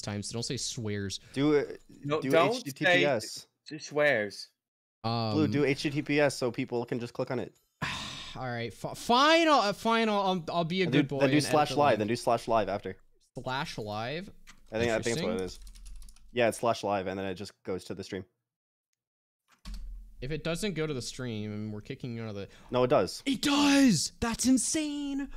time, so don't say swears. Do it. No, do don't say HTTPS. Just swears. Um, Blue, do HTTPS so people can just click on it. all right, f- fine. I'll, uh, fine. I'll, I'll, I'll be a Then good do, boy. then do slash live. link. Then do slash live after. slash live. I think I think that's what it is. Yeah, it's slash live, and then it just goes to the stream. If it doesn't go to the stream and we're kicking you out of the, No, it does. it does. That's insane.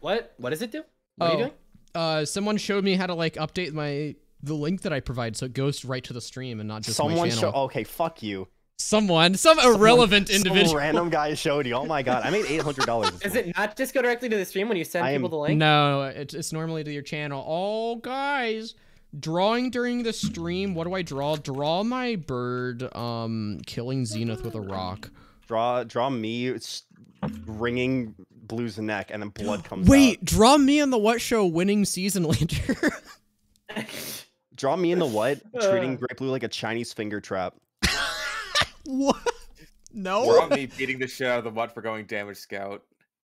What? What does it do? What are you Oh, doing? Uh, someone showed me how to like update my the link that I provide so it goes right to the stream and not just my channel. show. Okay, fuck you. Someone, some irrelevant Some individual. random guy showed you. Oh my god, I made eight hundred dollars. Is it not just go directly to the stream when you send am- people the link? No, it's, it's normally to your channel. Oh, guys, drawing during the stream. What do I draw? Draw my bird, um, killing Zenith with a rock. Draw, draw me s- wringing Blue's neck, and then blood comes Wait, out. draw me on the What Show winning season later. Draw me in the what? Treating Uh. Great Blue like a Chinese finger trap. what? No. Or on me beating the shit out of the what for going damage scout.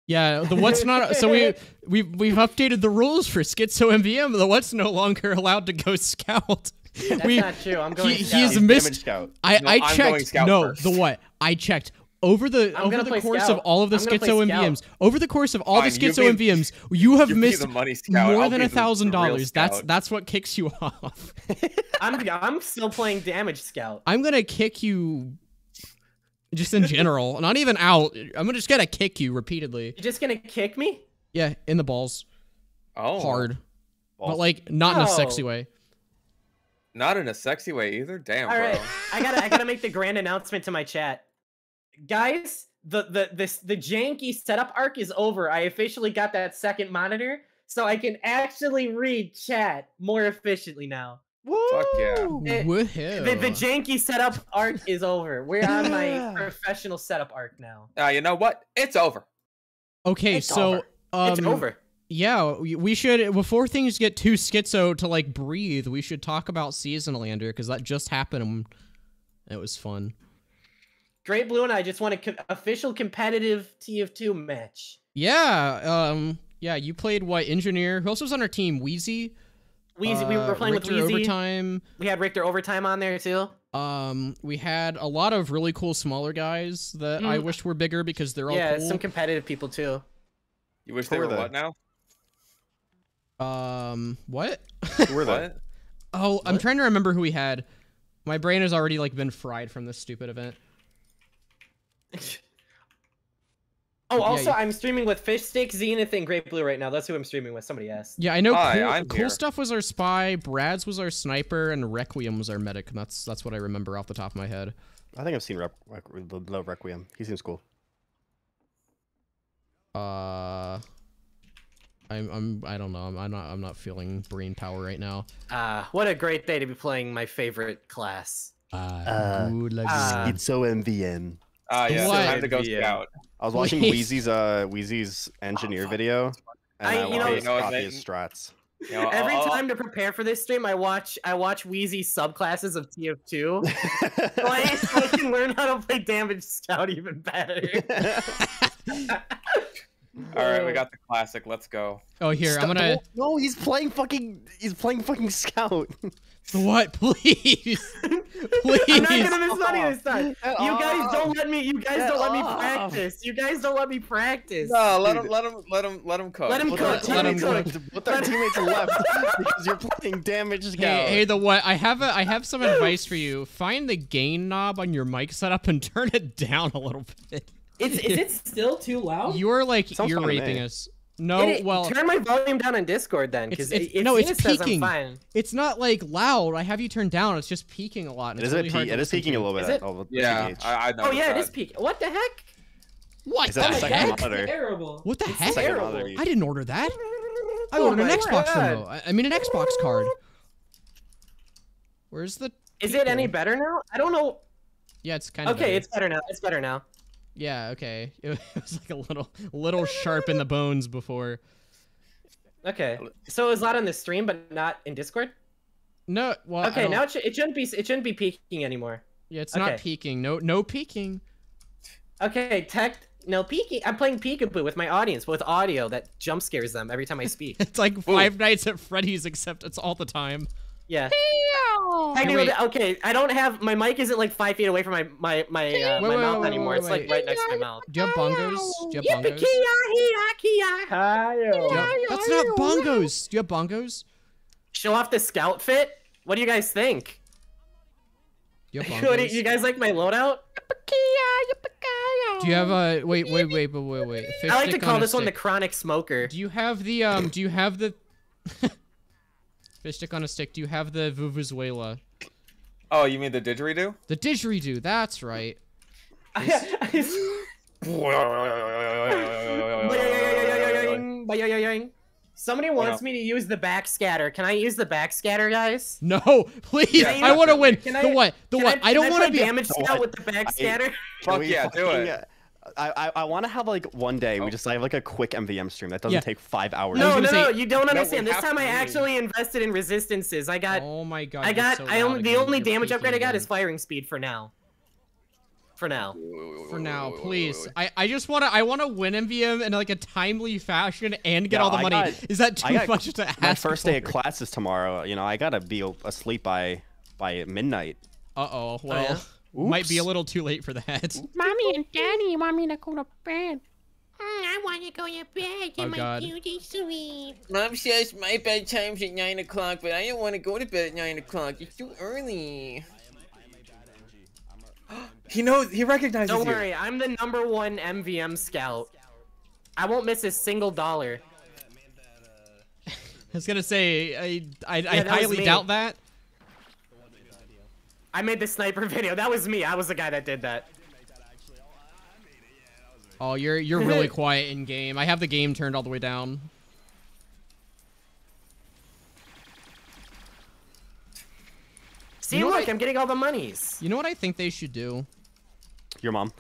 Yeah, the what's not. So we we we've updated the rules for Schizo MVM. The what's no longer allowed to go scout. That's we, not true. I'm going. he- scout. he's He's missed- damage scout. I No, I I'm going checked. scout No, first. the what? I checked over the I'm over the course scout. of all of the I'm Schizo scout. MVMs. Over the course of all Fine, the you Schizo be- MVMs, you have You missed money more I'll than a thousand dollars. That's that's what kicks you off. I'm I'm still playing damage scout. I'm gonna kick you. Just in general, not even out. I'm just gonna kick you repeatedly. You're just gonna kick me? Yeah, in the balls, Oh, hard, Balls. but like not in a sexy Oh. way. Not in a sexy way either. Damn, All bro. right, I gotta I gotta make the grand announcement to my chat, guys. The the this the janky setup arc is over. I officially got that second monitor, so I can actually read chat more efficiently now. Fuck yeah. Woohoo! The, the janky setup arc is over. We're on my professional setup arc now. Uh, you know what? It's over. okay, It's so over. um, it's over. Yeah, we we should before things get too schizo to like breathe. We should talk about Seasonlander because that just happened. and It was fun. Great Blue and I just want a co- official competitive TF2 match. Yeah, um, yeah. You played what engineer? Who else was on our team? Wheezy. Wheezy, we Uh, were playing Richter with Wheezy. Overtime. We had Richter overtime on there too. Um, we had a lot of really cool smaller guys that I Mm. wished were bigger because they're all Yeah, cool. some competitive people too. You wish Who they were were they? what now? Um, what? Who were they? What? Oh, I'm What? trying to remember who we had. My brain has already like been fried from this stupid event. Oh, Yeah, also, you- I'm streaming with Fish Stick, Zenith, and Great Blue right now. That's who I'm streaming with. Somebody asked. Yeah, I know. Hi, cool, I'm cool stuff was our spy. Brad's was our sniper, and Requiem was our medic. And that's that's what I remember off the top of my head. I think I've seen Rep- Rec- the- the Requiem. He seems cool. Uh, I'm I'm I don't know. I'm, I'm not I'm not feeling brain power right now. Ah, what a great day to be playing my favorite class. Uh, good uh, it's so MVM. Ah, yeah. What? Time to go Yeah. scout. I was watching Please. Wheezy's uh Wheezy's engineer video, and I- I, you wanted know- to You know what, copy his strats. You know, Every I'll- I'll- time to prepare for this stream, I watch I watch Wheezy subclasses of TF2, so I, so I can learn how to play Damage Scout even better. All right, we got the classic. Let's go. Oh, here I'm gonna. No, he's playing fucking. He's playing fucking scout. What? Please, please. I'm not gonna miss money this time. Get You guys off. don't let me. You guys Get don't let me off. practice. You guys don't let me practice. No, let him, let him, let him, let him cook. Let him Put cook, our let him teammates cook. left- Put our teammates left because you're playing damage scout. Hey, hey, the what? I have a I have some advice for you. Find the gain knob on your mic setup and turn it down a little bit. Is, is it still too loud? You are like Sounds ear fine raping me. us. No, It- well, turn my volume down on Discord then, because It's- it, it's- it, no, it's says peaking. I'm fine. it's not like loud. I have you turned down. It's just peaking a lot. And It it's is, really a hard it is peaking a little bit. Is it? all the Yeah, TH. I, I Oh yeah, it noticed is peaking. What the heck? What Is that the a second heck? monitor? Terrible. What the It's heck? Terrible. I didn't order that. I Oh ordered an oh Xbox God. remote. I, I mean an Xbox card. Where's the? Is it any better now? I don't know. Yeah, it's kind of. Okay, it's better now. It's better now. Yeah, okay. It was like a little, little sharp in the bones before. Okay. So it was loud on the stream, but not in Discord. No, well. I Okay, now it, sh- it shouldn't be. It shouldn't be peaking anymore. Yeah, it's not okay. peaking. No, no peaking. Okay, tech. No peeking. I'm playing peekaboo with my audience, but with audio that jump scares them every time I speak. It's like Five Nights at Freddy's, except it's all the time. Yeah. Hey, Technically, wait. okay, I don't have my mic isn't like five feet away from my my my uh, Wait, my wait, mouth wait, anymore. wait, it's like wait. right next to my mouth. Do you have bongos? Do you have bongos? Yippee-ki-yah-hee-yah-ki-yah. You have- That's not bongos. Do you have bongos? Show off the scout fit. What do you guys think? You have do bongos? you guys like my loadout? Do you have a wait, wait, wait, but wait, wait. Fish I like to call on a this one the chronic smoker. Do you have the um? Do you have the fish stick on a stick? Do you have the Vuvuzela? Oh, you mean the didgeridoo? The didgeridoo. That's right. Somebody wants me to use the backscatter. Can I use the backscatter, guys? No, please. Yeah, I want to win. Can the I- what? The what? I, don't want to play be. damage The scout what? with the backscatter. Fuck yeah, do fucking- it. I I, I want to have like one day Oh. we just have like a quick MVM stream that doesn't Yeah. take five hours. I was No, gonna no, no, you don't we understand. this time I win. actually invested in resistances. I got, Oh my god. I got, so I only the only damage upgrade I got is firing speed for now. For now. For now, please. I, I just want to I want to win MVM in like a timely fashion and get Yeah, all the I money. got- Is that I too got much to ask? My first day of for? class is tomorrow. You know, I gotta be asleep by by midnight. Uh-oh. Well, oh, yeah? Might be a little too late for that. Mommy and Daddy want me to go to bed. Mm, I want to go to bed. Oh, my God. beauty sleep. Mom says my bedtime's at 9 o'clock, but I don't want to go to bed at 9 o'clock. It's too early. he knows, he recognizes Don't you. worry, I'm the number one MVM scout. I won't miss a single dollar. I was gonna say I I, I highly doubt that. I made the sniper video. That was me. I was the guy that did that. Oh, you're you're really quiet in game. I have the game turned all the way down. See, You know look, I- I'm getting all the monies. You know what I think they should do? Your mom.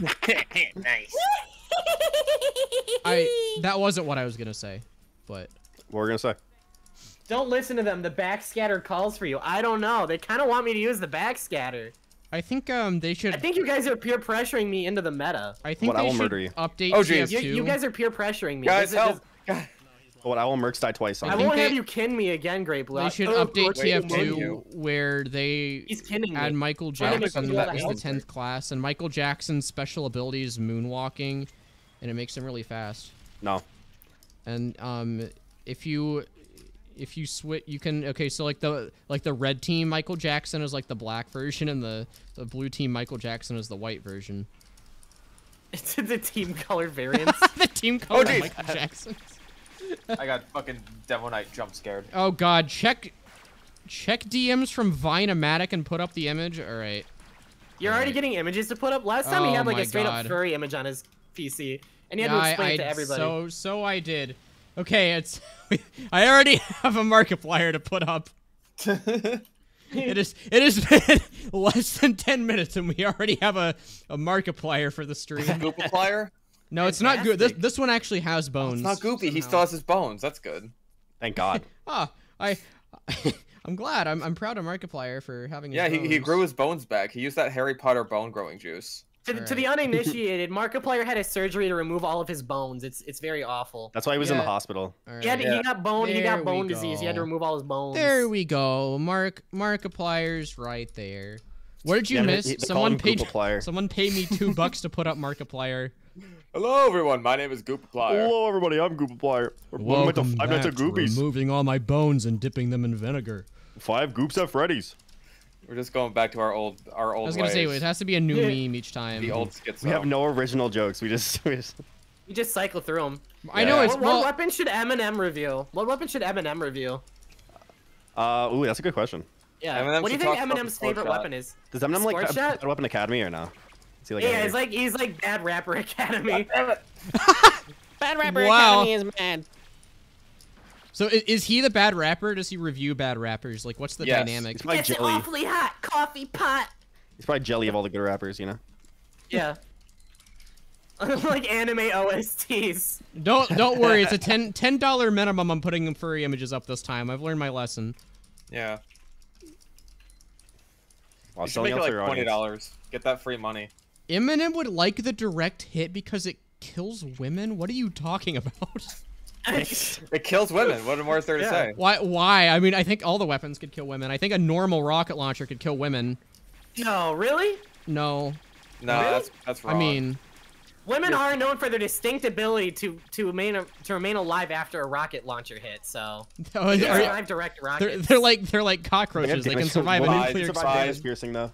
nice. I that wasn't what I was gonna say, but What we're gonna say? Don't listen to them. The backscatter calls for you. I don't know. They kind of want me to use the backscatter. I think um they should. I think you guys are peer pressuring me into the meta. I think What, I they will should murder you. update Oh, geez. You, TF2. you guys are peer pressuring me. Guys, This is- help. this- God. What I will mercs die twice. On I, I won't have you kin me again, Great Blue. They should oh, update wait, TF2 where they He's kidding me. add Michael Jackson do that as the tenth class, and Michael Jackson's special ability is moonwalking, and it makes him really fast. No. And um, if you if you switch, you can okay. So like the like the red team Michael Jackson is like the black version, and the the blue team Michael Jackson is the white version. It's the team color variants. the team color geez. Michael Jackson. I got fucking Devil Knight jump scared. Oh God, check check DMs from Vine-O-Matic and put up the image. All right. You're already Right. getting images to put up. Last time he Oh had like a straight God. up furry image on his PC, and he had Yeah, to explain I, it to everybody. So so I did. Okay, it's I already have a Markiplier to put up. It is it has been less than ten minutes and we already have a, a Markiplier for the stream. Gooplier? No, it's not good. This this one actually has bones. It's not goopy. He somehow. still has his bones. That's good. Thank God. Ah, I I'm glad. I'm I'm proud of Markiplier for having his Yeah, he, he grew his bones back. He used that Harry Potter bone growing juice. To, to the Alright. uninitiated, Markiplier had a surgery to remove all of his bones. It's it's very awful. That's why he was in the hospital. All He, had, right. he got bone. He got bone disease. He had to remove all his bones. There we go. Mark Markiplier's right there. What did you Yeah, miss? they- they Someone paid Gooplier. someone paid me two bucks to put up Markiplier. Hello, everyone. My name is Gooplier. Hello, everybody. I'm Gooplier. Welcome to Five Nights at Goobies. removing all my bones and dipping them in vinegar. Five Goops at Freddy's. We're just going back to our old, our old I was gonna say it has to be a new Yeah. meme each time. the old schizo. We have no original jokes. We just, we just You just cycle through them. I know it's What, well, what weapon should Eminem reveal? What weapon should Eminem reveal? uh ooh, that's a good question. Yeah. Eminem what do you think talk about the Eminem's favorite shot. weapon is? Does Eminem like Sport Bad shot? Bad Weapon Academy or no? Is he like yeah, angry? it's like he's like Bad Rapper Academy. Bad Rapper Wow. Academy is mad. So i- is he the bad rapper? Does he review bad rappers? Like, what's the Yes. dynamic? He's probably it's an jelly. awfully hot coffee pot. He's probably jelly of all the good rappers, you know. Yeah. like anime OSTs. Don't don't worry. It's a 10 ten dollar minimum. I'm putting furry images up this time. I've learned my lesson. Yeah. While You should selling make it out to like twenty dollars. Get that free money. Eminem would like the direct hit because it kills women. What are you talking about? It kills women. What more is there to Yeah. say? Why? Why? I mean, I think all the weapons could kill women. I think a normal rocket launcher could kill women. no, really? No, No, Really? that's that's wrong. I mean, Women are known for their distinct ability to to remain to remain alive after a rocket launcher hit. So oh, are- they are- survive direct they're, they're like they're like cockroaches. They can survive a Why? Why? nuclear survive explosion. piercing though.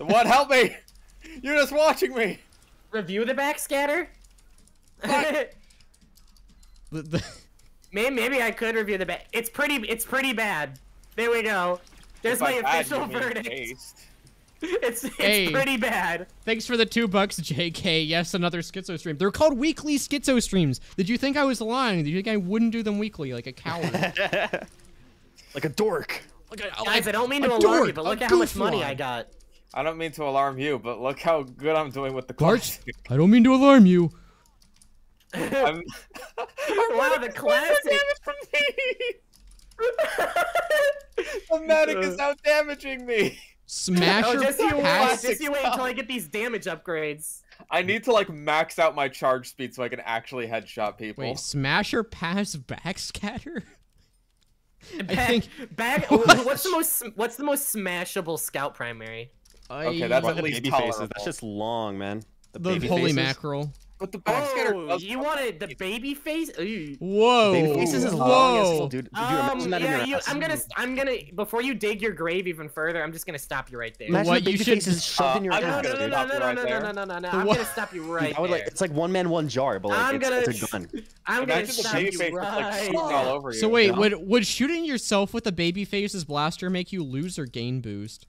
what? Help me! You're just watching me. review the backscatter. The- the- maybe maybe I could review the back. It's pretty it's pretty bad. There we go. There's If my I official you verdict. It's it's Hey. pretty bad. Thanks for the two bucks, JK. Yes, another schizo stream. They're called weekly schizo streams. Did you think I was lying? Did you think I wouldn't do them weekly like a coward? like a dork. like a, Guys, I don't mean a to alarm you, but look at how much goofwad. money I got. I don't mean to alarm you, but look how good I'm doing with the Bart, classic. I don't mean to alarm you. I'm... Wow, the classic. from me. the medic is out damaging me. Smash Oh, your just you wait, pass. just you wait until I get these damage upgrades. I need to like max out my charge speed so I can actually headshot people. Wait, smash or pass backscatter? I think back. What's the most? What's the most smashable scout primary? Okay, that's Why at least baby faces? That's just long, man. The, the baby holy faces? mackerel. But the backscatter Oh, does you wanted the baby face? Ooh. Whoa. Baby faces is Whoa. long as hell, dude. Dude, Um, imagine that in yeah, your you. I'm gonna, I'm gonna. Before you dig your grave even further, I'm just gonna stop you right there. Imagine what the you baby should- faces shoved in your Uh, No, ass, no, no, dude. no, Stop no, you no, no, no, no, no, no, no. I'm gonna stop you right I would like it's like one man, one jar, but like I'm it's, gonna- it's a gun. I'm gonna stop you face just like right shooting all over you. So wait, Yeah. would would shooting yourself with a baby face's blaster make you lose or gain boost?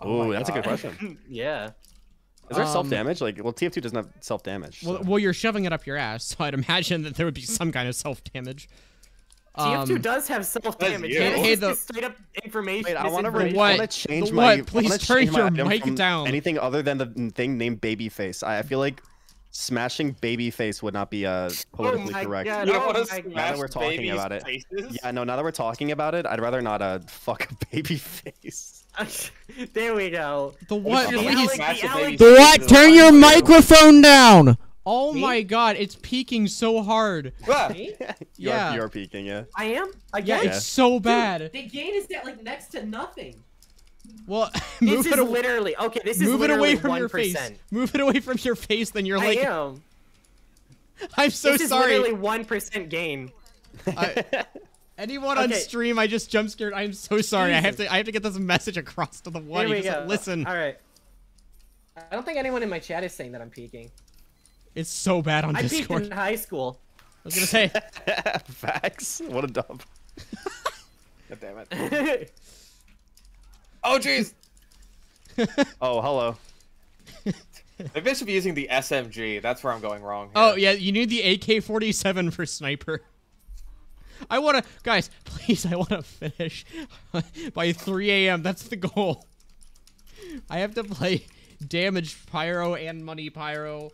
Oh Oh, my that's a good question. Yeah. Is there Um, self damage? Like, well, TF2 doesn't have self damage. Well, well, you're shoving it up your ass, so I'd imagine that there would be some kind of self damage. TF2 does have self damage. Hey, hey, the- straight up information. Wait, I want to want to change The my. what? Please wanna turn my your mic down. Anything other than the thing named Babyface. I, I feel like smashing baby face would not be uh politically my correct. God. You don't Oh want to my smash Now that we're talking about it. faces? Yeah, no. Now that we're talking about it, I'd rather not uh fuck a Babyface. there we go. The what? The The Please. The a Alex- baby The face what? is Turn your fine microphone down. Oh Me? my god, it's peaking so hard. Ah, Me? You Yeah. are, you are peaking, yeah. I am. Yeah, Again. Yeah. it's so bad. The gain is at like next to nothing. Well, move is it away. literally okay. This is Move it away from 1%. your face. Move it away from your face, then you're like, I am. I'm so this is literally one percent gain. I- anyone on stream, I just jump scared. I'm so sorry. I have to. I have to get this message across to the one. Here we just go. listen. All right. I don't think anyone in my chat is saying that I'm peaking. It's so bad on I peaked in high school. I was gonna say. Facts. What a dub. God damn it. Oh jeez. Oh, hello. Maybe I should be using the SMG. That's where I'm going wrong. Here. Oh yeah, you need the AK-47 for sniper. I wanna, guys, please, I wanna finish by 3 a.m. That's the goal. I have to play damage pyro and money pyro.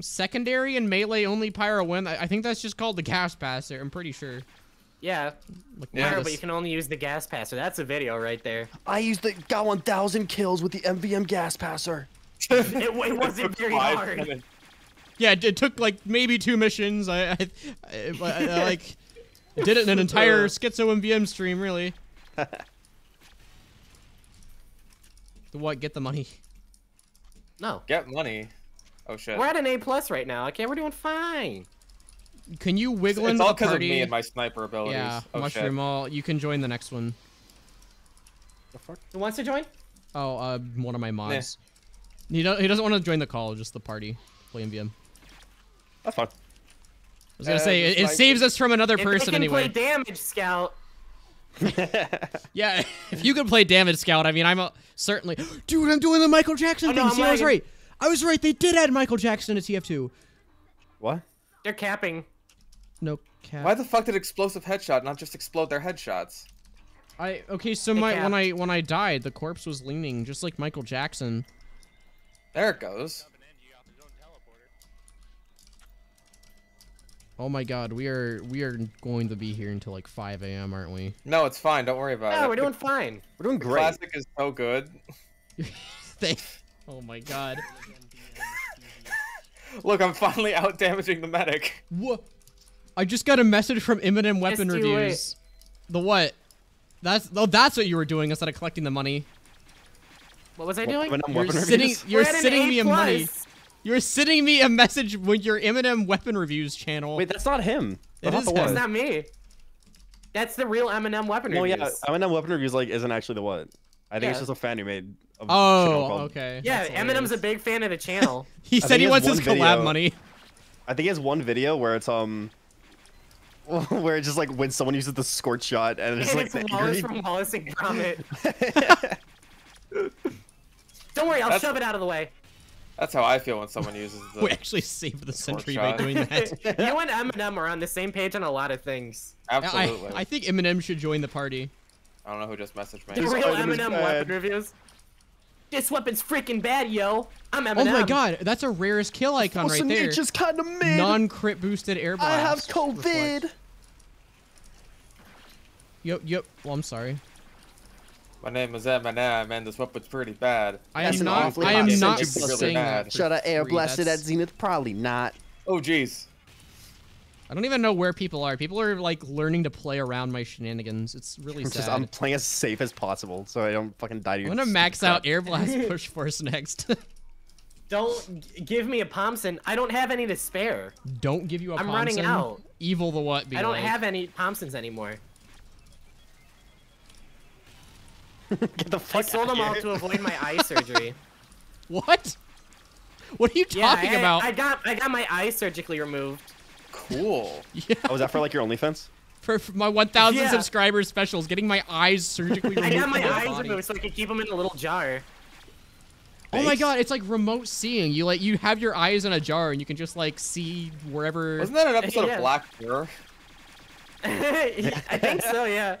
Secondary and melee only pyro win. I, I think that's just called the gas passer. I'm pretty sure. Yeah. Like, Yeah, wow, but you can only use the gas passer. That's a video right there. I used the got 1,000 kills with the MVM gas passer. It, it wasn't very hard. minutes. Yeah, it, it took like maybe two missions. I, I, I, I, I like did it in an entire Schizo MVM stream, really. the what? Get the money. No. Get money. Oh shit. We're at an A plus right now. Okay, we're doing fine. Can you wiggle It's into it's all because of me and my sniper abilities. yeah, oh mushroom shit. all. You can join the next one. Who wants to join? Oh, uh, one of my mods. He don't. He doesn't want to join the call. Just the party. Play MVM. That's fine. I was gonna Uh, say it, just it like- saves us from another If they person can anyway. play damage scout. Yeah, if you can play Damage Scout, I mean, I'm a, certainly. Dude, I'm doing the Michael Jackson Oh, thing. no, See, I'm I was right. I was right. They did add Michael Jackson to TF2. What? They're capping. No cap. Why the fuck did explosive headshot not just explode their headshots? I okay. So my when I when I died, the corpse was leaning just like Michael Jackson. There it goes. Oh my God, we are we are going to be here until like 5 a.m. Aren't we? No, it's fine. Don't worry about Yeah, it. we're The- doing fine. We're doing the great. classic is so good. They- oh my God. Look, I'm finally out damaging the medic. What? I just got a message from Eminem Weapon do it. Reviews. The what? That's oh, that's what you were doing instead of collecting the money. What was I doing? Eminem You're sitting. You're We're at an sitting me a money. You're sending me a message with your Eminem Weapon Reviews channel. Wait, that's not him. It I is that him. That's not me. That's the real Eminem weapon Well, yeah. Eminem weapon reviews like isn't actually the what. I think it's just a fan who made. A channel oh, called- okay. yeah, That's Eminem's a big fan of the channel. He I said he he wants his collab video. money. I think he has one video where it's um. Where it's just like when someone uses the scorch shot and it's and like it's the Wallace angry- from Wallace and Gromit. Don't worry, I'll That's- shove it out of the way. That's how I feel when someone uses the. We actually saved the sentry by doing that. you and Eminem are on the same page on a lot of things. Absolutely. I, I think Eminem should join the party. I don't know who just messaged The me. This real item Eminem weapon reviews. This weapon's freaking bad, yo. I'm Eminem. Oh my god, that's a rarest kill icon right Awesome, there. it's just kind of mid. Non-crit boosted air I have blast. COVID. Reflect. Yep, yep. Well, I'm sorry. My name is Eminem, and this weapon's pretty bad. I That's am an not. awfully I am not sentence. Really saying bad. that. for Should I air free, blasted at Zenith? Probably not. Oh, jeez. I don't even know where people are. People are like learning to play around my shenanigans. It's really I'm sad. just I'm playing as safe as possible so I don't fucking die to I'm gonna max crap. out air blast push force next. Don't give me a Pomson. I don't have any to spare. don't give you a I'm running out. Evil the what? Be I don't like. have any Pomsons anymore. Get the I fuck sold out them all to avoid my eye surgery. What? What are you Yeah, talking I, about? I got I got my eye surgically removed. Cool. yeah, Oh, was that for like your OnlyFans? for, for my 1,000 Yeah. subscribers specials, getting my eyes surgically removed. I got my my eyes body. removed so I could keep them in a little jar. Oh my god, it's like remote seeing. You like you have your eyes in a jar and you can just like see wherever. Wasn't that an episode Yeah. of Black Mirror? I think so, yeah.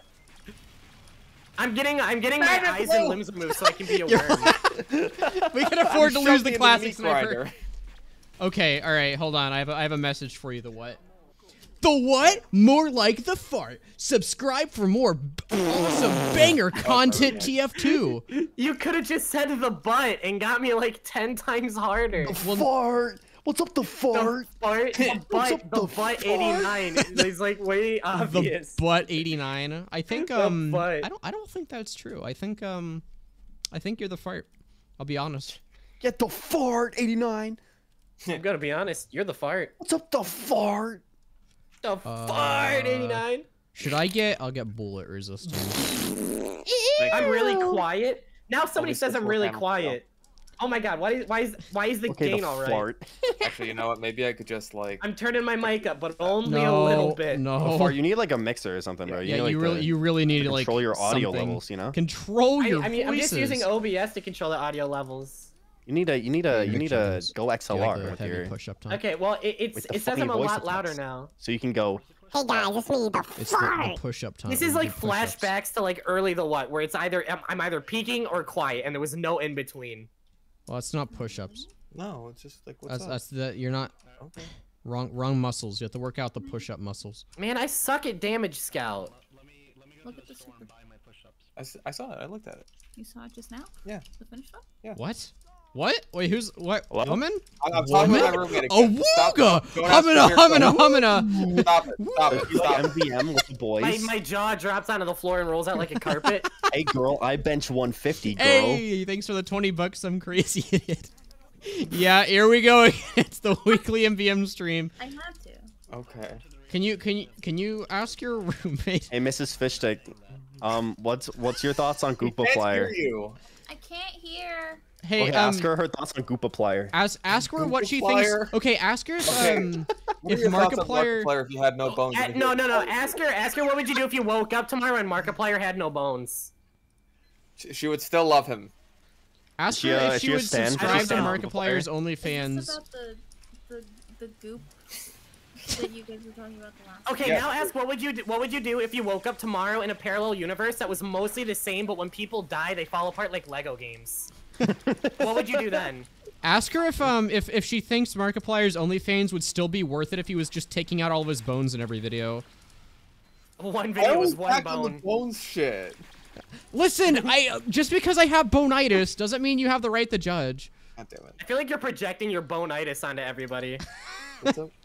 I'm getting I'm getting my eyes blow. and limbs removed so I can be aware. You're worm. we can afford to I'm lose the classic meat sniper. grinder. Okay, all right, hold on. I have a, I have a message for you. The what? The what? More like the fart. Subscribe for more b- awesome banger oh, content. TF2. You could have just said the butt and got me like ten times harder. fart. What's up, the fart? The fart? fart, the What's butt, up, the the butt fart? 89 is like way obvious. The obvious. butt 89. I think The um butt. I don't I don't think that's true. I think um I think you're the fart. I'll be honest. Get the fart, 89. I'm gonna be honest, you're the fart. What's up, the fart? The fart 89. Should I get I'll get bullet resistance. I'm really quiet. Now somebody least says I'm really camera quiet. Oh my god, why is why is why is the Okay, gain the all right? fart. Actually, you know what? Maybe I could just like. I'm turning my mic up, but only no, a little bit. No. The fart. You need like a mixer or something, bro. You yeah, need, like, you really the- you really need to like control your audio something. levels, you know? Control I, your I mean, I'm just using OBS to control the audio levels. You need a you need a you need a Go Do like XLR the with your push-up time? Okay, well, it, it's it says I'm a voice lot louder now. so you can go. Hey guys, it's me, the It's the, the fart. push-up time. This is like flashbacks to like early the what, where it's either I'm, I'm either peaking or quiet, and there was no in between. Well, it's not push-ups. No, it's just like what's That's up? that's the you're not Okay. wrong wrong muscles. You have to work out the push-up muscles. Man, I suck at damage scout. Let me let me Look at the super. I, s- I saw it. I looked at it. You saw it just now? Yeah. The finished one? Yeah. What? What? Wait, who's what? Hello? Woman? I- I'm talking with my Woman? roommate A again. Stop it. wooga! Don't ask me Humana, weird humana, questions. humana. Stop it. Stop it. You Stop like it. MVM with the boys. My, my jaw drops onto the floor and rolls out like a carpet. Hey girl, I bench 150, girl. Hey, thanks for the 20 bucks, some crazy idiot. yeah, here we go. it's the weekly MVM stream. I have to. Okay. Can you can you can you ask your roommate? Hey, Mrs. Fishstick, um, what's what's your thoughts on Goop Can't hear you. I can't hear. Hey, Okay, um, ask her her thoughts on Goop Applier. ask ask her what she thinks. Okay, ask her if, Okay. um if your thoughts on Markiplier. Markiplier if you had no bones? Uh, in no, no, no. Ask her. Ask her what would you do if you woke up tomorrow and Markiplier had no bones. She, she would still love him. Ask She, her uh, if she she would stan? Is she subscribe to Markiplier's OnlyFans. this about the, the, the goop that you guys were talking about the last Okay, Yeah. now ask what would you do, what would you do if you woke up tomorrow in a parallel universe that was mostly the same, but when people die, they fall apart like Lego games. what would you do then? Ask her if um if if she thinks Markiplier's OnlyFans would still be worth it if he was just taking out all of his bones in every video. One video was was one back on the bone. bones shit. Listen, I just because I have bonitis doesn't mean you have the right to judge. God damn it. I feel like you're projecting your bonitis onto everybody.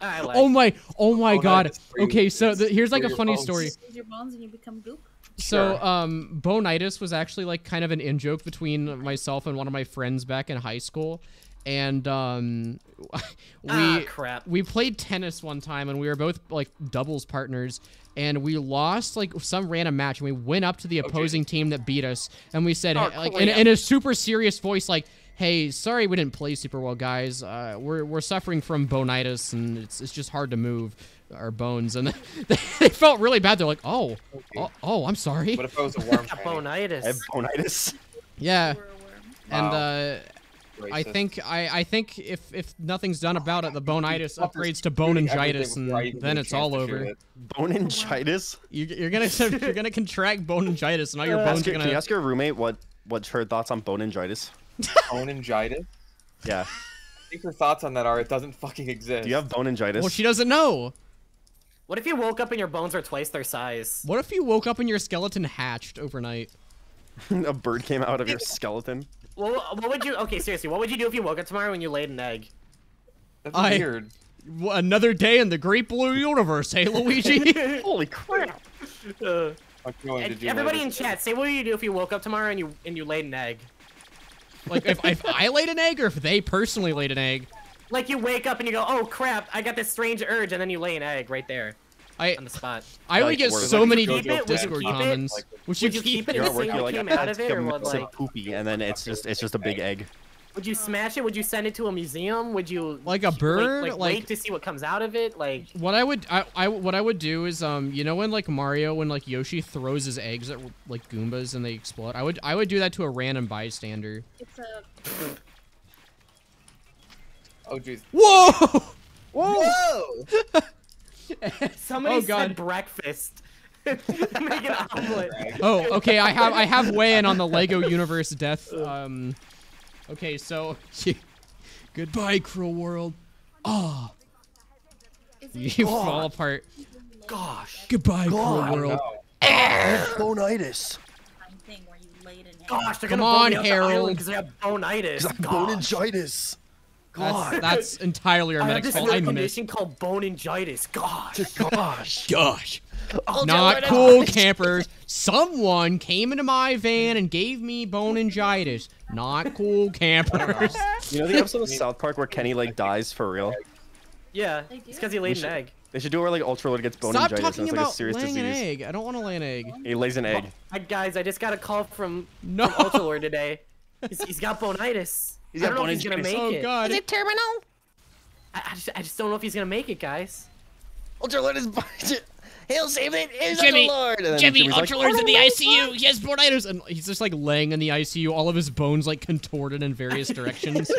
I like. Oh my, oh my no, god. it's for you. Okay, so the, here's like a funny bones. story. Lose your bones and you become goop. So, Sure. um, bonitis was actually like kind of an in joke between myself and one of my friends back in high school, and um, we Ah, crap. we played tennis one time and we were both like doubles partners. And we lost like some random match and we went up to the opposing team that beat us. And we said Oh, like in, in a super serious voice like hey sorry we didn't play super well guys. Uh, we're, we're suffering from bonitis and it's, it's just hard to move our bones and they, they felt really bad they're like oh oh, oh i'm sorry What if I was a worm? Got training? I have bonitis. bonitis. yeah Or a worm. and Wow. uh I think I, I think if if nothing's done about it, the bonitis upgrades to shooting boningitis, everything before I and then it's all over. it. Boningitis? You, you're gonna you're gonna contract boningitis, and all your bones Ask are your, can you ask your roommate what what's her thoughts on boningitis? Boningitis? Yeah. I think her thoughts on that are it doesn't fucking exist. Do you have boningitis? Well, she doesn't know. What if you woke up and your bones are twice their size? What if you woke up and your skeleton hatched overnight? a bird came out of your skeleton. Well, what would you? Okay, seriously, what would you do if you woke up tomorrow and you laid an egg? That's I- weird. Another day in the great blue universe, hey Luigi. Holy crap! Uh, I'm going to and do everybody in chat, say what would you do if you woke up tomorrow and you and you laid an egg? like if, if I laid an egg, or if they personally laid an egg, Like you wake up and you go, oh crap, I got this strange urge, and then you lay an egg right there I on the spot. I would Like, get so like, many keep it? Discord keep comments. Like, Would you Would you keep it You're and work, you're what like, came I out of it, a or what of like? poopy, and then it's just it's just a big egg. Would you smash it? Would you send it to a museum? Would you Like a wait- bird? Like, Like- wait to see what comes out of it? Like What I would I, I what I would do is um you know when like Mario when like Yoshi throws his eggs at like Goombas and they explode I would I would do that to a random bystander. It's a Oh jeez. Whoa! Whoa! somebody Oh, God. said breakfast. Make an omelet. Oh, okay. I have I have weigh in on the Lego Universe death. Um, okay, so goodbye, cruel world. Oh, you it fall apart. Gosh. Goodbye, cruel world. Bonitis. a thing where you laid an egg? Gosh, they're Come gonna vote on, me off Harold. because they have bonitis. I'm Gosh. Boningitis. That's that's entirely our I have medic's this fault. I little missed. condition called boningitis. Gosh. Gosh. Gosh. Oh, Not cool, campers. Someone came into my van and gave me boningitis. Not cool, campers. You know the episode of South Park where Kenny like dies for real? Yeah, They it's because he laid We an egg. They should do it where like Ultra Lord gets boningitis Stop and talking it's like a about serious laying disease. an egg. I don't want to lay an egg. He lays an egg. Hi, guys, I just got a call from, No. from Ultralord today. He's, he's got bonitis. He's I got don't know if he's gonna boningitis. make Oh it. God. Is it terminal? I, I, just, I just don't know if he's gonna make it, guys. Ultra Lord is He'll save it. He's Jimmy, Ultra Lord. And Jimmy, Jimmy's like, Ultralord's oh, in the ICU. He has bonitis, and he's just like laying in the ICU, all of his bones like contorted in various directions.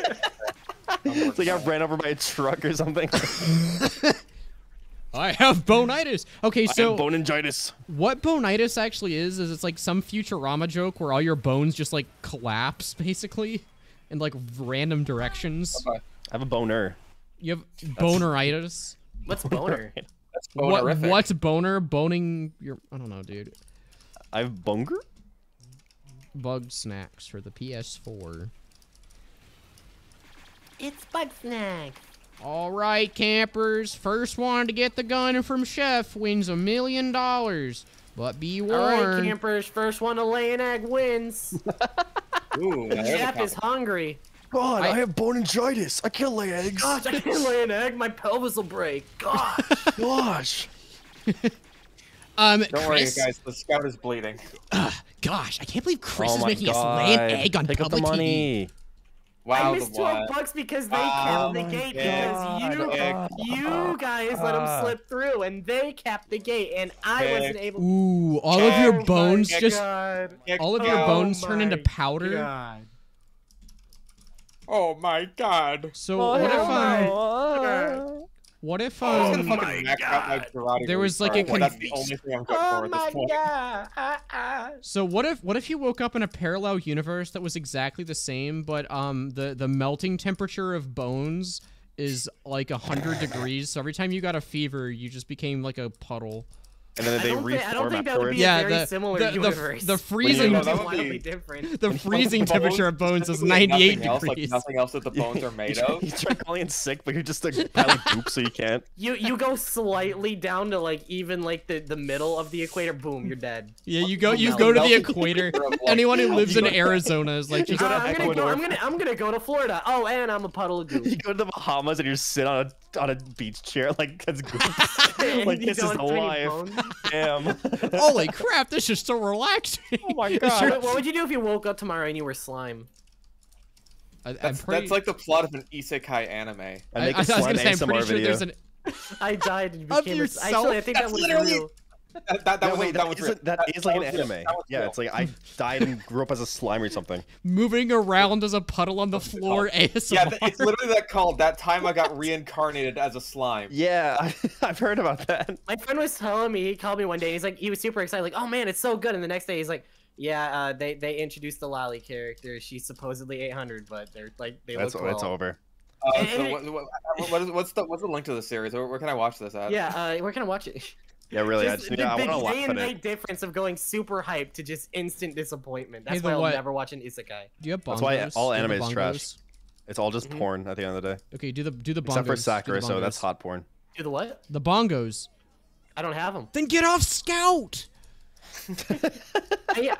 It's like I ran over by a truck or something. I have bonitis. Okay, I so have boningitis. what bonitis actually is is it's like some Futurama joke where all your bones just like collapse basically in like random directions. I have a boner. You have boneritis. What's boner? That's What, what's boner? Boning your I don't know, dude. I have bonger. Bug snacks for the PS4. it's bug snack. All right, campers. First one to get the gun from Chef wins a million dollars. But be All right, warned. campers. First one to lay an egg wins. Ooh, now there's Jeff is hungry. God, I- I, have boningitis. I can't lay eggs. Gosh, I can't lay an egg. My pelvis will break. Gosh. Gosh. um, Don't worry, guys. The scout is bleeding. gosh, I can't believe Chris oh is making God. us lay an egg on Take out the public TV. Money. Wow, I the missed 12 bucks because they Oh kept the gate God. because Egg. you oh, you guys let them slip through and they kept the gate and I Egg. wasn't able Ooh, all of your Oh my bones just God. all of your Oh bones turn into powder. God. Oh my god. So oh what if I? Um, god. What if I was um gonna fucking max out my karate There was, like, for a That's the only thing I'm good Oh for my god. Ah, ah. so what if what if you woke up in a parallel universe that was exactly the same, but um the the melting temperature of bones is like a hundred degrees. So every time you got a fever, you just became like a puddle. And then I they don't, I don't think that would afterwards. be Yeah, very the- similar the- the- universe. the It freezing- would be No, that would wildly be- different. The freezing temperature of bones is 98 nothing else, like degrees. nothing else that the bones are made of. You try calling in sick, but you're just a pile of goop, so you can't. You you go slightly down to like even like the the middle of the equator. Boom, you're dead. Yeah, you go you No, go to the equator. temperature of, like, Anyone who lives in Arizona is like you just go Uh, I'm gonna go. I'm gonna I'm gonna go to Florida. Oh, and I'm a puddle of goop. You go to the Bahamas and you sit on a on a beach chair like that's goop. And like this is the life. Damn. holy crap, this is so relaxing. Oh my God. your- What, what would you do if you woke up tomorrow and you were slime? I, That's, pretty, that's like the plot of an isekai anime. I I, make I a was slime gonna say, I'm pretty sure video. there's an. I died and Of became a, yourself? Actually, I think that That's was literally- real. That, that, that Yeah, was, wait, that that was isn't, that real. like was an anime. That Yeah, real. it's like I died and grew up as a slime or something. moving around as a puddle on the floor ASMR. Yeah, it's literally that called. That time I got reincarnated as a slime. Yeah, I, I've heard about that. My friend was telling me, he called me one day, he's like, he was super excited, like, oh man, it's so good. And the next day, he's like, yeah, uh, they they introduced the Lolly character. She's supposedly 800, but they're like, they That's look it's well. over. Uh, so what, what, what is, what's the what's the link to the series? Where, where can I watch this at? Yeah, uh, where can I watch it? Yeah, really. I Just just the, yeah, I want to day and night difference of going super hyped to just instant disappointment. That's Hey, why the I'll never watch an isekai. Do you have bongos? That's why all Do anime is trash. It's all just Mhm. porn at the end of the day. Okay, do the do the bongos. Except for do Sakura, so that's hot porn. Do the what? The bongos. I don't have them. Then get off Scout. yeah,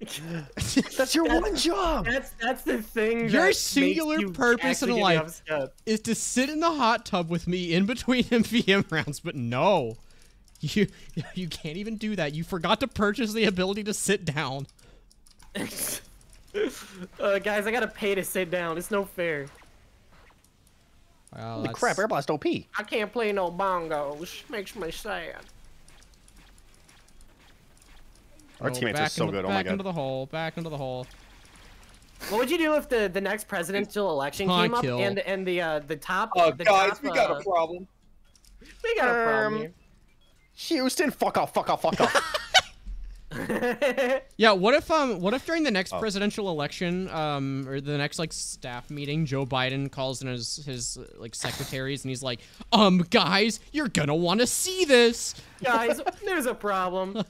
That's your one job. that's that's the thing. Your that singular you purpose in life. Is to sit in the hot tub with me in between MVM rounds, but no. You you can't even do that. You forgot to purchase the ability to sit down. uh, guys, I gotta pay to sit down. It's no fair. Wow, Holy that's- crap, Air Blast OP. I can't play no bongos. Makes me sad. Our Oh, teammates are so into- good. Oh my Back god. into the hole. Back into the hole. What would you do if the, the next presidential election Huh, came up and and the uh, the top? Oh, the guys, top, we got uh, a problem. we got a problem Um, Houston, fuck off, fuck off, fuck off. Yeah, what if um what if during the next Oh. presidential election um or the next like staff meeting Joe Biden calls in his his uh, like secretaries and he's like, "Um guys, you're going to want to see this." guys, there's a problem.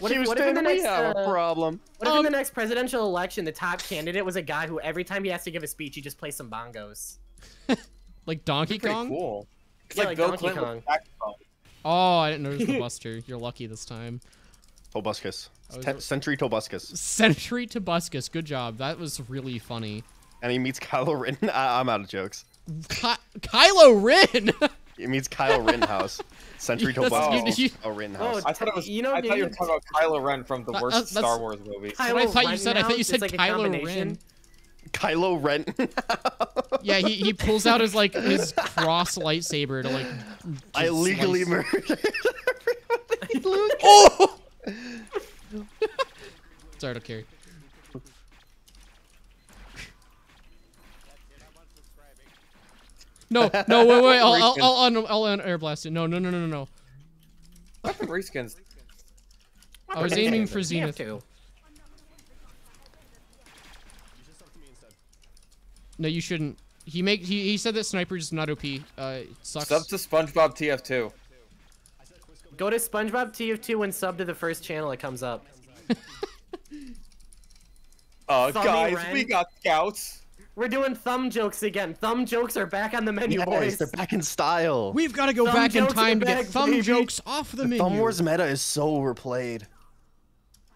What if, what if in Houston, the we next have a uh, problem. what if in the Um, next presidential election the top candidate was a guy who every time he has to give a speech he just plays some bongos? Like Donkey Kong? cool. It's Yeah, like, like Bill Donkey Clinton Kong. With saxophone. Oh, I didn't notice the Buster. You're lucky this time. Tobuscus. I was- Ten- Sentry Tobuscus. Sentry Tobuscus, good job. That was really funny. And he meets Kylo Ren. I- I'm out of jokes. Ky- Kylo Ren. He meets Kyle Rittenhouse. Sentry Yes, Tobuscus. you- you- Kyle Rittenhouse. I thought it was. You know, I thought you were talking about Kylo Ren from the worst uh, Star Wars movie. That's what I thought you said. I thought you said like Kylo. Ren. Kylo Ren. Yeah, he, he pulls out his like his cross lightsaber to like. I just legally slice- murdered everybody, Luke. Oh! Sorry, I don't care. No, no, wait, wait. I'll, I'll, I'll, un- I'll un- air blast it. No, no, no, no, no, no. Weapon reskins. I was aiming for Zenith. to. No, you shouldn't. He make he, he said that sniper is not OP. Uh, it sucks. Sub to SpongeBob TF2. Go to SpongeBob TF2 and sub to the first channel. It comes up. Uh, Thummy guys, Ren. we got scouts. We're doing thumb jokes again. Thumb jokes are back on the menu, Yes, boys. they're back in style. We've got to go Thumb back in time are to get back, thumb baby. jokes off the The menu. Thumb Wars meta is so overplayed.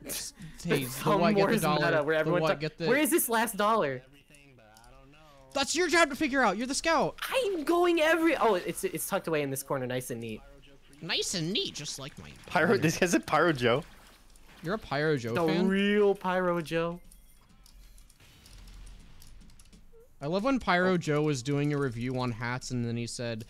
Hey, the Thumb what, get the Wars dollar. meta, where The everyone what, get the... Where is this last dollar? That's your job to figure out. You're the scout. I'm going every. Oh, it's it's tucked away in this corner, nice and neat. Nice and neat, just like my. Pyro. This is it. Pyro Joe. You're a Pyro Joe The fan. real Pyro Joe. I love when Pyro oh. Joe was doing a review on hats and then he said,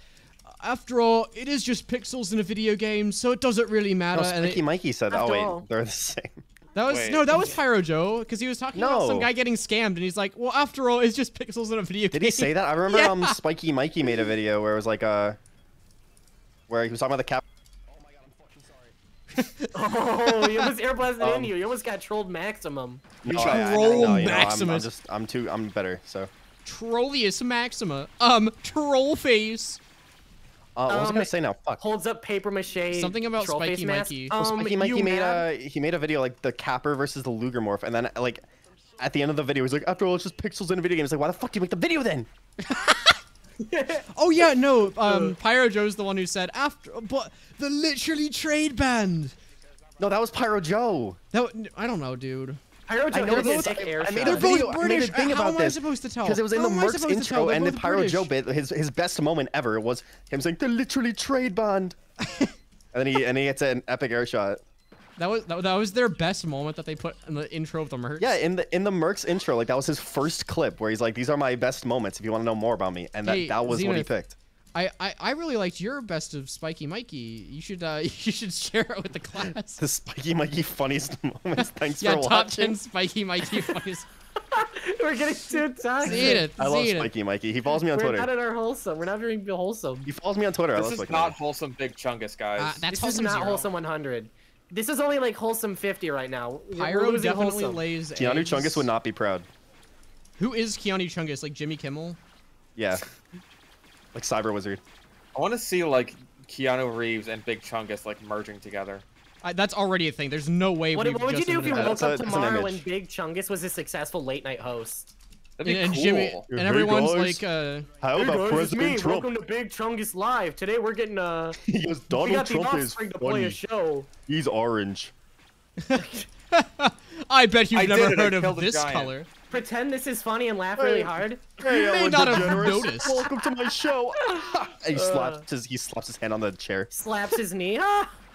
"After all, it is just pixels in a video game, so it doesn't really matter." No, and Spiky Mikey said. Oh wait, all. they're the same. That was Wait. no, that was Pyro Joe because he was talking about some guy getting scammed and he's like, "Well, after all, it's just pixels in a video Did game." he say that? I remember Yeah. um Spiky Mikey made a video where it was like uh where he was talking about the cap. Oh, my god, I'm fucking sorry. oh, you almost air blasted Um, in you. You almost got trolled maximum. No, Troll I- I- no, you know, I'm- I'm, just I'm too I'm better. So Trollius Maxima, um, Troll Face. Uh, what was I Um, gonna say now? Fuck. Holds up paper mache. Something about troll face Spiky mask. Mikey. Well, Um, Spiky Mikey you made mad? a he made a video like the Capper versus the Luger morph, and then like at the end of the video, he's like, after all, it's just pixels in a video game. It's like, why the fuck do you make the video then? Oh yeah, no. Um, Pyro Joe's the one who said after, but the literally trade band. No, that was Pyro Joe. That I don't know, dude. Pyro Joe know hit they're a both- sick air I made a They're both video- I made a British. thing How about am I supposed to tell? Because it was in How the am Mercs supposed to tell? intro, and the both Pyro Joe bit, his his best moment ever was him saying the literally trade bond, and then he and he hits an epic air shot. That was that, that was their best moment that they put in the intro of the merch. Yeah, in the in the Mercs intro, like that was his first clip where he's like, "These are my best moments. If you want to know more about me," and that, Hey, that was what he picked. I, I I really liked your best of Spiky Mikey. You should uh you should share it with the class. The Spiky Mikey funniest moments. Thanks yeah, for top watching. ten Spiky Mikey funniest. We're getting too toxic. See it. I love it. Spiky Mikey. He follows me on We're Twitter. not in our wholesome. We're not very wholesome. He follows me on Twitter. I This love is Spiky not Mikey. wholesome big chungus, guys. Uh, that's This is wholesome not zero. wholesome 100. This is only like wholesome 50 right now. We're Pyro definitely wholesome. lays. Keanu eggs. Chungus would not be proud. Who is Keanu Chungus? Like Jimmy Kimmel? Yeah. Like Cyber Wizard. I want to see like Keanu Reeves and Big Chungus like merging together. I, that's already a thing. There's no way. What, we've what would you do if you invented woke That's up a- that's an tomorrow image. and Big Chungus was a successful late night host? that. That'd be and, and cool. Jimmy Hey, and everyone's guys. like, uh, How Hey about guys, it's President me. Trump? Welcome to Big Chungus Live. Today we're getting uh, He goes, we Donald got the Trump is offspring to play funny. a show. He's orange. I bet you've I never it, heard of this giant. color. Pretend this is funny and laugh really hard. Hey, may not have noticed. Welcome to my show. he Uh. slaps his he slaps his hand on the chair. Slaps his knee.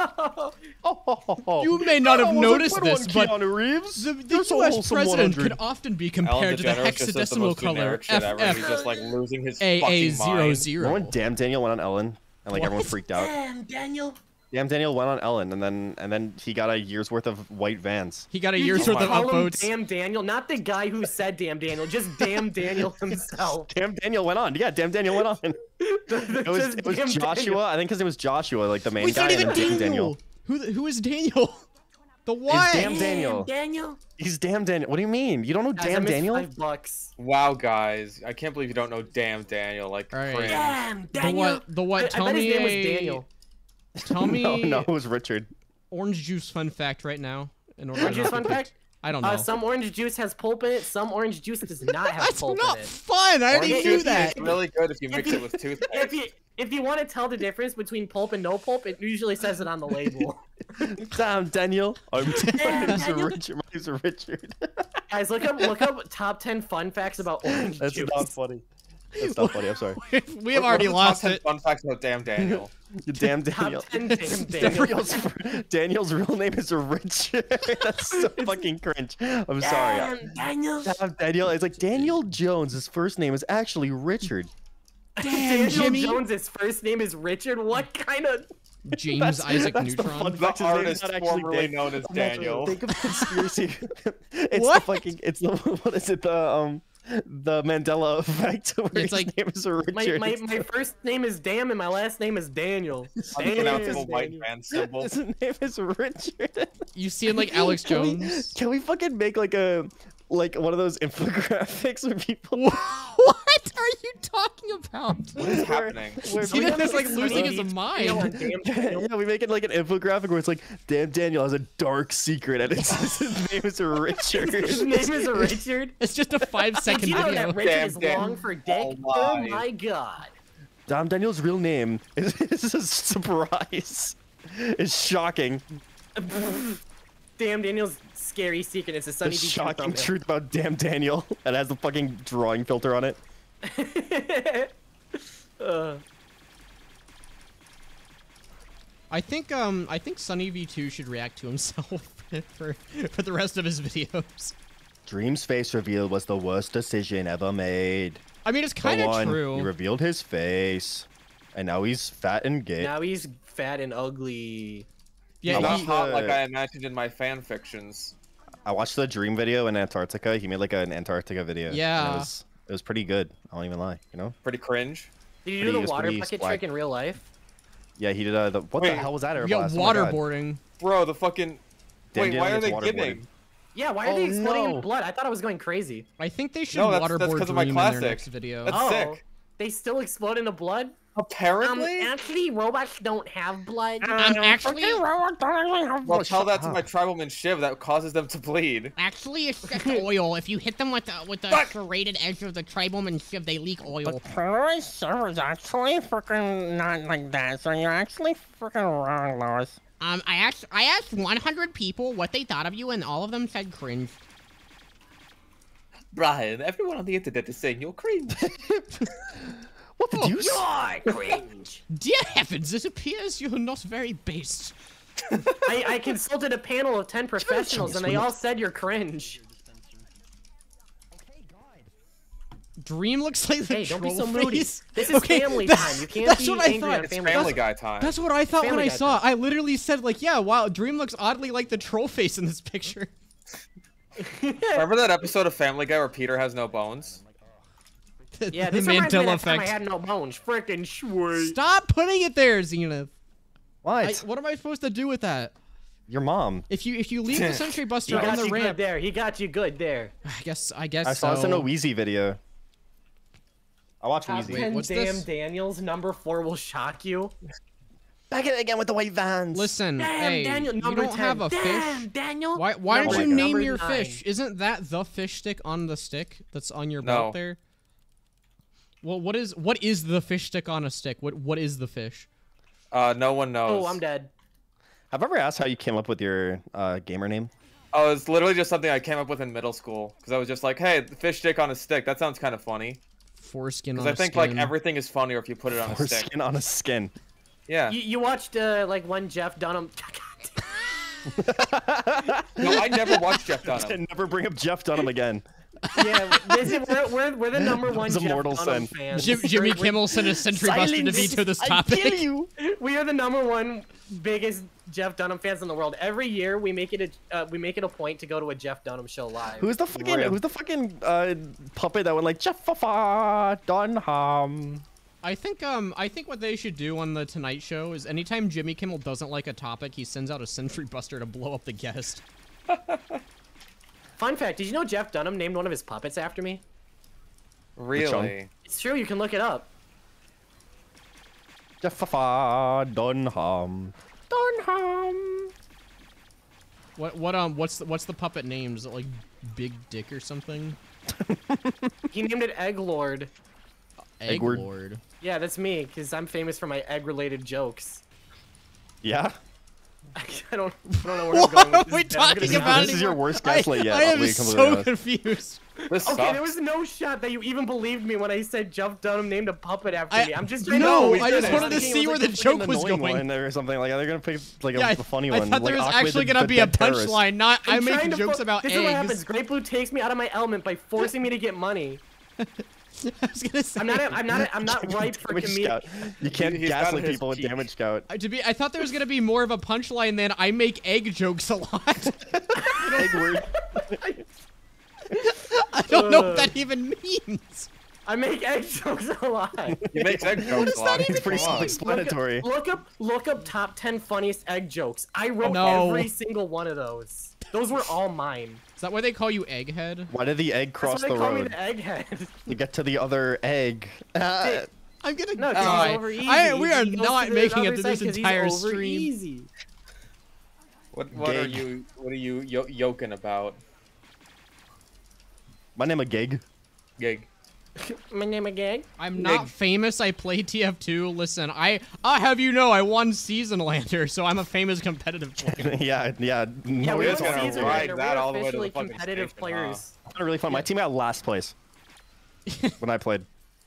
Oh. You may not That have noticed this, one, but Reeves. the, the U.S. president 100. could often be compared to the DeGeneres just says the hexadecimal color generic shit ever. He's FF just like losing his AA fucking zero mind. zero. Remember when Damn Daniel went on Ellen and like everyone freaked out? Damn, Daniel. Damn Daniel went on Ellen and then and then he got a year's worth of white vans. He got a You year's worth of call him upvotes. Damn Daniel, not the guy who said Damn Daniel, just Damn Daniel himself. Damn Daniel went on. Yeah, Damn Daniel went on. It was it was Joshua. Daniel. I think his name was Joshua, like the main Wait, it's guy. not even and Damn Daniel. Who who is Daniel? The what? Damn Daniel. Daniel. He's Damn Daniel. What do you mean? You don't know Guys, I Damn missed Daniel? Five bucks. Wow, guys, I can't believe you don't know damn Daniel. Like, All right. cringe. Damn, The Daniel. what? The what? I, Tell I bet me his name a was Daniel. Tell me No, no, it was Richard. orange juice fun fact right now. In order Orange juice fun fact? I don't know. Uh, some orange juice has pulp in it. Some orange juice does not have That's pulp not in it. fun. I already Orange knew juice that. is really good if you mix you- it with toothpaste. If you if you want to tell the difference between pulp and no pulp, it usually says it on the label. Damn Daniel. I'm my Damn, name's Daniel. Richard. My name's Richard. Guys, look up look up top ten fun facts about orange That's juice. That's not funny. That's not funny. I'm sorry. we have What- already what are the top lost 10 it. Fun facts about damn Daniel. Damn Daniel. Damn Daniel. Daniel's, Daniel's real name is Richard. That's so fucking cringe. I'm sorry. Damn, Daniel. Damn Daniel. It's like Daniel Jones. His first name is actually Richard. Daniel Jimmy. Jones' first name is Richard. What kind of? James That's- Isaac that's Neutron. fun The fact. His name's artist actually formerly Dan- known as I'm not sure. Daniel. Think of the conspiracy. it's What? the fucking. It's the what is it? The um, the Mandela effect. Where It's his like- name is My, Richard. my, my first name is Damn and my last name is Daniel. Unpronounceable white man symbol. His name is Richard. You see him like Alex Can we- Jones. Can we fucking make like a like one of those infographics where people what are you talking about? What is happening? where He people- is like Sunny losing his mind. Daniel and Damn Daniel. yeah, we make it like an infographic where it's like, damn Daniel has a dark secret and it says his name is Richard. His name is Richard. It's just a five second Did second you know video. that Richard Damn, is damn. long for dick? Oh Oh my. my god. Damn Daniel's real name is, is a surprise. It's shocking. Damn Daniel's scary secret. It's a Sunny The Beach shocking thumbnail. truth about damn Daniel. It has the fucking drawing filter on it. Uh, I think um I think Sunny V2 should react to himself for for the rest of his videos. Dream's face reveal was the worst decision ever made. I mean, it's kind of true. He revealed his face. And now he's fat and gay. now he's fat and ugly. Yeah, He's not he, hot like uh, I imagined in my fan fictions. I watched the Dream video in Antarctica. He made like an Antarctica video. Yeah. It was, it was pretty good. I won't even lie, you know? Pretty cringe. Did you Pretty- do he was the water bucket black. trick in real life? Yeah, he did uh, the what the hell was that? we Air got blast? Oh waterboarding. Bro, the fucking. Damn Wait, why are they waterboarded. giving? Yeah, why are they Oh, exploding no. in blood? I thought I was going crazy. I think they should No, that's- that's waterboard 'cause of my Dream in their classic. next video. That's oh, sick. they still explode into blood? Um, Apparently. actually, robots don't have blood. Um, actually, well, tell that to my tribalman Shiv. That causes them to bleed. actually, it's just oil. If you hit them with the with the Fuck. serrated edge of the tribalman shiv, they leak oil. Polaris servers actually freaking not like that, so you're actually freaking wrong, Lois. Um, I asked I asked 100 people what they thought of you, and all of them said cringe. Brian, everyone on the internet is saying you're cringe. What the oh, deuce? You're cringe. Dear heavens, it appears you're not very based. I, I consulted a panel of 10 professionals and they all said you're cringe. Dream looks like the Hey, don't be troll so moody. face. This is Okay, family that- time. You can't that's be what I thought. It's family Family. Guy time. That's what I thought when I saw. it. time. I literally said like, yeah, wow, Dream looks oddly like the troll face in this picture. Remember that episode of Family Guy where Peter has no bones? The, Yeah, the this reminds me of Mandela that time I had no bones. Frickin' sweet. Stop putting it there, Zenith. I, What? what am I supposed to do with that? Your mom. If you if you leave the Sentry Buster on the ramp, there. He got you good there. I guess I guess I saw this in a so. Wheezy video. I watch Top Wheezy. 10 what's damn this? Daniels. Number four will shock you. Back at it again with the white vans. Listen, Damn, hey, Daniel. you don't 10. have a Damn, fish. Daniel. Why why Number did you name your nine. fish? Isn't that the fish stick on the stick that's on your No. belt there? Well, what is what is the fish stick on a stick? What what is the fish? Uh, no one knows. Oh, I'm dead. Have I ever asked how you came up with your uh, gamer name? Oh, it's literally just something I came up with in middle school because I was just like, "Hey, the fish stick on a stick. That sounds kind of funny." Foreskin on Because I a think skin. like everything is funnier if you put it on a stick. Foreskin on a skin. Yeah. You, you watched uh, like one Jeff Dunham. No, I never watched Jeff Dunham. And never bring up Jeff Dunham again. Yeah, this is, we're, we're, we're the number one Jeff mortal Dunham sin. fans. Jim, Jimmy We're- Kimmel sent a Sentry Buster to veto this topic. I kill you. We are the number one biggest Jeff Dunham fans in the world. Every year we make it a uh, we make it a point to go to a Jeff Dunham show live. Who's the fucking Real. Who's the fucking uh, puppet that went like Jeff Dunham? I think um I think what they should do on the Tonight Show is anytime Jimmy Kimmel doesn't like a topic, he sends out a Sentry Buster to blow up the guest. Fun fact: Did you know Jeff Dunham named one of his puppets after me? Really? It's true. You can look it up. Jeff Dunham. Dunham. What what um what's the, what's the puppet name? Is it like Big Dick or something? He named it Egg Lord. Egg Eggward. Lord. Yeah, that's me, because I'm famous for my egg-related jokes. Yeah. I don't, I don't know where I'm going. What are we but talking be about? This is your worst I, gaslight yet, I I'll am so confused. This Okay, sucks. there was no shot that you even believed me when I said Jeff Dunham named a puppet after I- me. I'm just No, I just wanted to see was, where like, the joke was going. one or something like that. They're gonna pick like a, Yeah, I, a funny I one. thought like there was actually the- gonna the be a punchline, not I'm I'm making jokes fo- about This is what happens. Great Blue takes me out of my element by forcing me to get money. I was gonna say. I'm not. I'm not. I'm not ripe for Damage Scout. comedic. You can't He- gaslight his people with. Damage Scout. I- To be, I thought there was gonna be more of a punchline than I make egg jokes a lot. Egg word. I don't know what that even means. I make egg jokes a lot. He makes egg jokes a lot. It's pretty Come on. self-explanatory. Look up, look up top ten funniest egg jokes. I wrote oh, No. every single one of those. Those were all mine. Is that why they call you Egghead? Why did the egg cross the road? That's the why they call road me the egghead. to get to the other egg? Uh, I'm gonna no, 'cause die. over easy. I, we are He not making it other through side this 'cause he's entire over stream. Easy. What, what are you? What are you yo- yoking about? my name a gig. Gig. My name again. I'm not famous. I play TF2. Listen, I I have you know I won Season Lander, so I'm a famous competitive player. yeah, yeah. Yeah, no, we it's just were gonna season ride later. that We're all the way to the officially fucking competitive station, huh? players. not really fun. My team got last place when I played.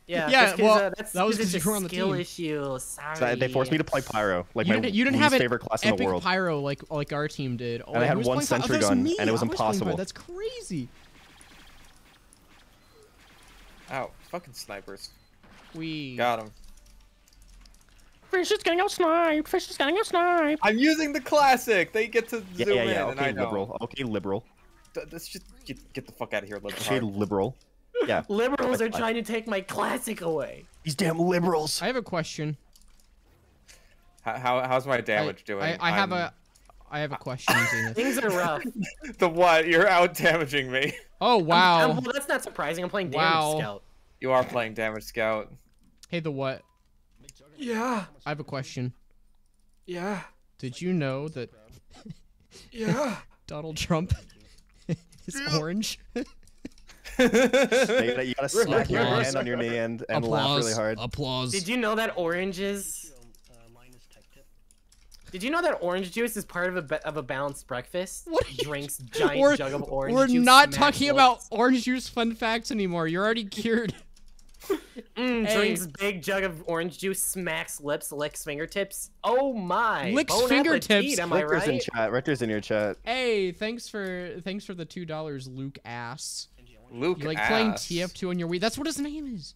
Yeah, Yeah, well, uh, that's that was it's you a were on the skill team. issue. Sorry. So they forced me to play pyro, like you my didn't, you didn't least have an favorite class in epic the world. pyro like like our team did. Oh, I had one playing? Sentry gun, me. and it was I playing pyro. impossible. That's crazy. Ow! Fucking snipers. We Got him. Fish is getting out sniped. Fish is getting out sniped. I'm using the classic. They get to Yeah, zoom yeah, yeah. in, and I Okay, don't. liberal. Okay, liberal. Th- Let's just get, get the fuck out of here, Okay, liberal. liberal. Yeah. Liberals are trying to take my classic away. These damn liberals. I have a question. How, how how's my I, damage doing? I, I have I'm- a I have a question, Things are rough. the what? You're out damaging me. Oh wow. well, that's not surprising. I'm playing Damage Wow. Scout. You are playing damage scout. Hey, the what? Yeah. I have a question. Yeah. Did you know that Yeah. Donald Trump is orange? you gotta, you gotta smack your hand on your knee and, and laugh really hard. Applause. Did you know that oranges? Did you know that orange juice is part of a of a balanced breakfast? What are you- Drinks giant We're, jug of orange juice. we're not talking lips. about orange juice fun facts anymore. You're already cured. Mm, Hey. Drinks big jug of orange juice, smacks lips, licks fingertips. Oh my! Licks Bon fingertips? appetit, am I Richter's in chat. Richter's in your chat. Hey, thanks for thanks for the two dollars, Luke ass. Luke You like playing. TF2 on your Wii? That's what his name is.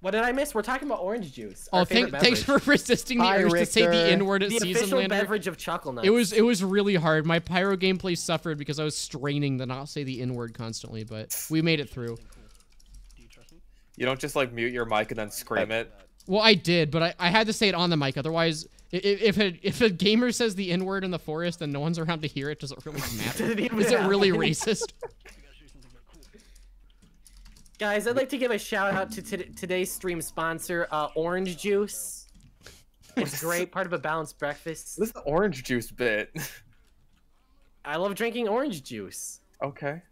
What did I miss? We're talking about orange juice. Oh, thank, thanks for beverage. resisting the Hi, urge to say the Richter. N word at the Season official Lander. beverage of Chuckle Nuts. It was it was really hard. My pyro gameplay suffered because I was straining to not say the N word constantly, but we made it through. Do you trust me? You don't just like mute your mic and then scream it. Well, I did, but I, I had to say it on the mic. Otherwise, i- i- if a if a gamer says the N word in the forest and no one's around to hear it, does it really matter? Did it Is it really happen? racist? Guys, I'd like to give a shout out to t- today's stream sponsor, uh, Orange Juice. It's great, part of a balanced breakfast. This is the orange juice bit. I love drinking orange juice. okay.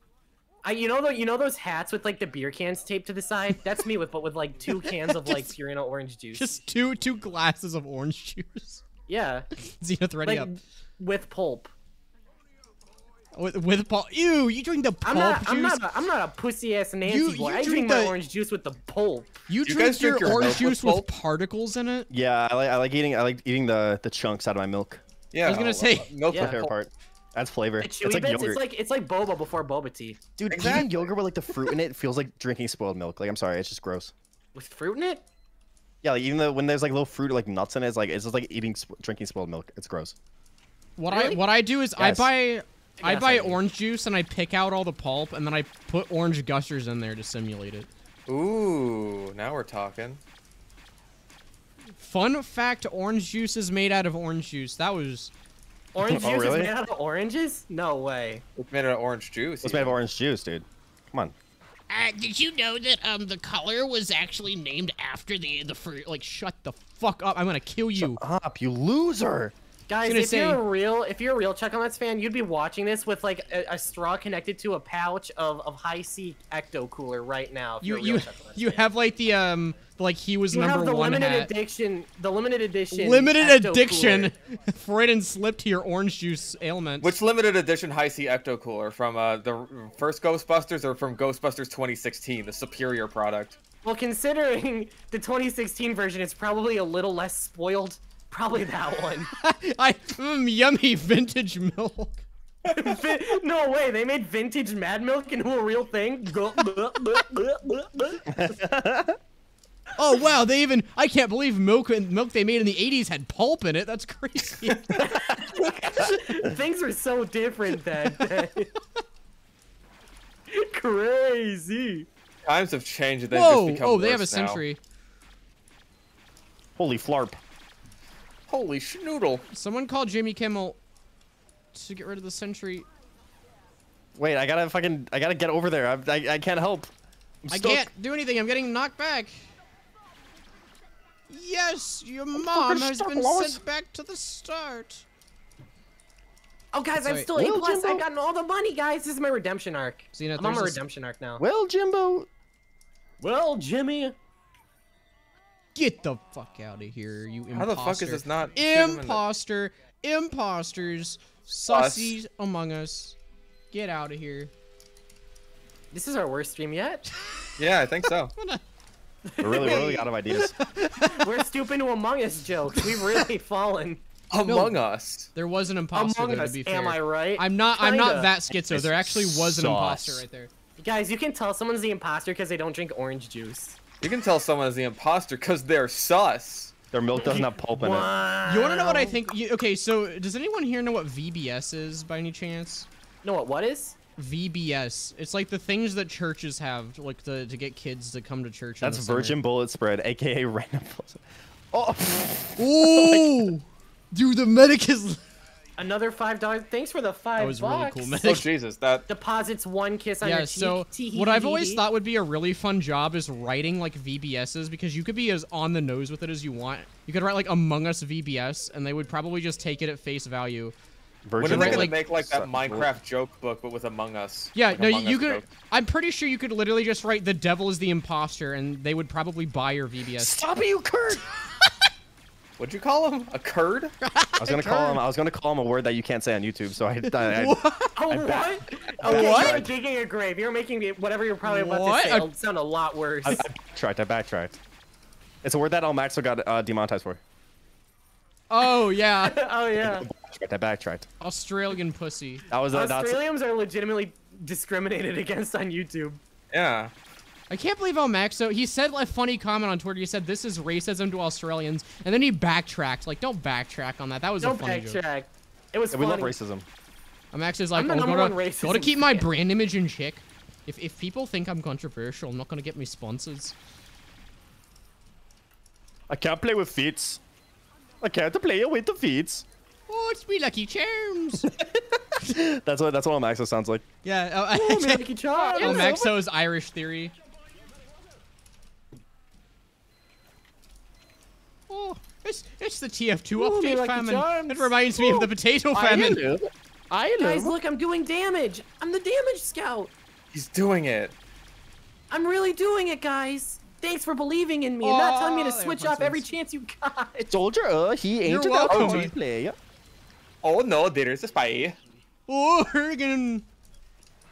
I, you know, the, you know those hats with like the beer cans taped to the side. That's me with, but with like two cans of like Just- Purina orange juice. Just two two glasses of orange juice. yeah, Zenith, ready like up. with pulp. With, with pulp. Ew, you drink the pulp I'm not, juice. I'm not, a, I'm not a pussy ass Nancy You- boy. you I drink drink my the- orange juice with the pulp. you You drink guys your drink your orange milk with juice with particles in it. Yeah, I like I like eating I like eating the the chunks out of my milk. Yeah. I was gonna say- milk Yeah. My with favorite pulp. part. That's flavor. It's like bits, yogurt. it's like it's like boba before boba tea Dude, Exactly. eating yogurt with like the fruit in it feels like drinking spoiled milk. Like I'm sorry, it's just gross. with fruit in it. Yeah, like even though when there's like little fruit or like nuts in it, it's like it's just like eating drinking spoiled milk. It's gross. What Really? I what I do is I buy I guess buy I orange juice and I pick out all the pulp and then I put orange gushers in there to simulate it. Ooh, now we're talking. Fun fact: orange juice is made out of orange juice. That was Orange Oh, juice really? is made out of oranges? No way. It's made out of orange juice. It's made of orange juice, dude. Come on. Uh, did you know that um the color was actually named after the the fruit? like shut the fuck up. I'm gonna kill you. Shut Up, you loser. Guys, gonna if you're a real if you're a real Chuck Nuts fan, you'd be watching this with like a, a straw connected to a pouch of, of Hi-C ecto cooler right now. You you're a real you Chuck Nuts you fan. have like the um like he was you number have the one limited hat. addiction the limited edition Limited Ecto addiction. Cooler. Freudian slip to your orange juice ailment. Which limited edition Hi-C ecto cooler from uh, the first Ghostbusters or from Ghostbusters 2016, the superior product? Well, considering the 2016 version it's probably a little less spoiled, probably that one. I mm, yummy vintage milk. No way, they made vintage Mad Milk into a real thing. Oh wow, they even I can't believe milk and milk they made in the 80s had pulp in it. That's crazy. Things were so different that day. Crazy. Times have changed. They've Whoa! just become Oh, they have a worse now. century. Holy flarp. Holy schnoodle. Someone called Jimmy Kimmel to get rid of the sentry. Wait, I gotta fucking I gotta get over there. I I, I can't help. I'm I can't do anything. I'm getting knocked back. Yes, your mom has been Lois. sent back to the start. Oh, guys, I'm Sorry. still A Well, plus. I've got all the money, guys. This is my redemption arc. Zenith, I'm on my there's redemption arc now. Well, Jimbo. Well, Jimmy. Get the fuck out of here, you imposter. How the fuck is this not? shoot him in the- Imposter, imposters, sussies among us. Get out of here. This is our worst stream yet. Yeah, I think so. We're really, really out of ideas. We're stupid to Among Us jokes. We've really fallen. Among Us. There was an imposter Among there, Us, to be fair. am I right? I'm not. I'm not that schizo. There actually was an Sauce. imposter right there. Guys, you can tell someone's the imposter because they don't drink orange juice. You can tell someone is the imposter because they're sus. Their milk doesn't have pulp in it. You want to know what I think? You, okay, so does anyone here know what VBS is by any chance? No, what? What is? VBS. It's like the things that churches have, like to to get kids to come to church. That's virgin bullet spread, aka random. Oh, Ooh, dude, the medic is. Another five dollars. Thanks for the five That was really bucks. cool, Oh Jesus, that Deposits one kiss on yeah, your cheek. so what I've always thought would be a really fun job is writing like VBSs because you could be as on the nose with it as you want. You could write like Among Us VBS and they would probably just take it at face value. when Version are they Right, gonna like- make like that Suck. Minecraft joke book, but with Among Us? Yeah, Like no, Among you Us could. jokes? I'm pretty sure you could literally just write "the devil is the imposter" and they would probably buy your VBS. Stop it, you Kurt! What'd you call him? A curd? I was gonna call him. I was gonna call him a word that you can't say on YouTube. So I. I, I Oh, I what? back- Okay, what? You're digging a grave. You're making me, whatever you're probably about What? to say it'll sound a lot worse. I, I backtracked. I backtracked. It's a word that Elmaxo got uh, demonetized for. Oh yeah, oh yeah. I backtracked. Australian pussy. That was a, that's Australians are legitimately discriminated against on YouTube. Yeah. I can't believe how Maxo. He said a funny comment on Twitter. He said this is racism to Australians, and then he backtracked. Like, don't backtrack on that. That was Don't a funny joke. backtrack. It was we love racism. Max is like, I'm the oh, number gotta, one racism gotta keep my brand image in check. If if people think I'm controversial, I'm not gonna get me sponsors. I can't play with feet. I can't play with the feet. Oh, it's me lucky charms. That's what that's what Elmaxo sounds like. yeah. Oh, Oh, man, Lucky Charms. oh Maxo's Irish theory. Oh, it's it's the TF2 Ooh, update Lucky famine. It reminds me of the potato famine. I know. Guys, look, I'm doing damage. I'm the damage scout. He's doing it. I'm really doing it, guys. Thanks for believing in me and not telling me to Oh, switch off every chance you got. Soldier, uh, he ain't You're a welcome. OG player. Oh no, there's a spy. Oh, Hergen.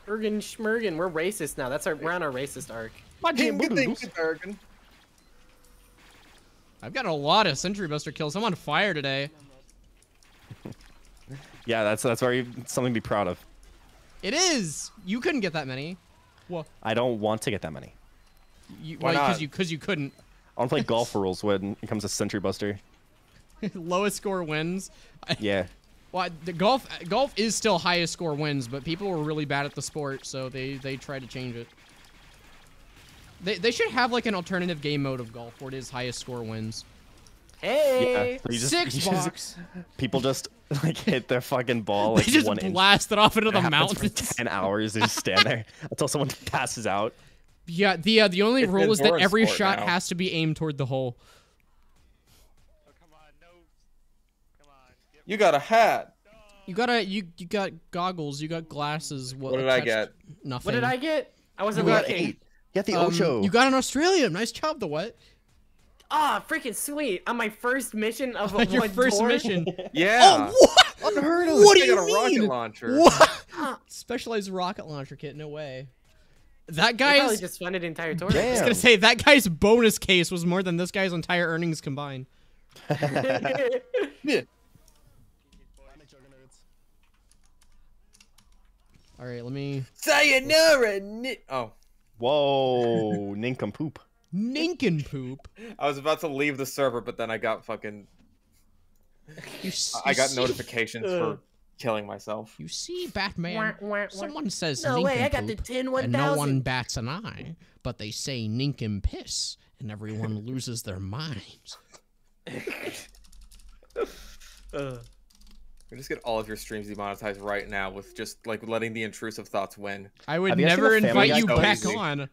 Ergen Schmergen, we're racist now. That's our we're on our racist arc. I've got a lot of Sentry Buster kills. I'm on fire today. Yeah, that's that's very something to be proud of. It is. You couldn't get that many. Well, I don't want to get that many. you, Why because not? you because you couldn't. I want to play golf rules when it comes to Sentry Buster. Lowest score wins. Yeah. Well, the golf golf is still highest score wins, but people were really bad at the sport, so they they tried to change it. They they should have like an alternative game mode of golf where it is highest score wins. Hey. Yeah. just- Six you just- box. People just like hit their fucking ball like they just one inch. blast it off into the It happens for mountains. ten hours. They just stand there until someone passes out. Yeah, the uh, the only It's rule is that every shot now. has to be aimed toward the hole. You got a hat. You gotta you you got goggles, you got glasses. What, What did I get? Nothing. What did I get? I wasn't You got looking. Eight. You got the Um, Ocho. You got an Australian. Nice job. The what? Ah, freaking sweet! On my first mission of On your one first door? mission. Yeah. Oh, what? Unheard of. What do you got a rocket mean? launcher. What? Ah. Specialized rocket launcher kit? No way. That They probably guy's. just funded entire tour. I was gonna say that guy's bonus case was more than this guy's entire earnings combined. yeah. All right, let me. Sayonara. Ni- oh, Whoa, nincompoop. Nincompoop. I was about to leave the server, but then I got fucking. You, s- I you got see- notifications for killing myself. You see, Batman. Wah, wah, wah. Someone says No way, I got the nincompoop, 10 and no one bats an eye, but they say ninkum piss, and everyone loses their minds. We just get all of your streams demonetized right now with just like letting the intrusive thoughts win. I would Have you guys seen never invite you back easy? on.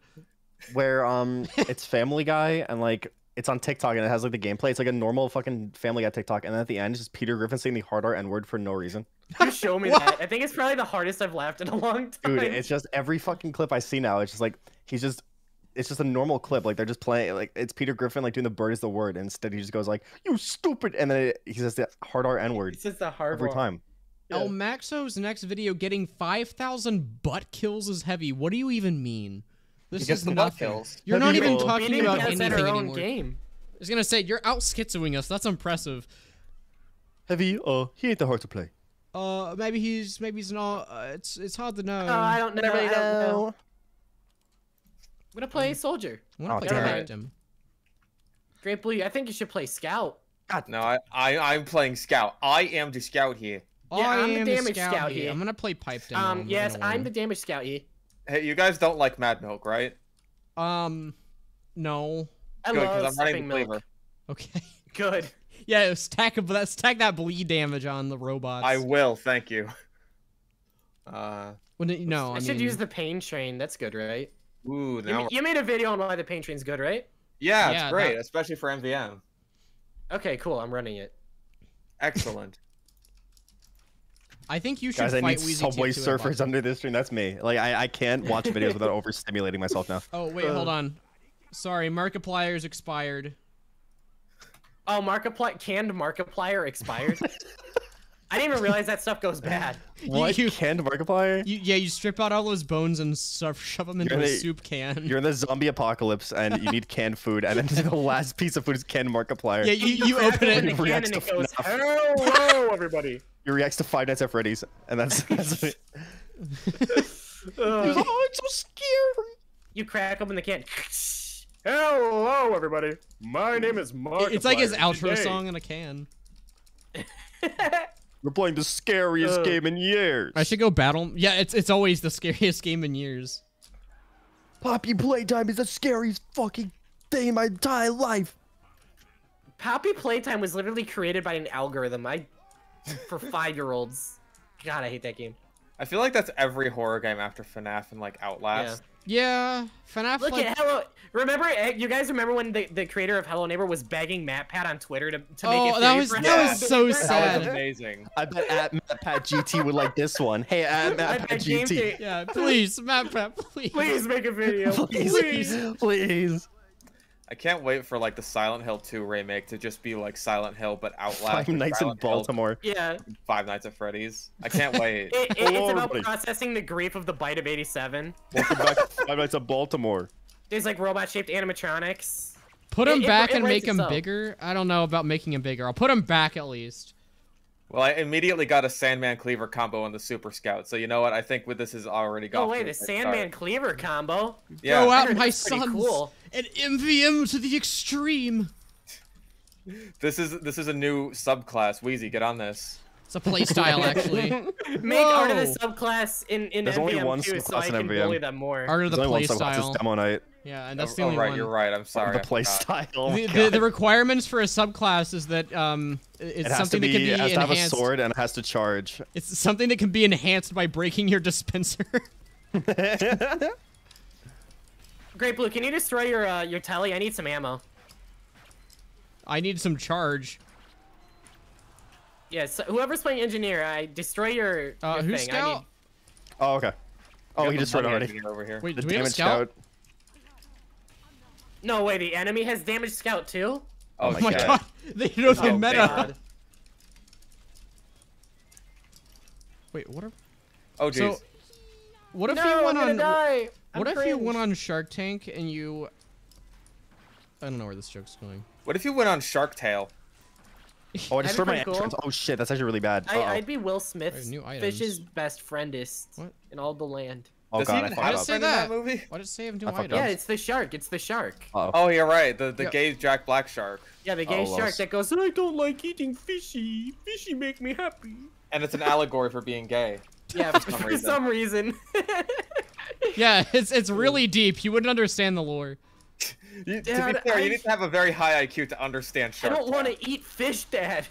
Where um, it's Family Guy and like it's on TikTok and it has like the gameplay. It's like a normal fucking Family Guy TikTok, and then at the end, it's just Peter Griffin saying the hard R N word for no reason. You show me that. I think it's probably the hardest I've laughed in a long time. Dude, it's just every fucking clip I see now. It's just like he's just. It's just a normal clip. Like they're just playing. Like it's Peter Griffin like doing the bird is the word. And instead he just goes like you stupid, and then it, he says the hard R N word It's just the hard every one. time. El Maxo's next video getting 5,000 butt kills is heavy. What do you even mean? This is the butt nothing. kills. You're not Have you even been talking Beating about us anything own anymore. game. I was gonna say you're out schizoing us. That's impressive. Heavy, uh, he ain't that hard to play. Uh, maybe he's maybe he's not. Uh, it's it's hard to know. Oh, I don't know. I don't know. I'm gonna play soldier. I'm gonna Oh, play damn it. Great Blue. I think you should play scout. God. No, I, I I'm playing scout. I am the scout here. Oh, Yeah, I I'm the am damage scout, scout here. here. I'm gonna play pipe demo. Um, I'm yes, I'm win. the damage scout here. Hey, you guys don't like Mad Milk, right? Um, no. I Good, love I'm running milk. flavor. Okay. Good. Yeah, stack of that stack that bleed damage on the robots. I will, thank you. Uh, When it- no, I, I, should use the pain train. That's good, right? Ooh, You, now ma- you made a video on why the pain train's good, right? yeah, it's Yeah, great, that- especially for MVM. Okay, cool. I'm running it. Excellent. I think you should Guys, I need Wheezy Subway Kid to a Surfers under this stream. That's me. Like I, I can't watch videos without overstimulating myself now. Oh wait, hold on. Sorry, Markiplier's expired. Oh, Markiplier canned Markiplier expired. I didn't even realize that stuff goes bad. What? you- Canned Markiplier? You, yeah, you strip out all those bones and stuff, shove them into You're a the- soup can. You're in the zombie apocalypse and you need canned food, and then the last piece of food is canned Markiplier. Yeah, you, you open in it. the can reacts and to it goes, FNAF. hello, everybody. He reacts to Five Nights at Freddy's, and that's. that's it. Uh, oh, it's so scary. you crack open the can. Hello, everybody. My name is Mark. It's like his outro song in a can. We're playing the scariest Uh. game in years. I should go battle. Yeah, it's it's always the scariest game in years. Poppy Playtime is the scariest fucking thing in my entire life. Poppy Playtime was literally created by an algorithm. I for five year olds. God, I hate that game. I feel like that's every horror game after FNAF and like Outlast. Yeah, FNAF. Look like, at Hello. Remember, eh, you guys remember when the, the creator of Hello Neighbor was begging MatPat on Twitter to, to make Oh, it that free was for that him? was so sad. That was amazing. I bet at MatPat GT would like this one. Hey, at I Matt bet Pat Game GT. Yeah, please, MatPat, please. Please make a video. Please, Please. please. I can't wait for like the Silent Hill 2 remake to just be like Silent Hill but Outlast. Five and Nights in Silent Hill, Baltimore. Yeah, Five Nights at Freddy's. I can't wait. it, it, it's about everybody. processing the grief of the bite of 87. Welcome back to Five Nights at Baltimore. There's like robot shaped animatronics. Put It- him it- back it and writes make him itself. bigger. I don't know about making him bigger. I'll put him back at least. Well, I immediately got a Sandman Cleaver combo on the Super Scout, so you know what? I think with this is already oh, gone. Oh wait, the Sandman Cleaver combo. Yeah. Throw out my that's sons cool. and MVM to the extreme. This is this is a new subclass. Wheezy, get on this. It's a playstyle, actually. Make art of the subclass in in There's only one too, so subclass I in can MVM. bully them more. Art of the There's only one subclass. It's playstyle. demo night. Yeah, and that's oh, the only oh, right, one. you're right. I'm sorry. the I play forgot. Oh The, the, the requirements for a subclass is that um, it's it has something to be, that can be it has to have a sword and it has to charge. It's something that can be enhanced by breaking your dispenser. Great Blue, can you destroy your uh, your telly? I need some ammo. I need some charge. Yeah, so whoever's playing engineer, I destroy your, Uh, your who's thing. I scout? need... oh, okay. Oh, he the destroyed money already. over here. Wait, The do we have damage scout? scout. No way, the enemy has damaged scout too. Oh, Oh my Okay. god, they know the Oh, meta. God. Wait, what? Are, Oh jeez. so, what if no, you I'm went on? die. What I'm if you went on Shark Tank and you? I don't know where this joke's going. what if you went on Shark Tale? Oh, I That'd be destroyed my pretty cool. entrance. Oh shit, that's actually really bad. I, Uh-oh. I'd be Will Smith's new fish's best friendist What? in all the land. oh Does he god, I even fucked have up. Say friend that that. movie? Why did it say I have new I items? Yeah, it's the shark. It's the shark. Uh-oh. Oh, you're right. The the Yeah. gay Jack Black shark, Yeah, the gay Oh, shark that goes, I don't like eating fishy. Fishy make me happy. and it's an allegory for being gay. Yeah, some for reason. some reason. Yeah, it's it's really deep. You wouldn't understand the lore. You, to be fair, I- you need to have a very high IQ to understand I don't want to eat fish, Dad.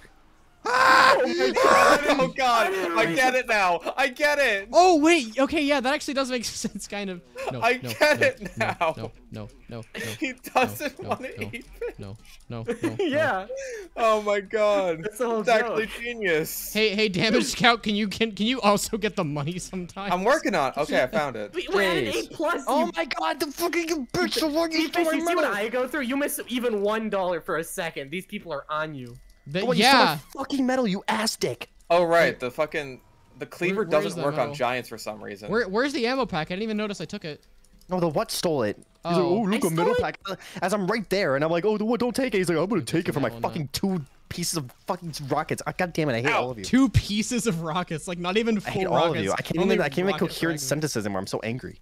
Ah! oh god, I get it now. I get it. Oh wait, okay, yeah, that actually does make sense, kind of. No, I no, get no, it no, now. No, no, no, no, He doesn't no, want to no. eat fish. no, no, no. no. yeah, Oh my god. that's the whole It's actually joke. genius. Hey, hey, damage scout, can you can can you also get the money sometimes? I'm working on. Okay, I found it. We- We're at an Jeez. A plus. Oh you my god, the fucking bitch! The fucking Fish, stole you see what. I go through? You miss even one dollar for a second. These people are on you. The- Oh, you stole my yeah, fucking metal, you ass dick. Oh right, the fucking the cleaver Where- where's doesn't the work on giants for some reason. where where's the ammo pack? I didn't even notice I took it. No, the what stole it? He's like, Oh. oh, look, I a middle stole pack. As I'm right there, and I'm like, oh, the what? Don't take it. He's like, I'm gonna take it for my that uh, fucking two pieces of fucking rockets. Ah, God damn it, I hate all of you. Two pieces of rockets, like not even I hate rockets. all of you. I can't only even. I can't make rocket coherent fragments. sentences anymore. I'm so angry.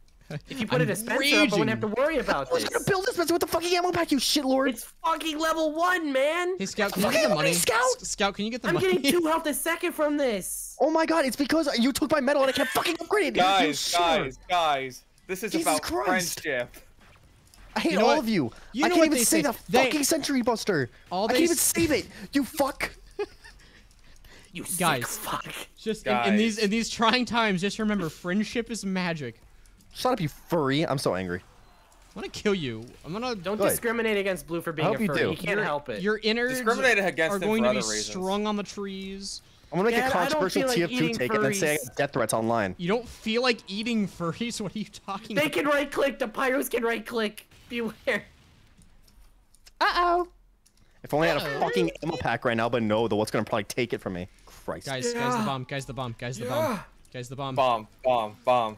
If you put a I'm dispenser up, I wouldn't have to worry about I was gonna build this dispenser with the fucking ammo pack, you shitlord. It's fucking level one, man. Hey, Scout, can you Fucking get the money, money? Scout! Scout, can you get the money? I'm getting two health a second from this. Oh my god, it's because you took my medal and I can't fucking upgrading. it. Guys, guys, guys. This is Jesus about Christ. friendship. I hate You know all what? of you. You I can't what even they say say. the They- fucking Sentry Buster. All I can't even s- save it. You fuck. You sick Guys. fuck. Just in, in these in these trying times, just remember, friendship is magic. Shut up, you furry. I'm so angry. I'm gonna kill you. I'm gonna. Don't Good. discriminate against Blue for being hope a you furry. do. He can't your, help it. Your innards Discriminate against are going to be reasons. strung on the trees. I'm gonna make Dad, a I controversial like TF2 eating take and then say I furries. got death threats online. You don't feel like eating furries? What are you talking They about? They can right click. The pyros can right click. Beware. Uh-oh. If only I had a fucking ammo pack right now, but no, the what's gonna probably take it from me. Christ. Guys, guys, the bomb, guys, the bomb, guys, the bomb, guys, the bomb. Bomb, bomb, bomb.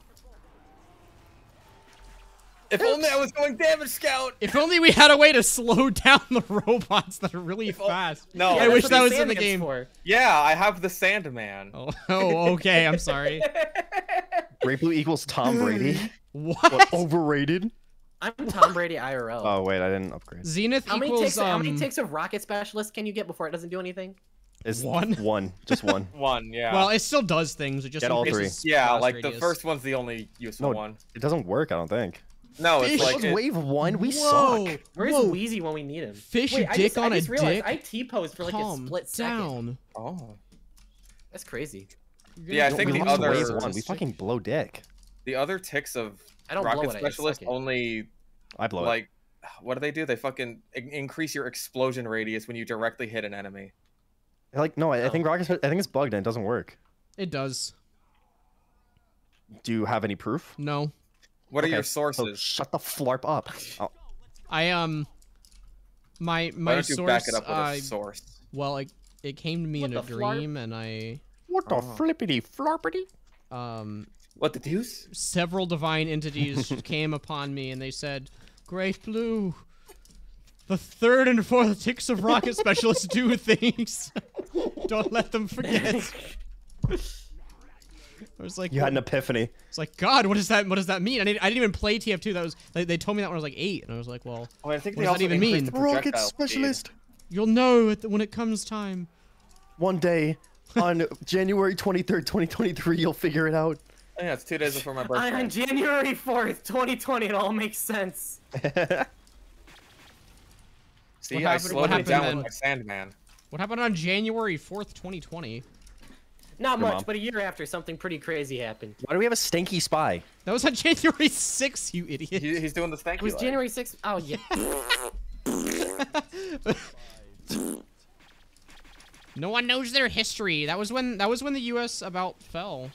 If only I was going damage scout. If only we had a way to slow down the robots that are really o- fast. No. I wish that was in the game. For. Yeah, I have the Sandman. Oh, oh, okay. I'm sorry. Great Blue equals Tom Brady. What? What, overrated? I'm Tom Brady IRL. Oh wait, I didn't upgrade. Zenith how many equals ticks? um. how many ticks of rocket specialist can you get before it doesn't do anything? It's One? One, just one. One, yeah. Well, it still does things. It just Get all increases yeah, blast like the first one's the only useful No, one. it doesn't work. I don't think. No, it's Fish. like Like it- wave one, we Whoa, suck. Where's whoa. Wheezy when we need him? Fish Wait, a I dick just, on I a just realized dick. I T posed for like Calm a split second. down. Oh. That's crazy. Yeah, I think we the other- wave wave one. We fucking blow dick. The other ticks of I don't blow rocket it. Specialist suck only I blow it. like what do they do? They fucking increase your explosion radius when you directly hit an enemy. Like no, I, I Oh. think rocket. I think it's bugged and it doesn't work. It does. Do you have any proof? No. What are your so sources? shut the flarp up. Oh, I um. My Why my don't you source. back it up with uh, a source? well, it it came to me What in a the flarp? dream, and I what the Oh. flippity flarpity? um What the deuce? several divine entities came upon me and they said, Great Blue, the third and fourth ticks of rocket specialists do things. Don't let them forget. I was like, You had an what- epiphany. it's like, God, what does that what does that mean? I didn't, I didn't even play TF2. That was they, they told me that when I was like eight, and I was like, well, Oh, I think What they does that even increased mean? the Rocket projectile speed. specialist. you'll know when it comes time. One day on January 23rd, 2023, you'll figure it out. Oh, yeah, it's two days before my birthday. on January 4th, 2020, it all makes sense. See, What I happened- slowed what it happened down then? with my Sandman. What happened on January fourth, 2020? Not Your much, mom. but a year after, something pretty crazy happened. Why do we have a stinky spy? That was on January 6th, you idiot. He, he's doing the stanky It was leg. January 6th. Oh, yeah. No one knows their history. That was when that was when the U.S. about fell.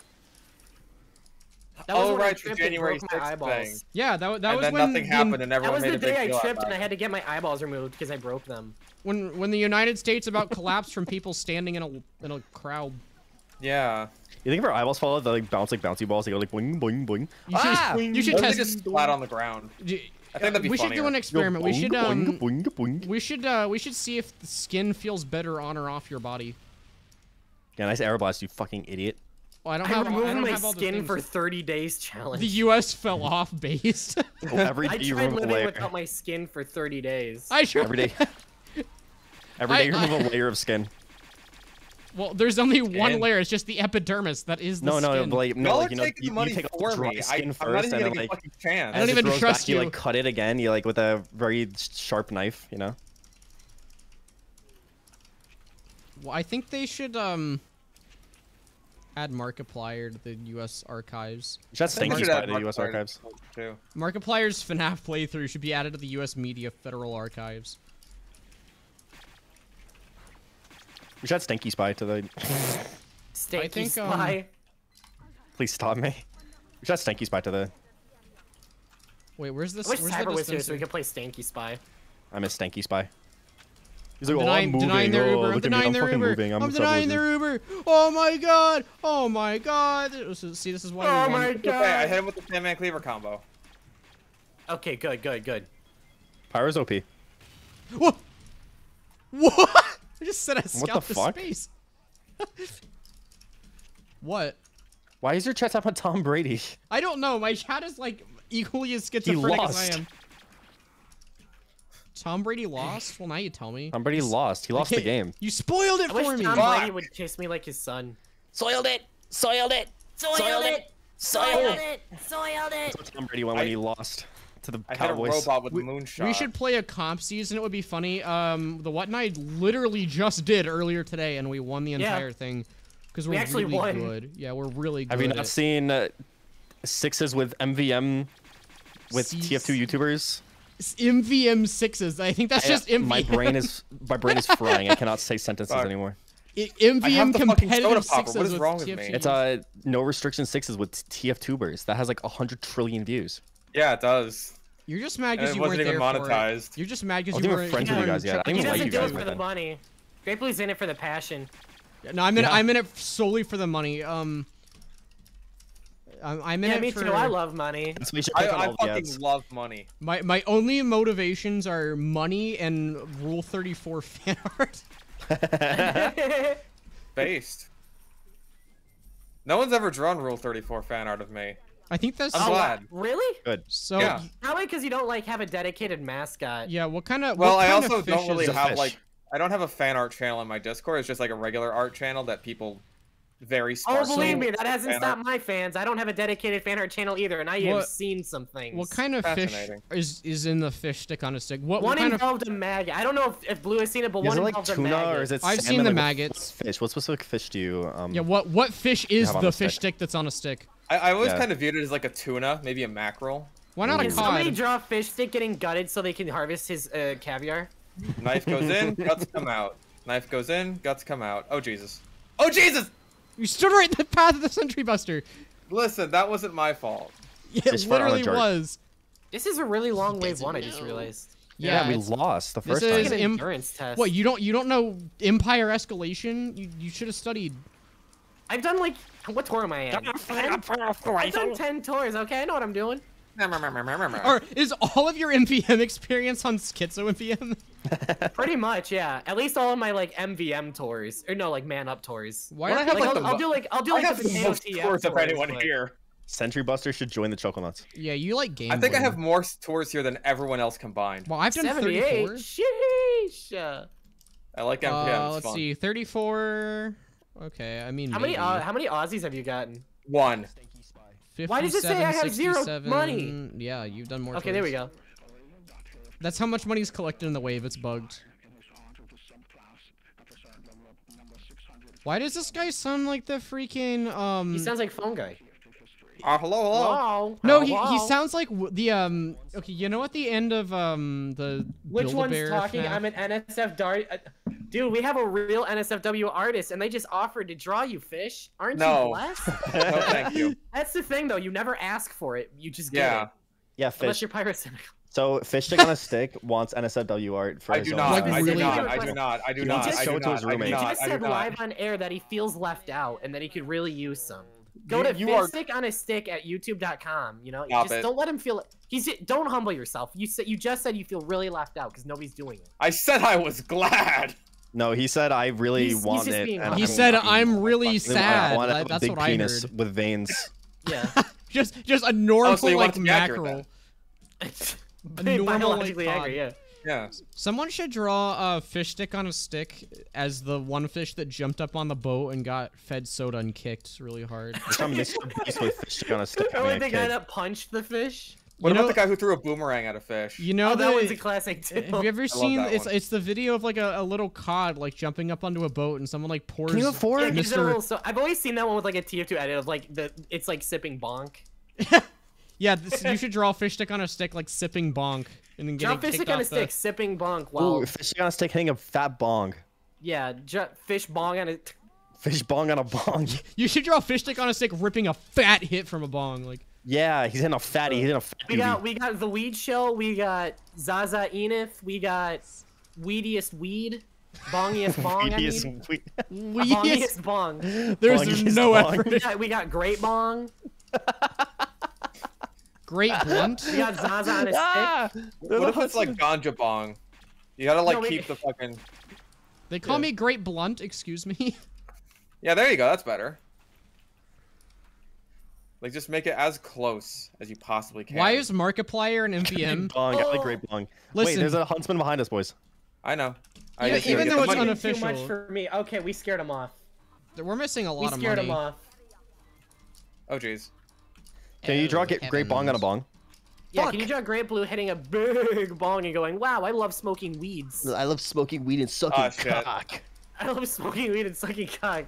That was Oh, when I right, the January broke my 6th eyeballs. thing. Yeah, that, wa- that and was then when nothing the- happened, and That everyone was made the a big day I tripped and I had to get my eyeballs removed because I broke them. when when the United States about collapsed from people standing in a in a crowd. Yeah. You think if our eyeballs fall out, they like bounce like bouncy balls? They go like boing, boing, boing. You should, Ah! you should Or test. just splat on the ground. I think that'd be we should do funnier. an Go experiment. We should boing, um boing, boing. we should uh we should see if the skin feels better on or off your body. Yeah, nice air blast, you fucking idiot. Well, I don't I have I removed don't my have all skin for 30 days challenge. the U.S. fell off base. Every I day you tried a living layer. without my skin for 30 days. I sure. Every day. Every day you remove a layer of skin. Well, there's only one And- layer. It's just the epidermis. That is the No, no, skin. no, like, no, Y'all like, you know, you, you take off the dry me. I, skin I'm not first, even and gonna then like, fucking chance. I don't even trust back, you. you. like cut it again. You like with a very sharp knife, you know. Well, I think they should um add Markiplier to the U.S. archives. You should I think stinky we should spy add to the U.S. Archives. Too. Markiplier's FNAF playthrough should be added to the U.S. Media Federal Archives. We should add stinky spy to the. Stanky think, um, spy. Please stop me. We should add stinky spy to the. Wait, where's this? I wish where's Cyber the was here so we could play Stanky Spy. I miss stinky spy. He's I'm like, denying, oh, I'm moving. denying their oh, I'm look at me, denying I'm their fucking Uber. moving. I'm, I'm a denying subloser. their Uber. Oh my god. Oh my god. This is- See, this is why. Oh my won. Okay, I hit him with the Sandman Cleaver combo. Okay, good, good, good. Pyro's OP. What? What? I just said I the scalped the fuck? space. what? Why is your chat talking about Tom Brady? I don't know. My chat is like equally as schizophrenic as I am. Tom Brady lost? Well, now you tell me. Tom Brady lost. He lost the game. You spoiled it I wish for me. Tom Fuck. Brady would kiss me like his son. Soiled it. Soiled it. Soiled it. Soiled it. Soiled it. That's what Tom Brady went when he lost to the I had a robot with We, moonshot. we should play a comp season. It would be funny. Um, the what night literally just did earlier today, and we won the Yeah. entire thing because we're We actually really won. good. Yeah, we're really good. Have you not it. seen uh, sixes with MVM with Seas- TF2 YouTubers? S- MVM sixes? I think that's I- just MVM. My brain is my brain is frying. I cannot say sentences Fuck. anymore. I- I MVM the fucking soda competitive sixes What is with wrong with TFT. me? It's uh no restriction sixes with TF tubers. That has like hundred trillion views. Yeah, it does. You're just mad because you wasn't weren't even there for it. monetized. You're just mad because you weren't. friends you with you weren't guys yet. I didn't He even to like doesn't you do it for the then. money. Grapely's in it for the passion. No, I'm in. Yeah. I'm in it solely for the money. Um, I'm, I'm in Yeah, it me for. too. I love money. That's why you should I, I fucking ads. love money. My my only motivations are money and Rule 34 fan art. Based. No one's ever drawn Rule 34 fan art of me. I think that's I'm Oh, glad. Really? Good. So. Yeah. Probably because you don't like have a dedicated mascot. Yeah. What kind of? Well, what I kind also fish don't really is- a have fish. like I don't have a fan art channel in my Discord. It's just like a regular art channel that people very Oh, sparsely. believe me, that hasn't fan stopped art. my fans. I don't have a dedicated fan art channel either, and I What- have seen some things. What kind of fish Fascinating. is is in the fish stick on a stick? What, what One kind of? involved a maggot. I don't know if, if Blue has seen it, but Is one it like involved a tuna maggot. or is it? I've salmon seen the and, like, maggots. Fish. What specific fish do you? Um, Yeah. What what fish is have on the a fish stick. stick that's on a stick? I, I always Yeah. kind of viewed it as like a tuna, maybe a mackerel. Why not a Can somebody draw a fish stick getting gutted so they can harvest his uh, caviar? Knife goes in, guts come out. Knife goes in, guts come out. Oh Jesus! Oh Jesus! You stood right in the path of the Sentry Buster. Listen, that wasn't my fault. It Fish fry on a literally was. This is a really long wave one. I just realized. Yeah. Yeah, we lost the first is It's time. like an endurance test. What you don't you don't know Empire Escalation? You you should have studied. I've done like what tour am I at? Ten? I've done ten tours. Okay, I know what I'm doing. Or is all of your MVM experience on Schizo MVM? Pretty much, yeah. At least all of my like MVM tours, or no, like man up tours. Why Well, I are have, Like, like, I'll, the I'll mo- do like I'll do I like have the the most KOTF tours of anyone but- here. Sentry Buster should join the Choconuts. Yeah, you like game. I think I have more tours here than everyone else combined. Well, I've done 78. 34. Sheesh. I like MPM. Uh, let's fun. see, 34. Okay, I mean How many maybe. uh, how many Aussies have you gotten? One. Why does it say I have zero 57, money? Yeah, you've done more. Okay, there we go. That's how much money is collected in the wave. It's bugged. Why does this guy sound like the freaking um? He sounds like phone guy. Uh, hello, hello. Wow. no, he, he sounds like w- the um. Okay, you know at the end of um the Which one's Build-A-Bear talking? FNAF? I'm an NSF dart. Dude, we have a real NSFW artist, and they just offered to draw you fish. Aren't No. you blessed? No, thank you. That's the thing, though. You never ask for it. You just get Yeah. it. Yeah, Unless fish. you're Pyrocynical. So fish stick on a stick wants NSFW art for I his do own not. Like, I really? do not. I do not. I do He not. wants to I show do it to his not. I do roommate. He just said live on air that he feels left out and that he could really use some. Go You- to you fish are- stick on a stick at youtube.com. You know, Stop just it. don't let him feel. He's don't humble yourself. You said you just said you feel really left out because nobody's doing it. I said I was glad. No, he said I really He's- he's want just it. and He I'm said I'm really I want- sad. I want That- a that's big what I penis heard. with veins. Yeah. Just just a normal Oh, so like it to be mackerel. a normal, like, biologically pod. angry. Yeah. Yeah. Someone should draw a fish stick on a stick as the one fish that jumped up on the boat and got fed soda and kicked really hard. It's from Mr. Beast with fish stick on a stick. Oh, having and a the guy kid. that punched the fish. What You about know- the guy who threw a boomerang at a fish? You know oh, that the- one's a classic too. Have you ever seen it's one. it's the video of like a, a little cod like jumping up onto a boat and someone like pours Can you afford? Yeah, it Mr. little so I've always seen that one with like a TF2 edit of like the it's like sipping bonk. Yeah, this, you should draw a fish stick on a stick like sipping bonk and then Draw getting fish stick on a off the- stick, sipping bonk. Wow. Ooh, fish stick on a stick hitting a fat bong. yeah, ju- fish bong on a. Fish bong on a bong. You should draw a fish stick on a stick ripping a fat hit from a bong like yeah, he's in a fatty. He's in a fat We got we got the weed show. We got Zaza Enif. We got weediest weed, bongiest bong. I Weediest mean, we- weediest. bongiest bong. There's Bongiest no bong. effort. We got, we got great bong. Great blunt. We got Zaza on a stick. Ah! What if it's like ganja bong? You gotta like No, keep the fucking. They call Yeah. me Great Blunt, excuse me. Yeah, there you go. That's better. Like, just make it as close as you possibly can. Why is Markiplier an MVM? bong. I like Oh. great bong. Wait, there's a huntsman behind us, boys. I know. I Yeah, even though it's money. Too much for me. Okay, we scared him off. We're missing a lot of money. We scared money. him off. Oh jeez. Can you draw Oh, get great bong on a bong? Yeah, Fuck. can you draw Great Blue hitting a big bong and going, "Wow, I love smoking weeds. I love smoking weed and sucking ah, shit. cock. I love smoking weed and sucking cock."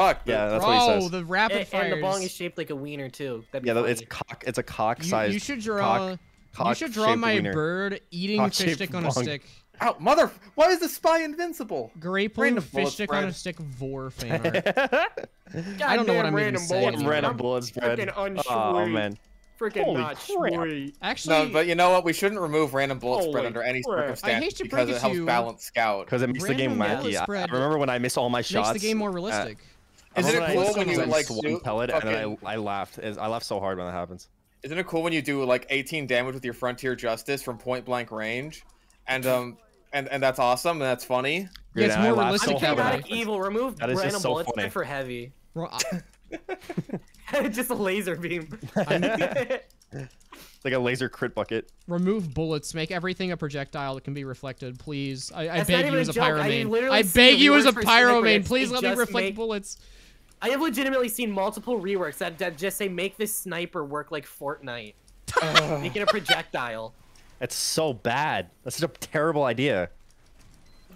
Fuck. Yeah, dude. that's what he Bro, says. the rapid And, fires. and the bong is shaped like a wiener too. That'd be Yeah, funny. it's cock. It's a cock you, sized. you should draw. you cock should draw my wiener. bird eating fish Cock-shaped stick on a stick. Ow, mother! Why is the spy invincible? Grape blue Random fish bullet stick on a stick vor fan art. I don't know what I'm even random saying. Random bullet spread. Oh man. Freaking Holy not crap. Actually, No, but you know what? We shouldn't remove random bullet spread under any crap. I circumstance hate to because it it helps balance scout. Because it makes the game Random bullet wacky. I- I, remember when I miss all my shots. makes the game more uh, realistic. I Isn't it cool when you like swung do pellet and then I, I laughed. I laugh so hard when that happens. Isn't it cool when you do like 18 damage with your frontier justice from point blank range, and um, and and that's awesome and that's funny. Yeah, it's Dude, I more laugh realistic so that hard when that way. Chaotic happens. evil. Remove That is just random so bullet funny. spread for heavy. Ro- Just a laser beam. Like a laser crit bucket. remove bullets. Make everything a projectile that can be reflected, please. I, I That's beg not you even as a a joke. I pyromane. literally I see beg the you as a reworks for Sniper pyromane. Ants. Please They let me just reflect make- bullets. I have legitimately seen multiple reworks that, that just say make this sniper work like Fortnite. making a projectile. That's so bad. That's such a terrible idea.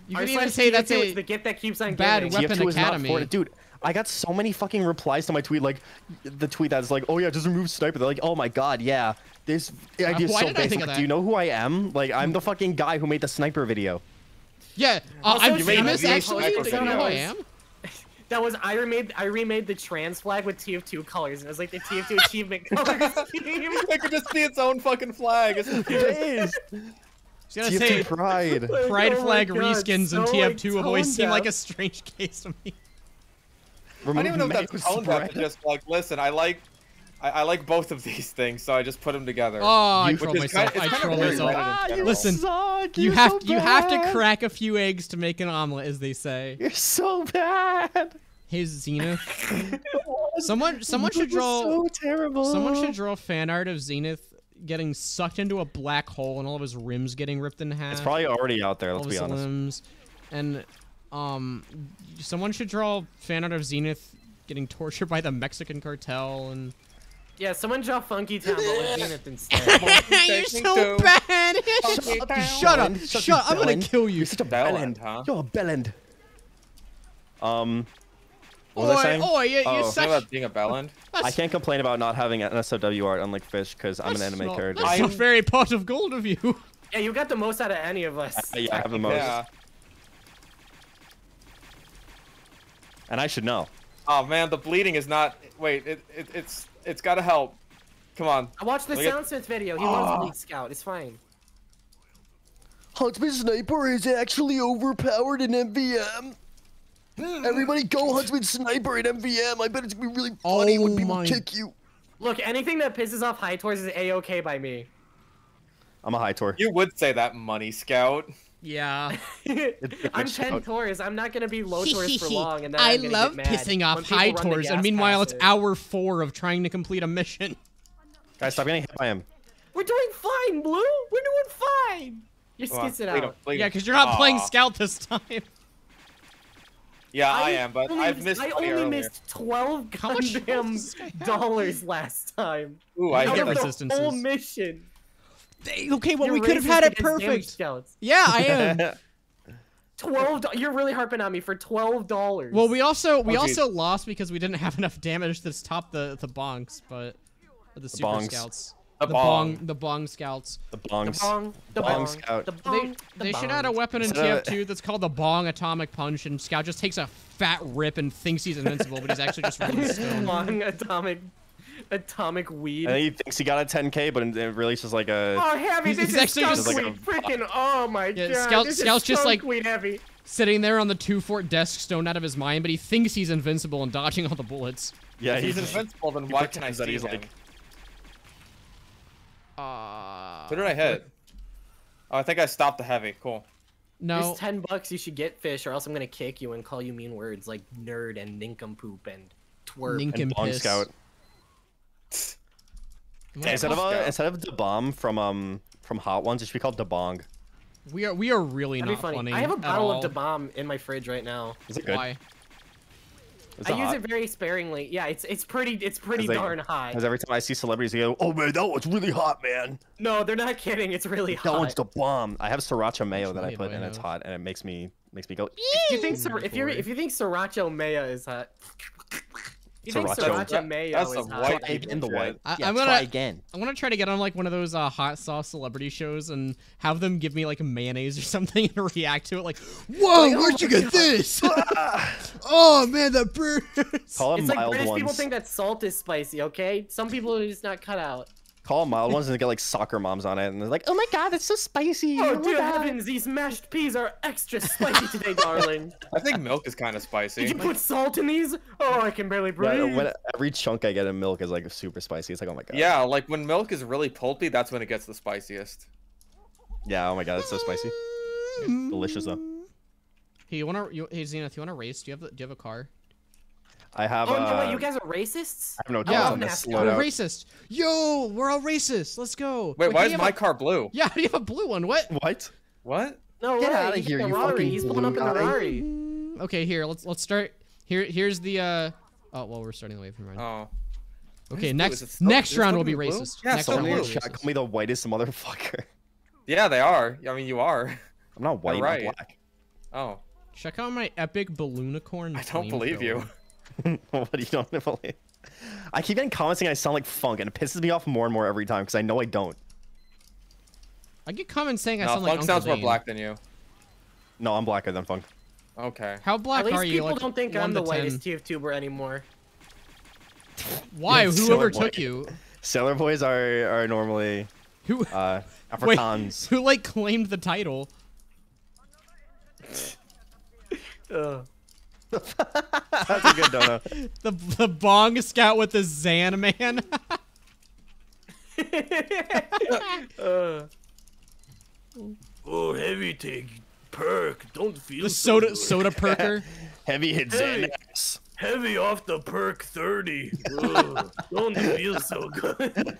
You R can even say that's a it's the gift that keeps on bad giving. weapon TF2 not academy. Dude, I got so many fucking replies to my tweet, like the tweet that's like, "Oh yeah, just remove sniper." They're like, "Oh my god, yeah, this idea is why so did I basic." think Do you know who I am? Like, I'm the fucking guy who made the sniper video. Yeah, uh, Also, I'm famous actually. Do you know who I am? That was I remade I remade the trans flag with TF2 colors and it was like the TF2 achievement color scheme. It could just be its own fucking flag. It's It is. Just gotta TF2 Pride. Pride oh flag God, reskins so, and TF2 have always tone seemed like a strange case to me. I don't even know if Remove that's Mayo tone deaf. It's just like, listen, I like, I, I like both of these things, so I just put them together. Oh, I You- trolled Which is kind myself. of- I kind of trolled very myself. Ah, you. Listen, suck. You You're have so you have to crack a few eggs to make an omelet, as they say. You're so bad. Hey Zenith, someone someone should You're draw So terrible. someone should draw fan art of Zenith getting sucked into a black hole and all of his rims getting ripped in half. It's probably already out there. Let's of be his honest. limbs, and um, someone should draw fan art of Zenith getting tortured by the Mexican cartel and. Yeah, someone draw Funky Town but with Zenith instead. You're so bad. Shut up! Shut up! Shut Shut! up, I'm gonna kill you. You're such a Bellend, bellend. huh? You're a bellend. Um, what was I saying? oi, you- you're Oh. Something such. about being a bellend. I can't complain about not having an SOW art unlike Fish because I'm an anime not- character. That's I- not very pot of gold of you. yeah, you got the most out of any of us. Uh, yeah, I have the most, Yeah. and I should know. Oh man, the bleeding is not. Wait, it, it it's it's gotta help. Come on. I watched the Look at- Soundsmith video. He Ah. loves Elite Scout. It's fine. Huntsman Sniper is actually overpowered in MVM. Everybody go Huntsman Sniper in MVM. I bet it's gonna be really funny when Oh people my- kick you. Look, anything that pisses off high tours is a-okay by me. I'm a high tour. You would say that, money scout. Yeah. I'm 10 out. tours. I'm not gonna be low tours for long, and then I love pissing off high run tours, and gas meanwhile it's hour four of trying to complete a mission. Guys, stop getting hit by him. We're doing fine, Blue. We're doing fine. You're Come on, skissing bleed 'em, out. bleed Yeah, 'em. because you're not playing scout this time. Yeah, I, am, but only- I've missed I only earlier. missed 12 How goddamn does this guy have? dollars last time. Ooh, I I Out get hit the resistances. whole mission. Hey, Okay, well You're we could have had it perfect. Scouts. Yeah, I am. Twelve. You're really harping on me for twelve dollars. well, we also we Oh, also lost because we didn't have enough damage to stop the the bonks, but or the super bongs. scouts. The the bong. bong the bong scouts. The the bong, the Bong bong, Scout. the They, bong, the they should add a weapon in TF2 that's called the Bong Atomic Punch, and Scout just takes a fat rip and thinks he's invincible, but he's actually just really stoned. Long atomic, atomic weed. And he thinks he got a 10k, but it really is just like a. Oh, heavy! He's- This he's is actually skunk just like a- Freaking! Oh my Yeah, god! Scout- this Scout's is just skunk like- weed heavy. Sitting there on the two fort desk, stoned out of his mind, but he thinks he's invincible and dodging all the bullets. yeah, If he's he's- invincible, then he why can I pretends that see he's him? like- Uh, Who did I hit? Oh, I think I stopped the heavy. Cool. No. There's ten bucks. You should get fish, or else I'm gonna kick you and call you mean words like nerd and nincompoop and twerp. Nink- and Bong. Scout. What? Instead of Bong uh, instead of the bomb from um from Hot Ones, it should be called bong? We are we are really That'd not funny. funny. I have a bottle all. of Da Bomb in my fridge right now. Is it good? Why? Is I it use it very sparingly. Yeah, it's it's pretty it's pretty they- darn hot. Because every time I see celebrities, they go, "Oh man, that one's really hot, man. No, they're not kidding. It's really hot. That hot. one's the bomb." I have sriracha mayo that I put, and mayo. it's hot, and it makes me makes me go. If you think sir- if you are if you think sriracha mayo is hot, you think Sriracha. sriracha That- mayo that's is some hot. white Try again the white. I- yeah, I'm gonna- try again. I want to try to get on like one of those uh, hot sauce celebrity shows and have them give me like a mayonnaise or something and react to it like, "Whoa, where'd you get this? oh man, that burns!" Call them It's like British ones. people think that salt is spicy. Okay, some people are just not cut out. Call them mild ones and they get like soccer moms on it, and they're like, "Oh my god, that's so spicy." Oh, oh my dear heavens, these mashed peas are extra spicy today, darling. I think milk is kind of spicy. Did you put salt in these? Oh, I can barely breathe. Yeah, when every chunk I get in milk is like super spicy. It's like, oh my god. Yeah, like when milk is really pulpy, that's when it gets the spiciest. Yeah. Oh my god, it's so spicy. Delicious though. Hey, you wanna? You, hey, Zenith, you wanna race? Do you have the, Do you have a car? I have. Oh no, uh, wait, you guys are racists? I have no I tires love on. NASCAR. Slow We're racist. Yo, we're all racist. Let's go. Wait, how why is my have car blue? Yeah, how do you have a blue one? What? What? What? No Get way. outta he's here, you Rari. fucking He's pulling up in blue the guy. Okay, here. Let's let's start. Here, here's the. uh Oh well, we're starting the way from right. Oh. okay, is next still- next round will be blue? racist. Yeah, next still round will Someone be racist. call me the whitest motherfucker. Yeah, they are. I mean, you are. I'm not white. right. I'm black. Oh, Check out my epic balloonicorn. I don't believe you. What do you don't believe? I keep getting comments saying I sound like funk, and it pisses me off more and more every time because I know I don't. I get comments saying I No, sound Funk like Funk sounds more black than you. No, I'm blacker than funk. Okay. How black At least are you? people Like don't think I'm the whitest TF2ber anymore. Why? Yeah, Who so overtook you? Sailor boys are are normally Who? uh, Wait, who like claimed the title? Ugh. That's a good dono. The the bong scout with the Zan man. Ugh. Oh, heavy take perk. Don't feel the soda soda perker. Heavy hit Hey. Xanax. heavy off the perk 30. Ugh, don't feel so good.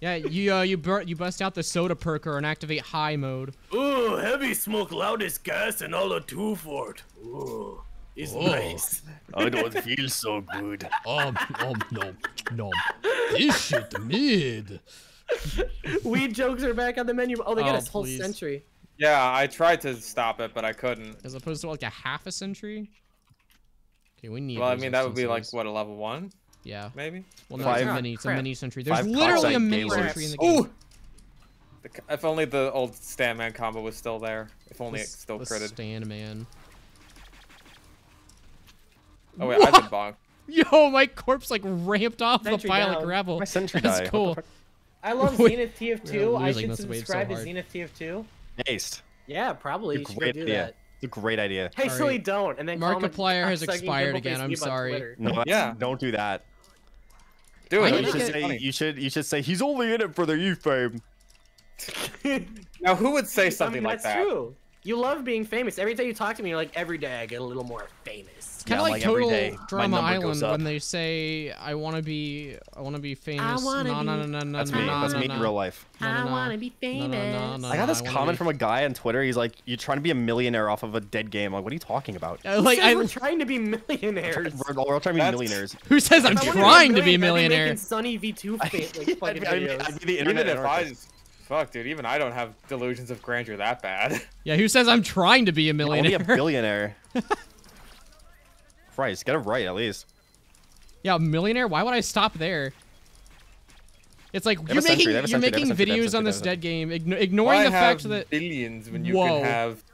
Yeah, you uh, you bur- you bust out the soda perker and activate high mode. Ooh, heavy smoke loudest gas in all the two fort. Ooh, it's nice. I don't feel so good. Um, um, no, no. This shit mid. Weed jokes are back on the menu. Oh, they got Oh, a whole please. sentry. Yeah, I tried to stop it, but I couldn't. As opposed to like a half a century. Okay, we need. Well, I mean, that would be like what a level one, Yeah. maybe. Well, no, it's a mini. It's a mini sentry. There's Five literally a mini gaylords. sentry in the game. Ooh. The If only the old Sandman combo was still there. If only The it still the critted. Stand man. Oh wait, I've been bonked. Yo, my corpse like ramped off the pile like down. gravel. My sentry That's died. Cool. I love Wait, Zenith TF2. I should this wave so subscribe to hard. Zenith TF2. Aced. Yeah, probably. You It's a should great do idea. that. It's a great idea. Hey, Sorry. silly, don't. And then call Markiplier has expired again, I'm sorry. No, Yeah. don't do that. Do it. You should say you should you should say he's only in it for the youth fame. Now, who would say I something mean, like that's that? true. You love being famous. Every time you talk to me, you're like, every day I get a little more famous. Kind Yeah, of like, like Total day, Drama Island when they say, "I want to be, I want to be famous." wanna no, no, be- no, no, no, That's no, me. no, That's no, me no. in real life. No, no, I no. want to be No, no, famous. no, no, I got this wanna comment be- from a guy on Twitter. He's like, "You're trying to be a millionaire off of a dead game." Like, what are you talking about? Uh, Like, like, I, we're trying to be millionaires. We're, we're all trying to be That's- millionaires. who says I'm If I wanted trying to be a I'd millionaire? making Sunny V2 fa- like, fucking be, I'd, be, videos. I'd be the Even if I, fuck, dude, even I don't have delusions of grandeur that bad. Yeah, who says I'm trying to be a I want to millionaire? be a billionaire. Christ, get it right at least. yeah, millionaire. Why would I stop there? It's like you're a century, making they have a you're century, they have making century, they have a videos on this dead game, igno- ignoring Why the fact have that billions when you Whoa. can have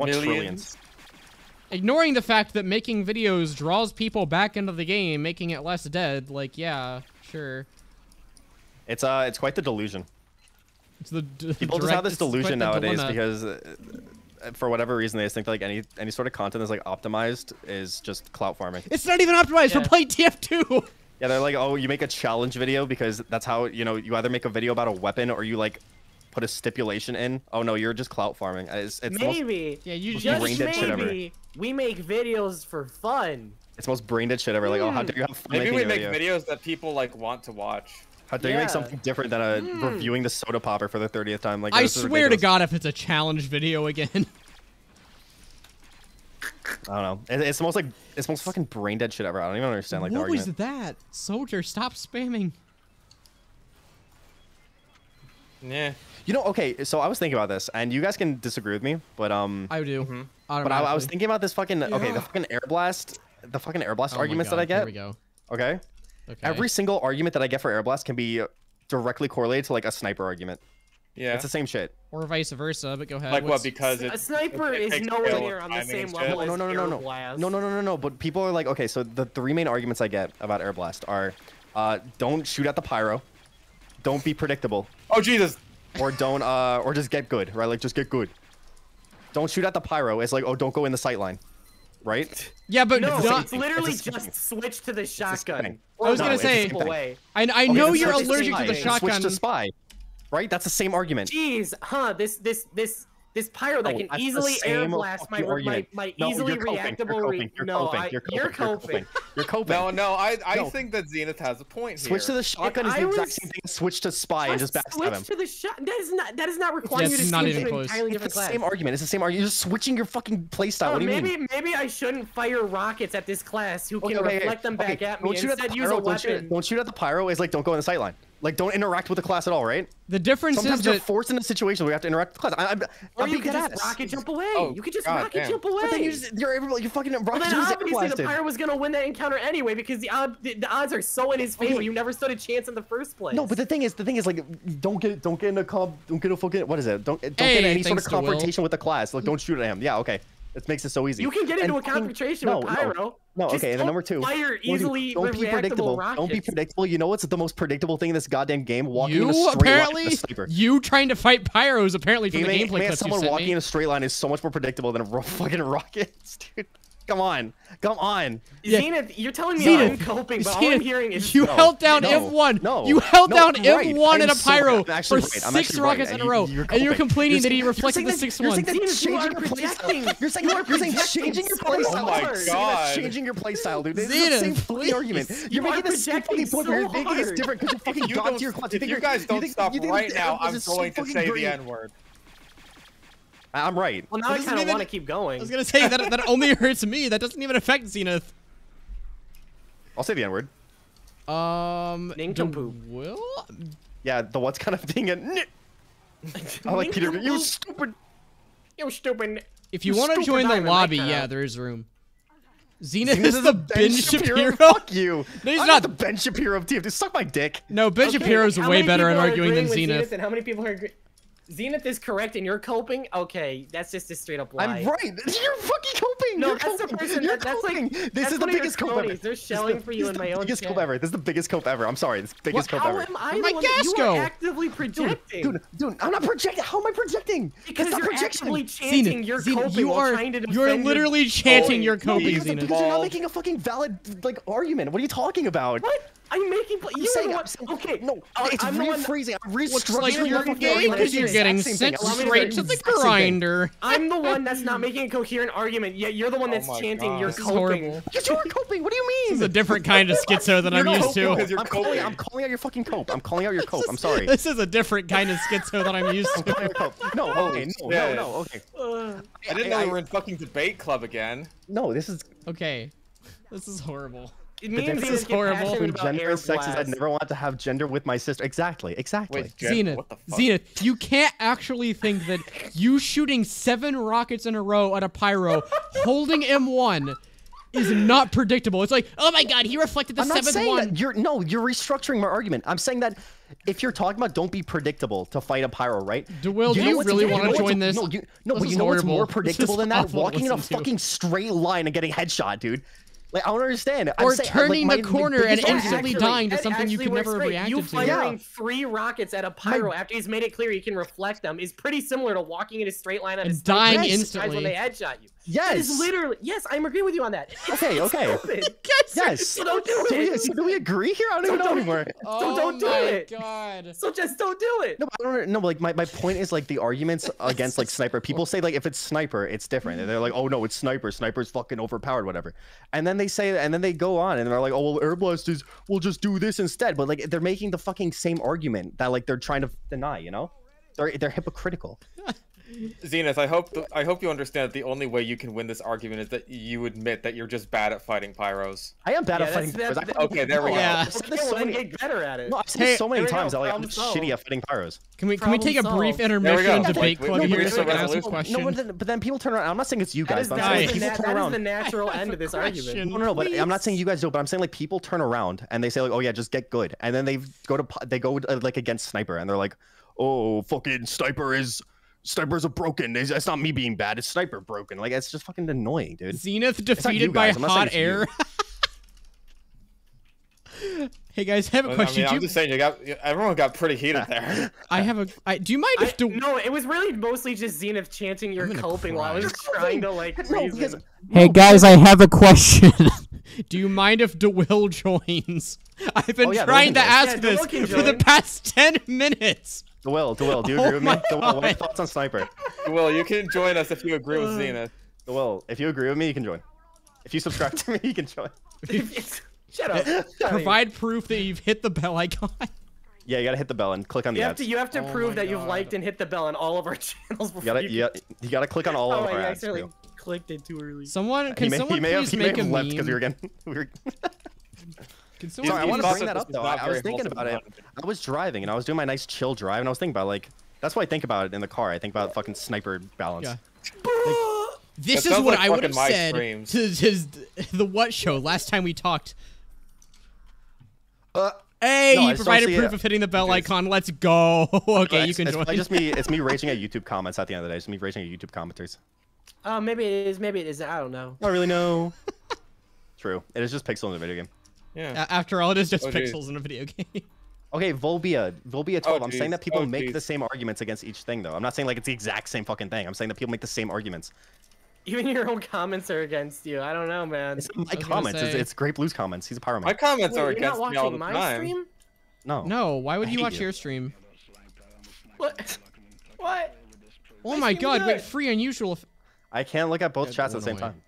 I millions? trillions. ignoring the fact that making videos draws people back into the game, making it less dead. Like, yeah, sure. It's uh, it's quite the delusion. It's the d- People just have this delusion nowadays dilemma. because, uh, for whatever reason, they just think like any any sort of content that's like optimized is just clout farming. it's not even optimized Yeah. for play TF2. Yeah, they're like, oh, you make a challenge video because that's how you know you either make a video about a weapon or you like put a stipulation in. Oh no, you're just clout farming. Uh, it's, it's the most, Maybe, yeah, you just brain dead shit ever. maybe, we make videos for fun. it's most brain dead shit ever. Like, oh, how hmm. dare you have fun Maybe we a make video? videos that people like want to watch. How dare you make something different than a reviewing the soda popper for the thirtieth time? Like, I this is swear to. God, if it's a challenge video again. I don't know. It- it's the most like it's the most fucking brain dead shit ever. I don't even understand like the what was that? Soldier, stop spamming. Yeah. You know, okay. So I was thinking about this, and you guys can disagree with me, but um, I do. Mhm. but I, I was thinking about this fucking okay, the fucking air blast, the fucking air blast Oh arguments that I get. Here we go. Okay. Okay. Every single argument that I get for air blast can be directly correlated to like a sniper argument. Yeah. It's the same shit. or vice versa, but go ahead. like what? Because it, A sniper it is nowhere near on the same level shit. as No, no, no, no, air no, no, no, no, no, no. But people are like, okay, so the three main arguments I get about air blast are, uh, don't shoot at the pyro, don't be predictable, Oh Jesus! or don't, uh, or just get good, right? Like just get good. Don't shoot at the pyro. It's like, oh, don't go in the sight line, right? yeah, but No, not, it's literally It's the same just switch to the the shotgun. I was Or gonna say- it's the away. I, I know then you're allergic to the spy. shotgun. Switch to spy, right? That's the same argument. Jeez, huh? This this this this pyro that No, can easily air blast my fucking my, my No, easily you're coping, reactable. You're coping. You're no, coping. I, You're coping. you're coping. You're coping. No, no. I I No. think that Zenith has a point Switch to the shotgun is I the exact same thing. as Switch to spy and just backstab switch him. to the shot. That is not. That does not require Yes, you to not switch even to an close. entirely It's different the class. same argument. It's the same argument. You're just switching your fucking playstyle. Oh, what do you maybe mean? maybe I shouldn't fire rockets at this class who can Okay, okay, reflect them okay, back at me. Don't shoot at the Instead, use a pyro. Don't weapon. don't shoot at the pyro. Is like don't go in the sight line. Like don't interact with the class at all, right? the difference Sometimes is you're that forced in a situation where you have to interact with the class. I, I'm, Or I'm you being could just ass. rocket jump away. Oh, you could just God rocket damn. jump away. But then you just, you're able, you're fucking well, rocket then jump is air the blasted. pyro was gonna win that encounter anyway because the odd the, the odds are so in his favor. Okay. You never stood a chance in the first place. No, but the thing is, the thing is, like, don't get, don't get in a comp, don't get a fucking, what is it? Don't, don't Hey, get in any sort of thanks to Will. confrontation with the class. Like, don't shoot at him. Yeah, okay. It makes it so easy. you can get into And a fucking- confrontation no, with pyro. No, Just okay, and then number two. Fire Number two, easily don't be predictable. rockets. Don't be predictable. You know what's the most predictable thing in this goddamn game? Walking in a you straight line apparently with a sniper. you trying to fight pyros apparently from the Aiming- gameplay aiming at clips you someone sent walking me. in a straight line is so much more predictable than a fucking rockets, dude. Come on, come on. Yeah. Zenith, you're telling me Zenith, I'm coping, but all I'm hearing is you No, held down no, M1. no, you held no, down I'm right. M1 I'm in a pyro I'm for right. Six actually right. rockets in a row, you're and you're complaining You're that he reflected the that- six You're saying that you changing are your projecting. playstyle. You're saying You are saying changing your so playstyle. Oh my You're God. changing your playstyle, dude. This is the same fucking argument. You're making are the same fucking projecting point, but you're so making it different because you're fucking If you, god to don't, your class. if think you you're- guys don't think- stop you think right now, I'm is going to say the great. N word. I'm right. Well, now That I kind of want to keep going. I was gonna say that that only hurts me. That doesn't even affect Zenith. I'll say the N word. Um, Nincompoop. Will? Yeah, the what's kind of thing. And I like Peter. You stupid. You stupid. If you You want to join the lobby, I yeah, there is room. Zenith, Zenith is the Ben Shapiro. Fuck you. No, he's I'm not. the Ben Shapiro of TF. Suck my dick. No, Ben Okay, Shapiro's how way better at arguing than agreeing with Zenith. And how many people are agree- Zenith is correct and you're coping? Okay, that's just a straight up lie. I'm right. You're fucking coping. No, You're that's the coping. person- You're that- that's like- this that's is the your biggest cope ever. They're This is shelling the- for you this in the my own biggest cope ever. This is the biggest cope ever. I'm sorry. This is the biggest cope how ever. am I My the one that you are actively projecting? dude, dude, I'm not projecting. How am I projecting? because That's you're projection. actively chanting Zenith, you're Zenith, coping you are trying to defend you're your- literally chanting you're no, coping, Zenith. because you're not making a fucking valid like argument. What are you talking about? What? I'm making. I'm you saying, are the one. saying- Okay, no, uh, it's I'm the one- I'm Looks restructuring like the you're fucking gay argument. because you're getting exact sent straight to the exact same thing. Grindr. I'm the one that's not making a coherent argument. Yet you're the one that's my chanting God. you're This coping. Yes, you are coping. What do you mean? This is a different kind of schizo than I'm used to. You're I'm calling, coping. I'm calling out your fucking cope. I'm calling out your cope. I'm sorry. This is a different kind of schizo than I'm used I'm to. calling out your cope. No, okay, no, no, no, okay. Uh, I didn't know we were in fucking debate club again. No, this is Okay, this is horrible. It the means difference is horrible. between about gender and sex is I blast. never want to have gender with my sister. Exactly, exactly. Wait, Jen, Zenith, what the fuck? Zenith, you can't actually think that you shooting seven rockets in a row at a pyro holding M1 is not predictable. It's like, oh my god, he reflected the I'm not seventh saying one. that you're no, you're restructuring my argument. I'm saying that if you're talking about don't be predictable to fight a pyro, right? DeWill, do know you really wanna what's- join this? No, you, no, This but you know what's more predictable than that? Walking in a listen to. fucking straight line and getting headshot, dude. Like I don't understand. I'm Or saying, turning like, the my- my corner and instantly argument- dying to something you actually could never great. reacted You to. firing Yeah. three rockets at a pyro after he's made it clear he can reflect them is pretty similar to walking in a straight line at a And sniper dying instantly. when they headshot you. That Yes. is literally yes. I'm agreeing with you on that. It's Okay, okay. stupid. Yes. So don't do So we, it. so do we agree here? I don't even know anymore. Oh don't do my it. god. So just don't do it. No, but I don't know. Like my, my point is like the arguments against like sniper. People say like if it's sniper, it's different. And they're like, oh no, it's sniper. Sniper's fucking overpowered, whatever. And then they say, and then they go on and they're like, oh well, air blast is we'll just do this instead. But like they're making the fucking same argument that like they're trying to deny. You know, they're they're hypocritical. Zenith, I hope th- I hope you understand that the only way you can win this argument is that you admit that you're just bad at fighting pyros. I am bad Yeah, at fighting that's- pyros. that- I- Okay, there we no, go. Yeah. I've said this so many, get better at it. no, I've said Hey, so many there go, times that like, I'm solved. shitty at fighting pyros. Can we can we Problem take a brief intermission There we and go. debate club we- we here reached so a can ask a resolution. question? No, but then, but then people turn around. I'm not saying it's you guys, is, but I'm that saying is like, the, people na- turn that is the natural end of this argument. No, no, no, but I'm not saying you guys do, but I'm saying like people turn around and they say like, oh yeah, just get good, and then they go to they go uh, like against sniper, and they're like, oh fucking sniper is snipers are broken. It's, it's not me being bad, it's sniper broken. Like it's just fucking annoying, dude. Zenith defeated by guys, I'm not saying hot air. hey guys, I have a question. mean, I'm you, just saying you got everyone got pretty heated there. I have a. I, do you mind I, if no, it was really mostly just Zenith chanting your I'm gonna coping while I was trying to like No, because Hey guys, I have a question. Do you mind if DeWill joins? I've been Oh, yeah, trying to ask join. this Yeah, DeWill can for the past 10 minutes. Dewell, Dewell, do you Oh agree with me? my Dewell, what are your thoughts on sniper? Will you can join us if you agree Uh, with Zenith. Dewell, if you agree with me, you can join. If you subscribe to me, you can join. Shut up. Provide proof that you've hit the bell icon. Yeah, you gotta hit the bell and click on the You have to you have to Oh prove my that you've God. liked and hit the bell on all of our channels before You gotta, you you, gotta- you gotta click on all Oh, of I our ads. accidentally clicked it too early. Someone, He can may, someone he may have, please he may make a have left meme? because we were getting. We were... Can someone Sorry, I want to bring that that up was though. I, I was thinking about it. I was driving and I was doing my nice chill drive and I was thinking about like that's why I think about it in the car. I think about fucking sniper balance. Yeah. This is what like I would have said streams. to his, the what show last time we talked. Uh, Hey, No, you just provided proof it. of hitting the bell Okay. icon. Let's go. okay, you can it's join. probably just me. It's me raging at YouTube comments at the end of the day. It's me raging at YouTube commenters. Oh, maybe it is. Maybe it isn't. I don't know. I don't really know. True. It is just pixel in the video game. Yeah. After all, it is just Oh, geez. pixels in a video game. Okay, Volbia, Volbia 12. I'm saying that people Oh, make jeez. the same arguments against each thing, though. I'm not saying like it's the exact same fucking thing. I'm saying that people make the same arguments. Even your own comments are against you. I don't know, man. It's my comments. It's, say- it's Great Blue's comments. He's a power My comments Wait, are you're not against me all watching the my time. stream? No. No, why would you watch you. your stream? What? What? Oh My my stream's god, wait, free unusual. I can't look at both Yeah, chats at the same time.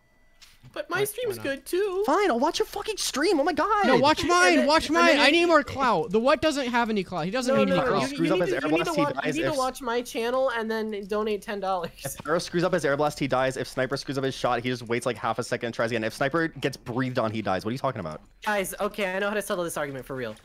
But my Why- stream's good too. Fine, I'll watch your fucking stream. Oh my god. no, watch mine, watch mine. I need more clout. The what doesn't have any clout. He doesn't No, need no, any no. Pyro You, clout. screws you need, to, air you need to watch. You need to watch my channel and then donate ten dollars. If Pyro screws up his air blast, he dies. If Sniper screws up his shot, he just waits like half a second and tries again. If Sniper gets breathed on, he dies. What are you talking about? Guys, okay, I know how to settle this argument for real.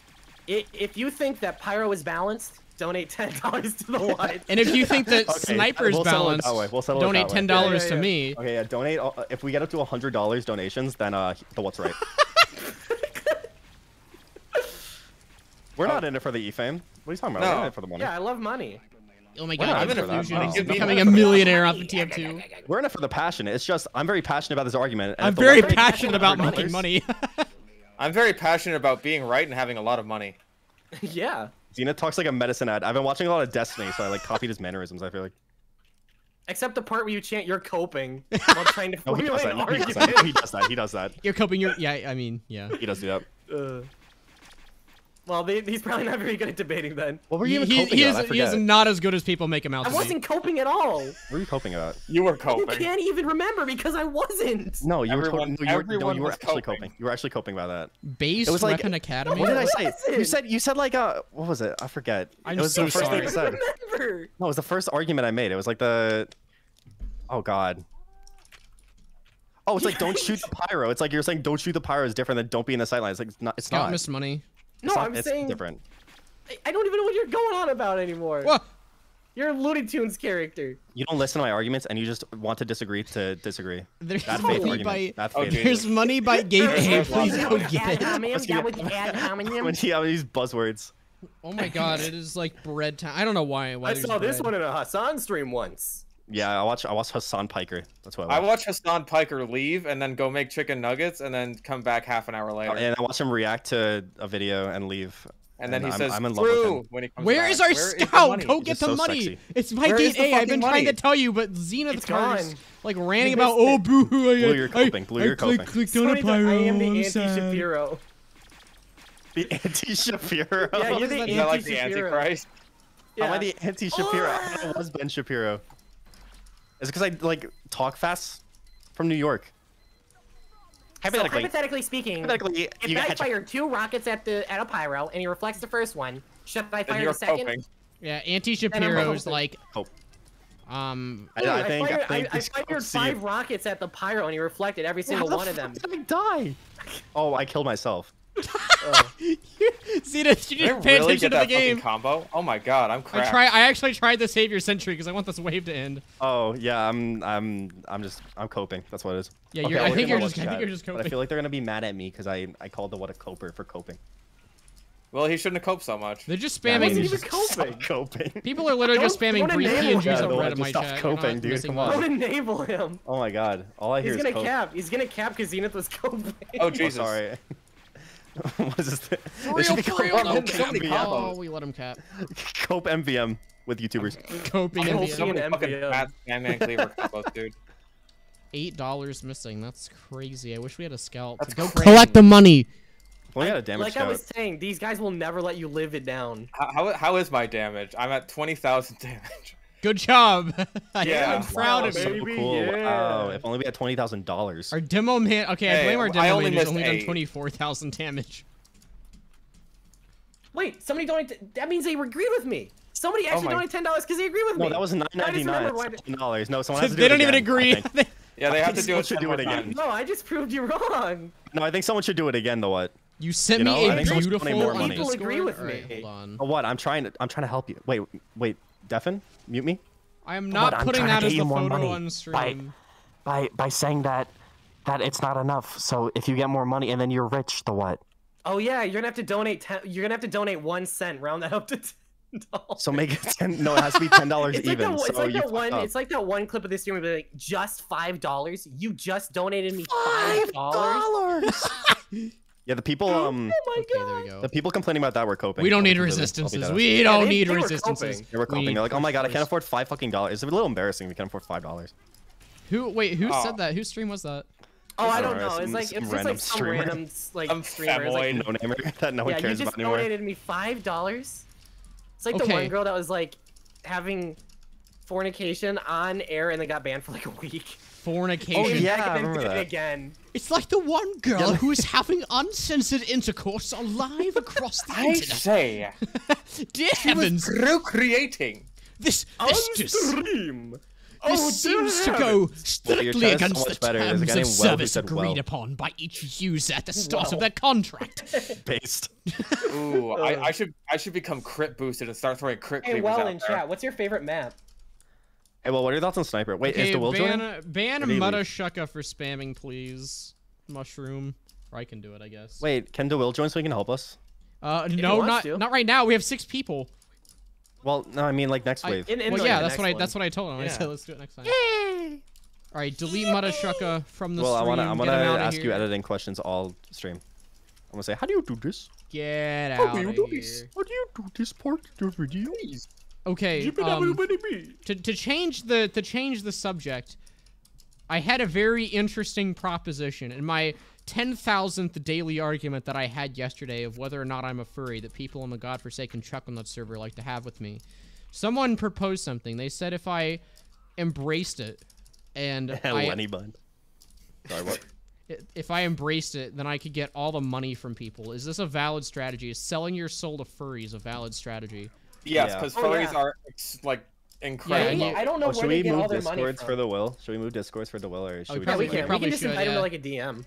If you think that Pyro is balanced, donate ten dollars to the white. And if you think that Okay, sniper's we'll settle it balanced, that. We'll settle donate that ten dollars Yeah, yeah, to me. Okay, yeah, donate. uh, If we get up to hundred dollars donations, then uh, the what's right. We're not in it for the e-fame. What are you talking about? We're in it for the money. yeah, I love money. Oh my We're not god, in it for that. Fusion is No. becoming a millionaire off of TF2. We're in it for the passion. It's just I'm very passionate about this argument. and I'm very passionate about making money. I'm very passionate about being right and having a lot of money. yeah. Zenith talks like a medicine ad. I've been watching a lot of Destiny, so I like copied his mannerisms. I feel like. Except the part where you chant you're coping while trying to No, he does formulate that. an He does that. argument. He does that. He does that. You're coping your yeah, I mean, yeah. He does do that. Uh, well, they, he's probably not very good at debating then. What were He, you even he, coping he about? is, I he is not as good as people make him out I to be. wasn't coping at all. What were you coping about? You were coping. You can't even remember because I wasn't. No, you Everyone- were. co- No, you were, no, you were actually coping. coping. You were actually coping about that. Base It was like- Weapon Academy. What did I say? was You said you said like uh what was it? I forget. I'm it was so the first sorry. you I said. remember. No, it was the first argument I made. It was like the. Oh God. Oh, it's like don't shoot the pyro. It's like you're saying don't shoot the pyro is different than don't be in the sideline. It's like it's not. It's Scout not. missed money. No, It's not- I'm it's saying different. I- I don't even know what you're going on about anymore. Whoa. You're a Looney Tunes character. You don't listen to my arguments and you just want to disagree to disagree. There's Bad faith oh, money by Bad Oh, faith. geez. there's money by Gabe. Hey, please go get it. Let's give it- When you have these buzzwords. Oh my god, it is like bread time. I don't know why. why I there's saw this bread. one in a Hassan stream once. Yeah, I watch. I watch Hassan Piker. That's what I watch. I watch. watch Hassan Piker leave and then go make chicken nuggets and then come back half an hour oh, later. and I watch him react to a video and leave. and then he I'm- says, I'm in love with him. "Through" when he comes Where back. is our Where scout? money? Go get just the so money. sexy. It's my Where is gate the A. I've been fucking trying to tell you, but Zenith It's Carter's gone. like ranting about missed oh it. boo. I, Blue, you're I, coping. Blue, you're click, coping. clicked on a Somebody pyro. I am the anti. Shapiro. The anti Shapiro. Yeah, you're the Is that like the anti-Shapiro. Antichrist? How am I the anti Shapiro? I oh. was Ben Shapiro. Is it because I like talk fast from New York? So Hypothetically, hypothetically speaking, hypothetically, if you I got fire two rockets at the at a pyro and he reflects the first one, should I fire the second? coping. Yeah, Anti I'm Shapiro's like Hope. Um, I, I think fired, I think I, these fired five it. rockets at the pyro and he reflected every single one of them. fuck did I die? Oh, I killed myself. see this? You Did I didn't pay really attention get to the that fucking game. combo? Oh my god, I'm crap. I try. I actually tried to save your sentry because I want this wave to end. Oh yeah, I'm I'm I'm just I'm coping. That's what it is. Yeah, Okay, you're, I'll I think you're my just. I think you're just But I feel like they're gonna be mad at me because I I called the what a coper for coping. Well, he shouldn't have coped so much. They're just Yeah, I spamming. mean, even just coping. Coping. People are literally just spamming don't brief PNGs on Yeah, no, Reddit in my stop chat. coping, dude, come on. Don't enable him. Oh my god, all I hear He's is gonna cope. cap. He's gonna cap because Zenith was coping. Oh Oh, Jesus! sorry. what is this? thing? For This should real, be for called real. So many Oh, we let him cap. Cope MVM with YouTubers. Coping I in hope the so. So many an fucking MVM. fat Cleaver combos, dude. Eight dollars missing. That's crazy. I wish we had a scalp. That's Go crazy. collect the money. Well, got a damage like I scout. was saying, these guys will never let you live it down. How, how, how is my damage? I'm at 20,000 damage. Good job. I Yeah. am proud of so you. baby, cool. Wow, if only we had twenty thousand dollars. Our demo man. Okay, I blame our I demo only man who's missed only done eight. twenty-four thousand damage. Wait, somebody donated. That means they agreed with me. Somebody oh actually my- donated ten dollars because they agree with me. No, that was nine I just ninety nine. remember why did- dollars. No, someone has to do they don't even agree. Yeah, they have to do it should do it again. No, I just proved you wrong. No, I think someone should do it again. Though what? you sent You know, me I a think someone should beautiful donate more on money. People agree with Alright, me. hold on. Oh, what? I'm trying to. I'm trying to help you. Wait, wait. Deafen, mute me. I am oh not I'm putting that as the more photo money on by- stream. by by saying that that it's not enough. So if you get more money and then you're rich, the what? Oh yeah, you're gonna have to donate. Ten, you're gonna have to donate one cent. Round that up to ten dollars. So make it ten. No, it has to be ten dollars It's like, even. that, one- it's so like you that one. up. It's like that one clip of this stream where they're like, just five dollars. You just donated me five dollars. Yeah, the people. Um, Oh my Okay, there we the people complaining about that were coping. We don't need be really- resistances. We don't they- need they were resistances. coping. They were We coping. need They're like, oh my god, I can't afford five fucking dollars. It's a little embarrassing. We can't afford five dollars. Who? Wait, who Oh. said that? Whose stream was that? Oh, I I don't don't know, know. It's like it's just random like some streamer. random like Some streamer. Like. No namer that no one yeah, you cares just about anymore. donated me five dollars. It's like the one girl that was like having fornication on air and then got banned for like a week. Fornication. Oh, yeah, I remember that. again. It's like the one girl who's having uncensored intercourse on live across the I internet. say, Dear she was heavens, procreating. this this just stream. this Oh, seems to go strictly chat is so against the better. Terms of Well service agreed well. upon by each user at the start Well. of their contract. Based. Ooh, I, I uh. should I should become crit boosted and start throwing crit Hey, well out in there. chat, what's your favorite map? Hey, well, what are your thoughts on sniper? Wait, is the will ban joining? ban Or did he Mutta leave? Shucka for spamming, please. Mushroom. Or I can do it, I guess. Wait, can the will join so he can help us? Uh, he no, not to. not right now. We have six people. Well, no, I mean like next I- wave. In, in well, like, yeah, that's next what I that's what I told him. I said let's do it next time. Yay! All right, delete Mudashucka from the well, I stream. wanna, I'm gonna him ask here. you editing questions all stream. I'm gonna say, how do you do this? Get out. How do you do here. this? How do you do this part of your video? Okay. Um, to, to change the to change the subject, I had a very interesting proposition in my ten thousandth daily argument that I had yesterday of whether or not I'm a furry that people on the godforsaken Chucklenut server like to have with me. Someone proposed something. They said if I embraced it and I, Lenny bun. Sorry, what? if I embraced it, then I could get all the money from people. Is this a valid strategy? Is selling your soul to furries a valid strategy? Yes, Yeah. because Oh, furries yeah. are ex- like Yeah, incredible. and you- I don't know Oh, where should they we get all move their money discords for the will? Should we move discords for the will, or should we we? Yeah, probably- we just can. We can just should, invite him yeah. to like a DM.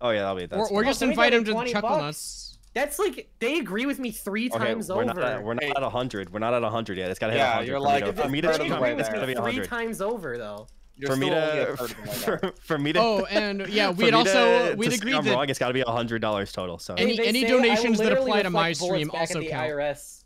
Oh yeah, that'll be that's. or or just Somebody invite him to 20 Chuckle bucks. Nuts. That's like they agree with me three Okay, times we're over. not at, we're not Hey. at hundred. We're not at hundred yet. It's gotta hit Yeah, 100 you're for like, me to, for me to third of change the my way mind. It's there. gotta be three times over though. You're For me to a third of the for, for me to Oh, and yeah, we'd also to, we'd to agreed say I'm that wrong. It's gotta be a hundred dollars total. So Any- any say I will donations that apply to my stream back also at the count. IRS.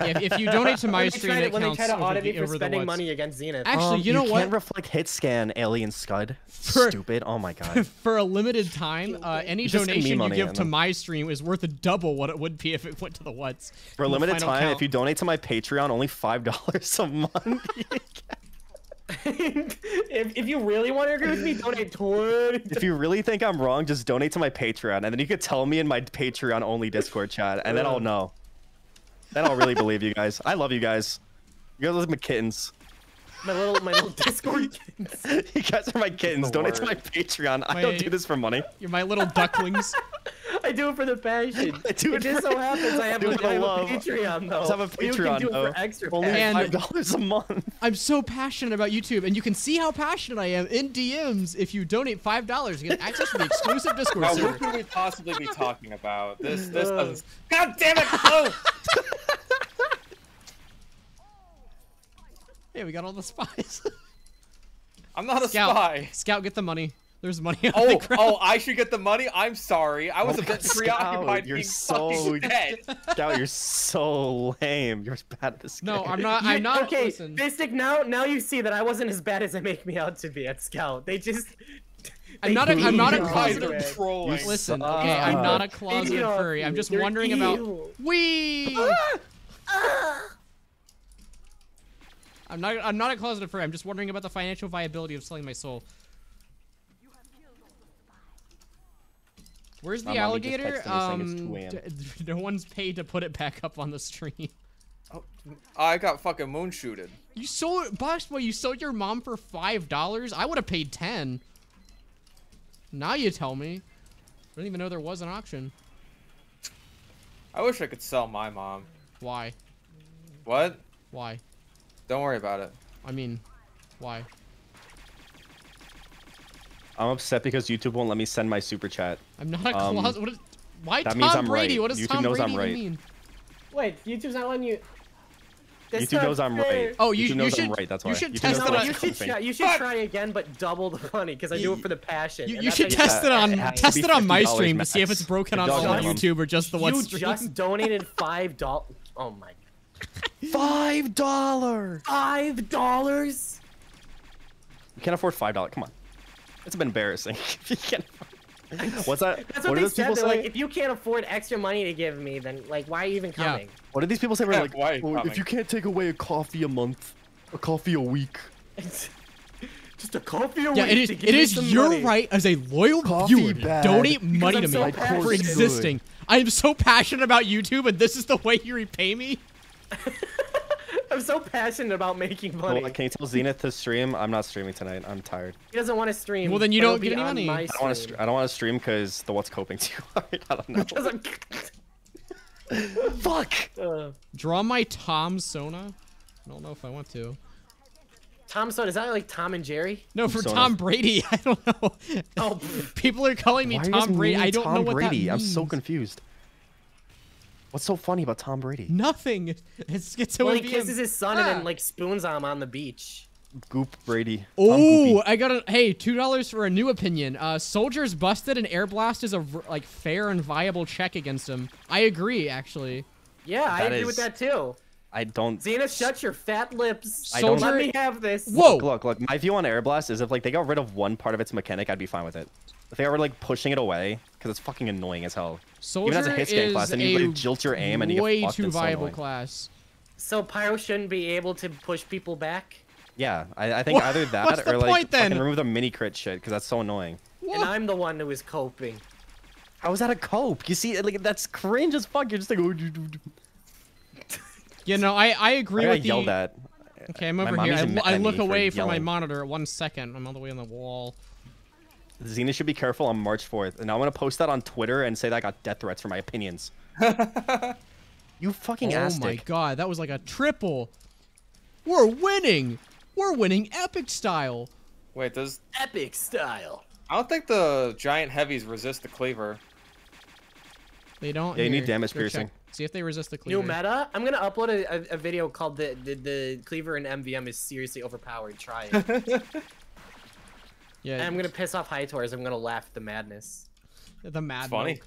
If, if you donate to my when stream, try to, it when they counts try to audit the, me for spending money against Zenith. Actually, Um, you know what? can't reflect hit scan alien scud. For- Stupid. Oh my god. For a limited time, uh, any just donation you give to then- my stream is worth a double what it would be if it went to the what's. For a limited time, count. if you donate to my Patreon, only five dollars a month. if, if you really want to agree with me, donate twenty. if you really think I'm wrong, just donate to my Patreon, and then you could tell me in my Patreon only Discord chat, and then I'll know. Then I'll really believe you guys. I love you guys. You guys are my kittens. My little my little Discord. kittens. you guys are my kittens. The Donate to my worst. Patreon. I don't do this for money. You're my little ducklings. I do it for the passion. I do it just so happens I have, do a, it for I have a. Patreon though. Just have a where you can do it though. for extra Only. And- five dollars a month. I'm so passionate about YouTube, and you can see how passionate I am in DMs. If you donate five dollars, you get access to the exclusive Discord Now, server. what could we possibly be talking about? This, this uh. doesn't. God damn it! Oh! Hey, we got all the spies. I'm not a Scout, spy. Scout, get the money. There's money on Oh, the ground. oh! I should get the money. I'm sorry. I was Oh a bit oh, Scout, preoccupied you're being so- fucking dead. Scout, you're so lame. You're as bad at this No. I'm not. You- I'm not. Okay, Listen, Mystic. Now, now you see that I wasn't as bad as they make me out to be at Scout. They just. I'm not a- I'm not a booed me closet- over. Trolling. listen. suck. Okay, I'm not a Feed closeted off furry. I'm just You're wondering about. evil. We. Ah! Ah! I'm not. I'm not a closeted furry. I'm just wondering about the financial viability of selling my soul. Where's the My alligator? texted me saying Um, it's 2 a.m. d- no one's paid to put it back up on the stream. Oh, I got fucking moon shooted. You sold, Box Boy. You sold your mom for five dollars. I would have paid ten. Now you tell me. I didn't even know there was an auction. I wish I could sell my mom. Why? What? Why? Don't worry about it. I mean, why? I'm upset because YouTube won't let me send my super chat. I'm not a Um, closet. What is, why that Tom means I'm Brady? right. What does YouTube Tom knows Brady I'm right. mean? Wait, YouTube's not letting you. That's YouTube not knows I'm right. Oh, you- YouTube you knows I'm should- right. That's you should YouTube test it on- You right. should try, you should try again, but double the money because I do it for the passion. You, you should test it on it test it on my $50 stream to see if it's broken The on all. YouTube or just the one You stream. just donated five dollars. Oh my. Five dollar. Five dollars? You can't afford five dollars. Come on. It's a bit embarrassing. You can't afford- What's that? That's what what, do they those said. people They're say? like, if you can't afford extra money to give me, then like, why are you even Yeah. coming? What did these people say? Were Yeah, like, why are you "Oh, coming?" if you can't take away a coffee a month, a coffee a week. Just a coffee a Yeah, week it is. to give It me is some your money. right as a loyal Coffee viewer to bad. donate money to so me for existing. I am so passionate about YouTube, and this is the way you repay me. I'm so passionate about making money. Well, can you tell Zenith to stream? I'm not streaming tonight. I'm tired. He doesn't want to stream. Well, then you don't get any on money. my I don't want to. stream. I don't want to stream because the what's coping too hard. I don't know. Because I'm- Fuck. Uh, Draw my Tom Sona. I don't know if I want to. Tom Soda, is that like Tom and Jerry? No, for Sona. Tom Brady. I don't know. Oh, People are calling me Why are you guys Tom Brady. I don't Tom know what Brady? that I'm so confused. What's so funny about Tom Brady? Nothing. It's gets well, he kisses his son and Ah. then like spoons on him on the beach. Goop Brady. Oh, I got a hey, two dollars for a new opinion. Uh, soldiers busted and air blast is a v- like fair and viable check against him. I agree, actually. Yeah, I agree is- with that too. I don't. Zenith, shut your fat lips. I don't- Let me have this. Whoa. Look, look, look. My view on Air Blast is if like they got rid of one part of its mechanic, I'd be fine with it. If they were like pushing it away, because it's fucking annoying as hell. Soldier Even as a hit scan is class, then a you like, jilt your aim and you way get fucked. too it's so viable class. So Pyro shouldn't be able to push people back, Yeah, I, I think What- either that what's the or like point, then? fucking remove the mini crit shit because that's so annoying. and I'm the one who is coping. How is that a cope? You see, like that's cringe as fuck. You're just like, oh, do, do, do. You know, I I agree I got with the. yelled at. Okay, I'm My over here. I, I look away from my monitor. One second. I'm all the way on the wall. Xena should be careful on March 4th, and I'm gonna post that on Twitter and say that I got death threats for my opinions. you fucking oh ass my god, that was like a triple. We're winning. We're winning epic style. Wait, does Epic style. I don't think the giant heavies resist the cleaver. They don't. Yeah, you need damage go check. piercing. See if they resist the cleaver. New meta. I'm gonna upload a, a, a video called the, the the cleaver in MVM is seriously overpowered. Try it. Yeah, and I'm gonna piss off high tours. I'm gonna laugh at the madness. the mad. It's funny.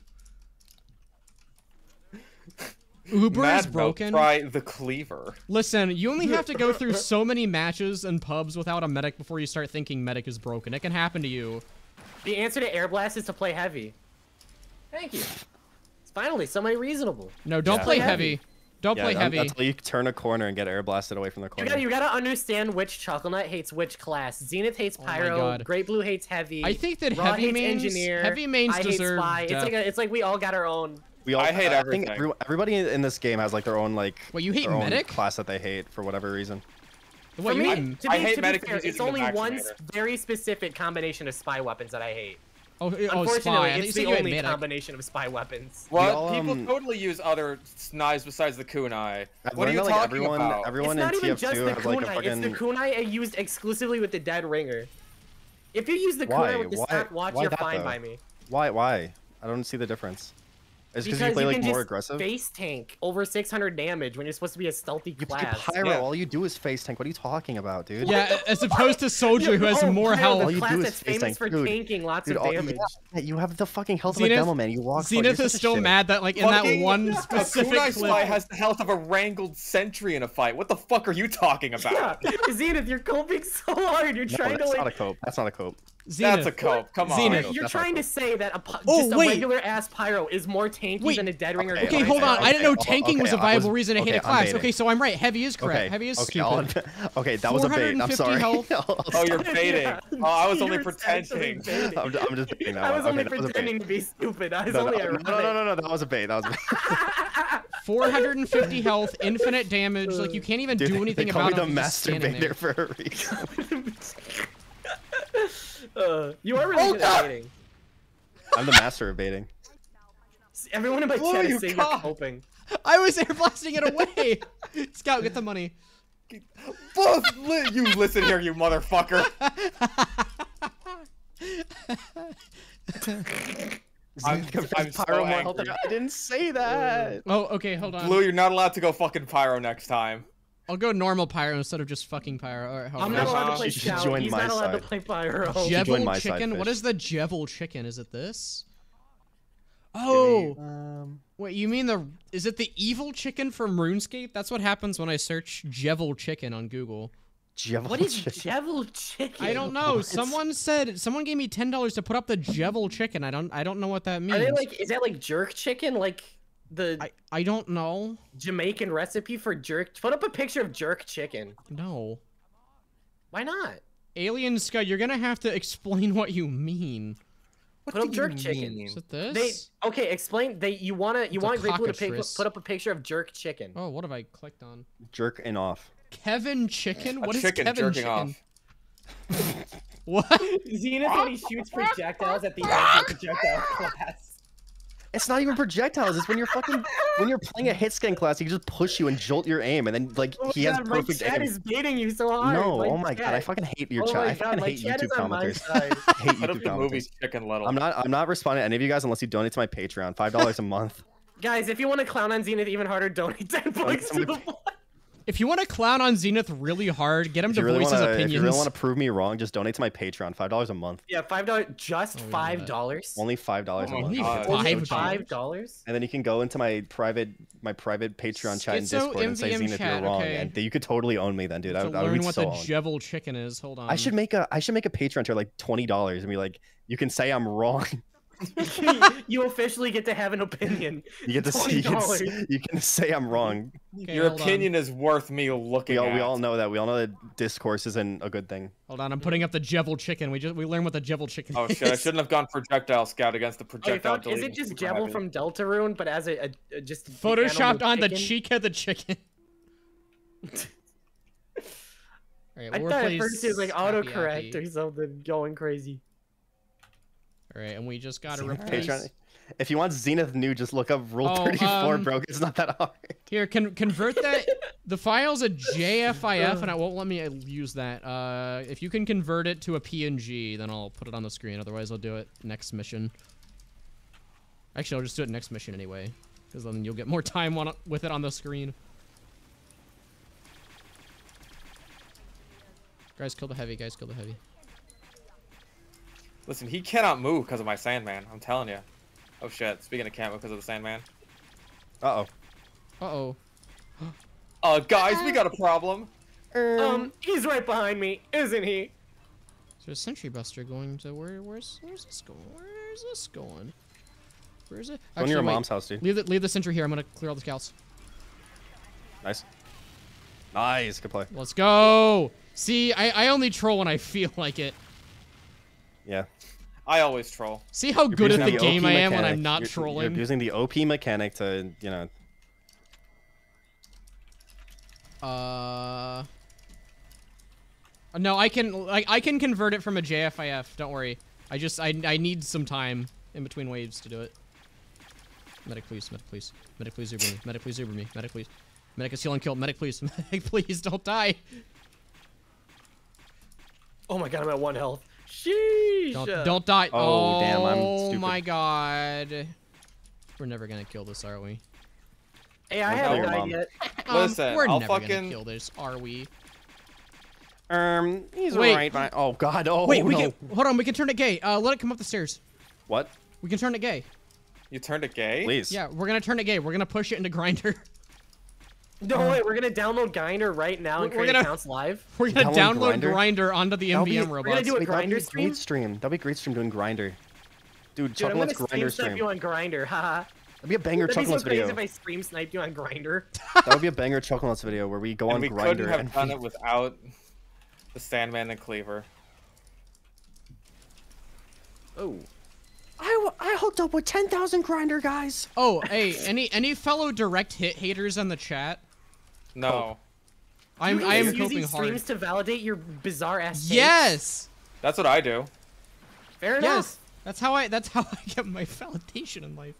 Uber Mad is broken. Try the cleaver. Listen, you only have to go through so many matches and pubs without a medic before you start thinking medic is broken. It can happen to you. The answer to air blast is to play heavy. Thank you. Finally, somebody reasonable. No, don't Yeah. play Play heavy. Heavy. Don't Yeah, play un- heavy. until you turn a corner and get air blasted away from the You corner. gotta, you gotta understand which Chucklenut hates which class. Zenith hates Oh Pyro. God. Great Blue hates Heavy. I think that Raw heavy hates mains- Engineer. heavy mains I hate deserve Spy. It's like a, it's like we all got our own. We all, I hate think everything. every- everybody in this game has like their own like. Wait, you hate their medic? class that they hate for whatever reason. What For you me, mean? to I hate to be Medic fair, it's only one very specific combination of spy weapons that I hate. Oh, oh, Unfortunately, spy. I think you it's said the only medic. combination of spy weapons. What? all, People um, totally use other knives besides the kunai. I've What are you that, like, talking everyone, about? everyone it's not in even just TF2 the has like kunai. fucking. It's the kunai I used exclusively with the dead ringer. If you use the Why? kunai with the Why- stock watch, why you're fine though? by me. Why? Why? I don't see the difference. Is because Because you play like can more just aggressive? face tank over 600 damage when you're supposed to be a stealthy class. You play pyro. Yeah. All you do is face tank. What are you talking about, dude? Yeah, as opposed to soldier who has Oh, more Pyro, health. All you do is face tank. for Dude, tanking lots Dude, of all- damage. yeah, you have the fucking health of a Zenith- demo man. You walk. Zenith is still shit. mad that like in that one a specific kunai spy clip. has the health of a wrangled sentry in a fight. What the fuck are you talking about? Yeah, about? Zenith, you're coping so hard. You're No, trying to like. that's not a cope. That's not a cope. Zenith. That's a cope. Come on. Zenith. You're, you're That's trying to say that a, pi- Oh, just a wait. regular ass pyro is more tanky Wait. than a dead ringer. Okay, Okay, hold on. spy? I didn't know okay, tanking was a viable was- reason to hate okay, a I'm class. Okay, so I'm right. Heavy is correct. Okay. Heavy is okay, stupid. Okay, that was a bait. I'm 450 sorry. health. Oh, you're stop. baiting. Yeah. Oh, I was only pretending. I'm, I'm just baiting that I one. was only okay, that was pretending to be stupid. I was No, no, only no, ironic. no, no, no, no, that was a bait. That was a bait. 450 health, infinite damage. Like you can't even Dude, do they- anything they call about me the him. He's just master there. baiter for a reason. Uh, you are really good at baiting. I'm the master of baiting. Everyone in my chat is saying you're cock. coping. I was air blasting it away. Scout, get the money. Both li- you listen here, you motherfucker. I'm- Zenith I'm confessed so angry. I didn't say that. Oh, okay, hold on. Blue, you're not allowed to go fucking pyro next time. I'll go normal pyro instead of just fucking pyro. All right, hold I'm not allowed to play You should Scout. join He's my not allowed to play Pyro. should Jevil my side, chicken. What fish. is the Jevil chicken? Is it this? Oh, Um, wait. You mean the? Is it the evil chicken from RuneScape? That's what happens when I search Jevil chicken on Google. Jevil What is chicken. Jevil chicken? I don't know. What? Someone said someone gave me ten dollars to put up the Jevil chicken. I don't. I don't know what that means. Are they like? Is that like jerk chicken? Like the I I don't know. Jamaican recipe for jerk? Put up a picture of jerk chicken. No. Why not? Alien Scud, you're gonna have to explain what you mean. What Put up jerk you chicken. mean? Is it this? They okay. Explain. They you wanna you It's want Great Blue to pick, put up a picture of jerk chicken. Oh, what have I clicked on? Jerk and off. Kevin Chicken? A What is chicken Kevin jerking Chicken? off. What? Zenith when he shoots projectiles at the end of the projectile class. It's not even projectiles. It's when you're fucking when you're playing a hit scan class, he can just push you and jolt your aim, and then like Oh he my has God, my perfect chat aim. is beating you so hard. no, oh my god, I fucking hate your Oh chat. I fucking my hate chat YouTube is on my commentators. side. I hate Put up YouTube the movie commentators. Chicken Little. I'm not I'm not responding to any of you guys unless you donate to my Patreon. Five dollars a month. Guys, if you want to clown on Zenith even harder, donate 10 bucks to the somebody- boy. If you want to clown on Zenith really hard, get him If to really voice want his to, if opinions. you really want to prove me wrong, just donate to my Patreon. Five dollars a month. Yeah, five dollars, just Oh, yeah. five dollars. Only five dollars Oh a month. Only five five dollars. dollars. And then you can go into my private my private Patreon chat in Schizo Discord and say Zenith, chat, you're wrong, okay. and you could totally own me then, dude. I, to would- I would learn be what so the owned. Jevil chicken is. Hold on. I should make a I should make a Patreon tier like twenty dollars and be like, you can say I'm wrong. you officially get to have an opinion. You get to see you can, s- $20. you can say I'm wrong. Okay, Your hold on. opinion is worth me looking We all at. we all know that. We all know that discourse isn't a good thing. Hold on, I'm putting up the Jevil chicken. We just we learned what the Jevil chicken Oh is. shit! I shouldn't have gone projectile scout against the Oh, you projectile. found, is it just super Jevil heavy. from Deltarune, but as a, a, a just Photoshopped animal on the chicken? cheek of the chicken. Alright, I thought at first it was like autocorrect Happy. or something, going crazy. Alright, and we just gotta Zenith replace. Patreon. If you want Zenith new, just look up Rule Oh, 34, um, bro. It's not that hard. Here, can convert that. the file's a JFIF, and it won't let me uh, use that. Uh, if you can convert it to a PNG, then I'll put it on the screen. Otherwise, I'll do it next mission. Actually, I'll just do it next mission anyway, because then you'll get more time on with it on the screen. Guys, kill the heavy. Guys, kill the heavy. Listen, he cannot move because of my Sandman. I'm telling you. Oh shit! Speaking of can't move because of the Sandman. Uh oh. Uh oh. Uh, guys, we got a problem. Um, he's right behind me, isn't he? So a Sentry Buster going to where? Where's where's this going? Where's this going? Where is it? oh. Go to your wait. mom's house, dude. Leave the leave the Sentry here. I'm gonna clear all the scouts. Nice. Nice. Good play. Let's go. See, I, I only troll when I feel like it. Yeah. I always troll. See how You're good at using the OP game I am when. I'm not You're- trolling. You're using the OP mechanic to, you know. Uh. No, I can like I can convert it from a JFIF. Don't worry. I just I I need some time in between waves to do it. Medic, please. Medic, please. Medic, please Uber me. Medic, please Uber me. Medic, please. Medic is healing kill. Medic, please. Medic, please don't die. Oh my god, I'm at one health. Sheesh. Don't don't die. Oh, damn, I'm stupid. Oh my god. We're never gonna kill this, are we? Hey, I haven't died mom. yet. Um, Listen, we're I'll never gonna kill this, are we? Um, he's Wait. alright. but I- Oh god. Oh Wait, we no. can hold on. We can turn it gay. Uh, let it come up the stairs. What? We can turn it gay. You turned it gay? Please. Yeah, we're gonna turn it gay. We're gonna push it into Grindr. No, uh, wait, we're gonna download Grindr right now and create gonna- accounts live. We're gonna Download download Grindr onto the That'll be- MVM we're gonna do a Wait, that'd be Grindr stream? Great stream. That'd be a great stream doing Grindr. Dude, Dude, I'm gonna Chocolat's stream Grindr snipe stream. you on Grindr, haha. That'd be a banger That'd be so Chocolates crazy video. if I stream sniped you on Grindr. that would be a banger Chocolates video where we go And on we Grindr couldn't have and done it without the Sandman and Cleaver. Oh. I, w- I hooked up with 10,000 Grindr guys. Oh, hey, any any fellow direct hit haters in the chat? No. I'm I am guys coping using hard. streams to validate your bizarre ass. takes? Yes. That's what I do. Fair enough. Yes. That's how I that's how I get my validation in life.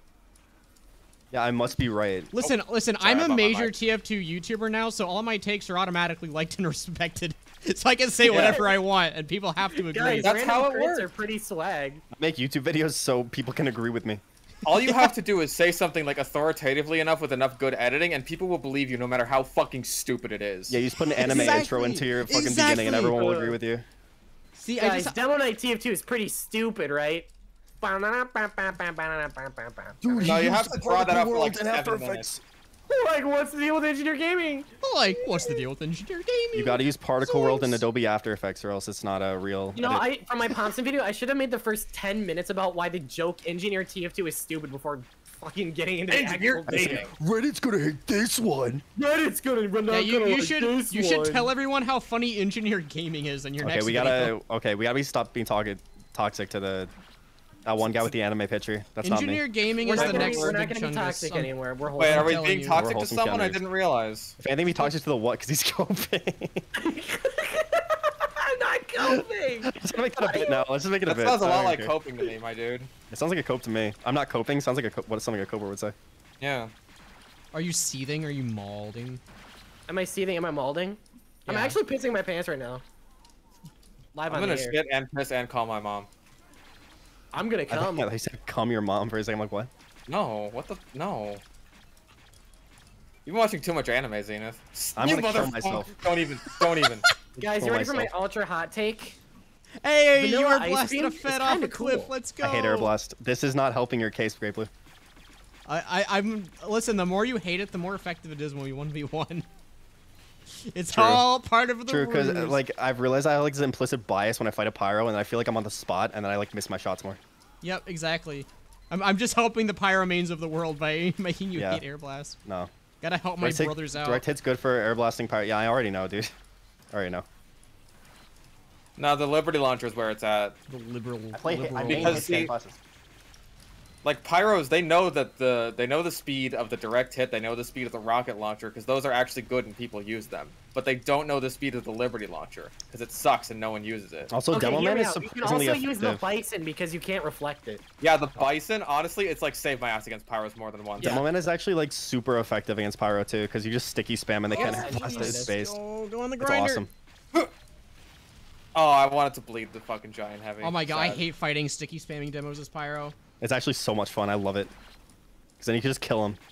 Yeah, I must be right. Listen, oh, listen, sorry, I'm a major. TF2 YouTuber now, so all my takes are automatically liked and respected. So I can say whatever I want, and people have to agree. Guys, That's how it works. are pretty swag. I make YouTube videos so people can agree with me. All you have to do is say something like authoritatively enough with enough good editing, and people will believe you no matter how fucking stupid it is. Yeah, you just put an anime intro into your fucking beginning and everyone will agree with you. See, I Guys, just Demoknight TF2 is pretty stupid, right? Dude, No, you have to draw that up for like seven minutes. Like, what's the deal with Engineer Gaming? like, what's the deal with engineer gaming? You gotta use Particle World and Adobe After Effects or else it's not a real You know, edit. I from my Thompson video, I should have made the first 10 minutes about why the joke Engineer TF2 is stupid before fucking getting into the actual gaming. Reddit's gonna hate this one. Reddit's gonna run Yeah, you, you should you should tell everyone how funny engineer gaming is in your next one. Okay, next we gotta okay, we gotta be stop being talking toxic to the that one guy with the anime picture. That's Engineer not me. gaming We're is not the gonna, next be, we're not gonna be chungus. toxic anymore. We're Wait, wholesome. are we telling being you. toxic We're to wholesome someone? I didn't realize. If anything, be toxic to the what? Because he's coping. I'm not coping. Let's make that a bit now. Let's just make it a That bit. sounds a lot like care. coping to me, my dude. It sounds like a cope to me. I'm not coping. Sounds like a co- what something a coper would say. Yeah. Are you seething? Are you malding? Am I seething? Am I malding? I'm Yeah. actually pissing my pants right now. Live I'm on gonna the air. shit and piss and call my mom. I'm gonna come. yeah, they said "come your mom" for a second. I'm like, what? No, what the? No. You've been watching too much anime, Zenith. I'm You gonna kill myself. Don't even. Don't even. Guys, you ready for my ultra hot take? Hey, Vanilla you are ice blasting cream a fed off kinda a cliff. Let's go. I hate Air Blast. This is not helping your case, Great Blue. I, I, I'm listen. The more you hate it, the more effective it is when we one v one. It's True. all part of the True, because uh, like I've realized I have like this implicit bias when I fight a pyro, and I feel like I'm on the spot, and then I like miss my shots more. Yep, exactly. I'm, I'm just helping the pyromanes of the world by making you Yeah. hate air blast. No. Gotta help my Direct hit- brothers out. Direct hit's good for air blasting pyro. Yeah, I already know, dude. I already know. No, the Liberty Launcher is where it's at. The liberal. I play hit. I liberal- Because hit see- scan classes. Like pyros, they know that the they know the speed of the direct hit. They know the speed of the rocket launcher because those are actually good and people use them. But they don't know the speed of the Liberty Launcher because it sucks and no one uses it. Also, okay, Demo hear Man is out. You can surprisingly also use the bison because you can't reflect it. Yeah, the Bison. Honestly, it's like saved my ass against pyros more than once. Yeah. Demo Man is actually like super effective against pyro too, because you just sticky spam and they can't Yeah, blast it. Jesus. It's based. Go, go on the It's awesome. Oh, I wanted to bleed the fucking giant heavy. Oh my god, I hate fighting sticky spamming demos as pyro. It's actually so much fun. I love it. Because then you can just kill them.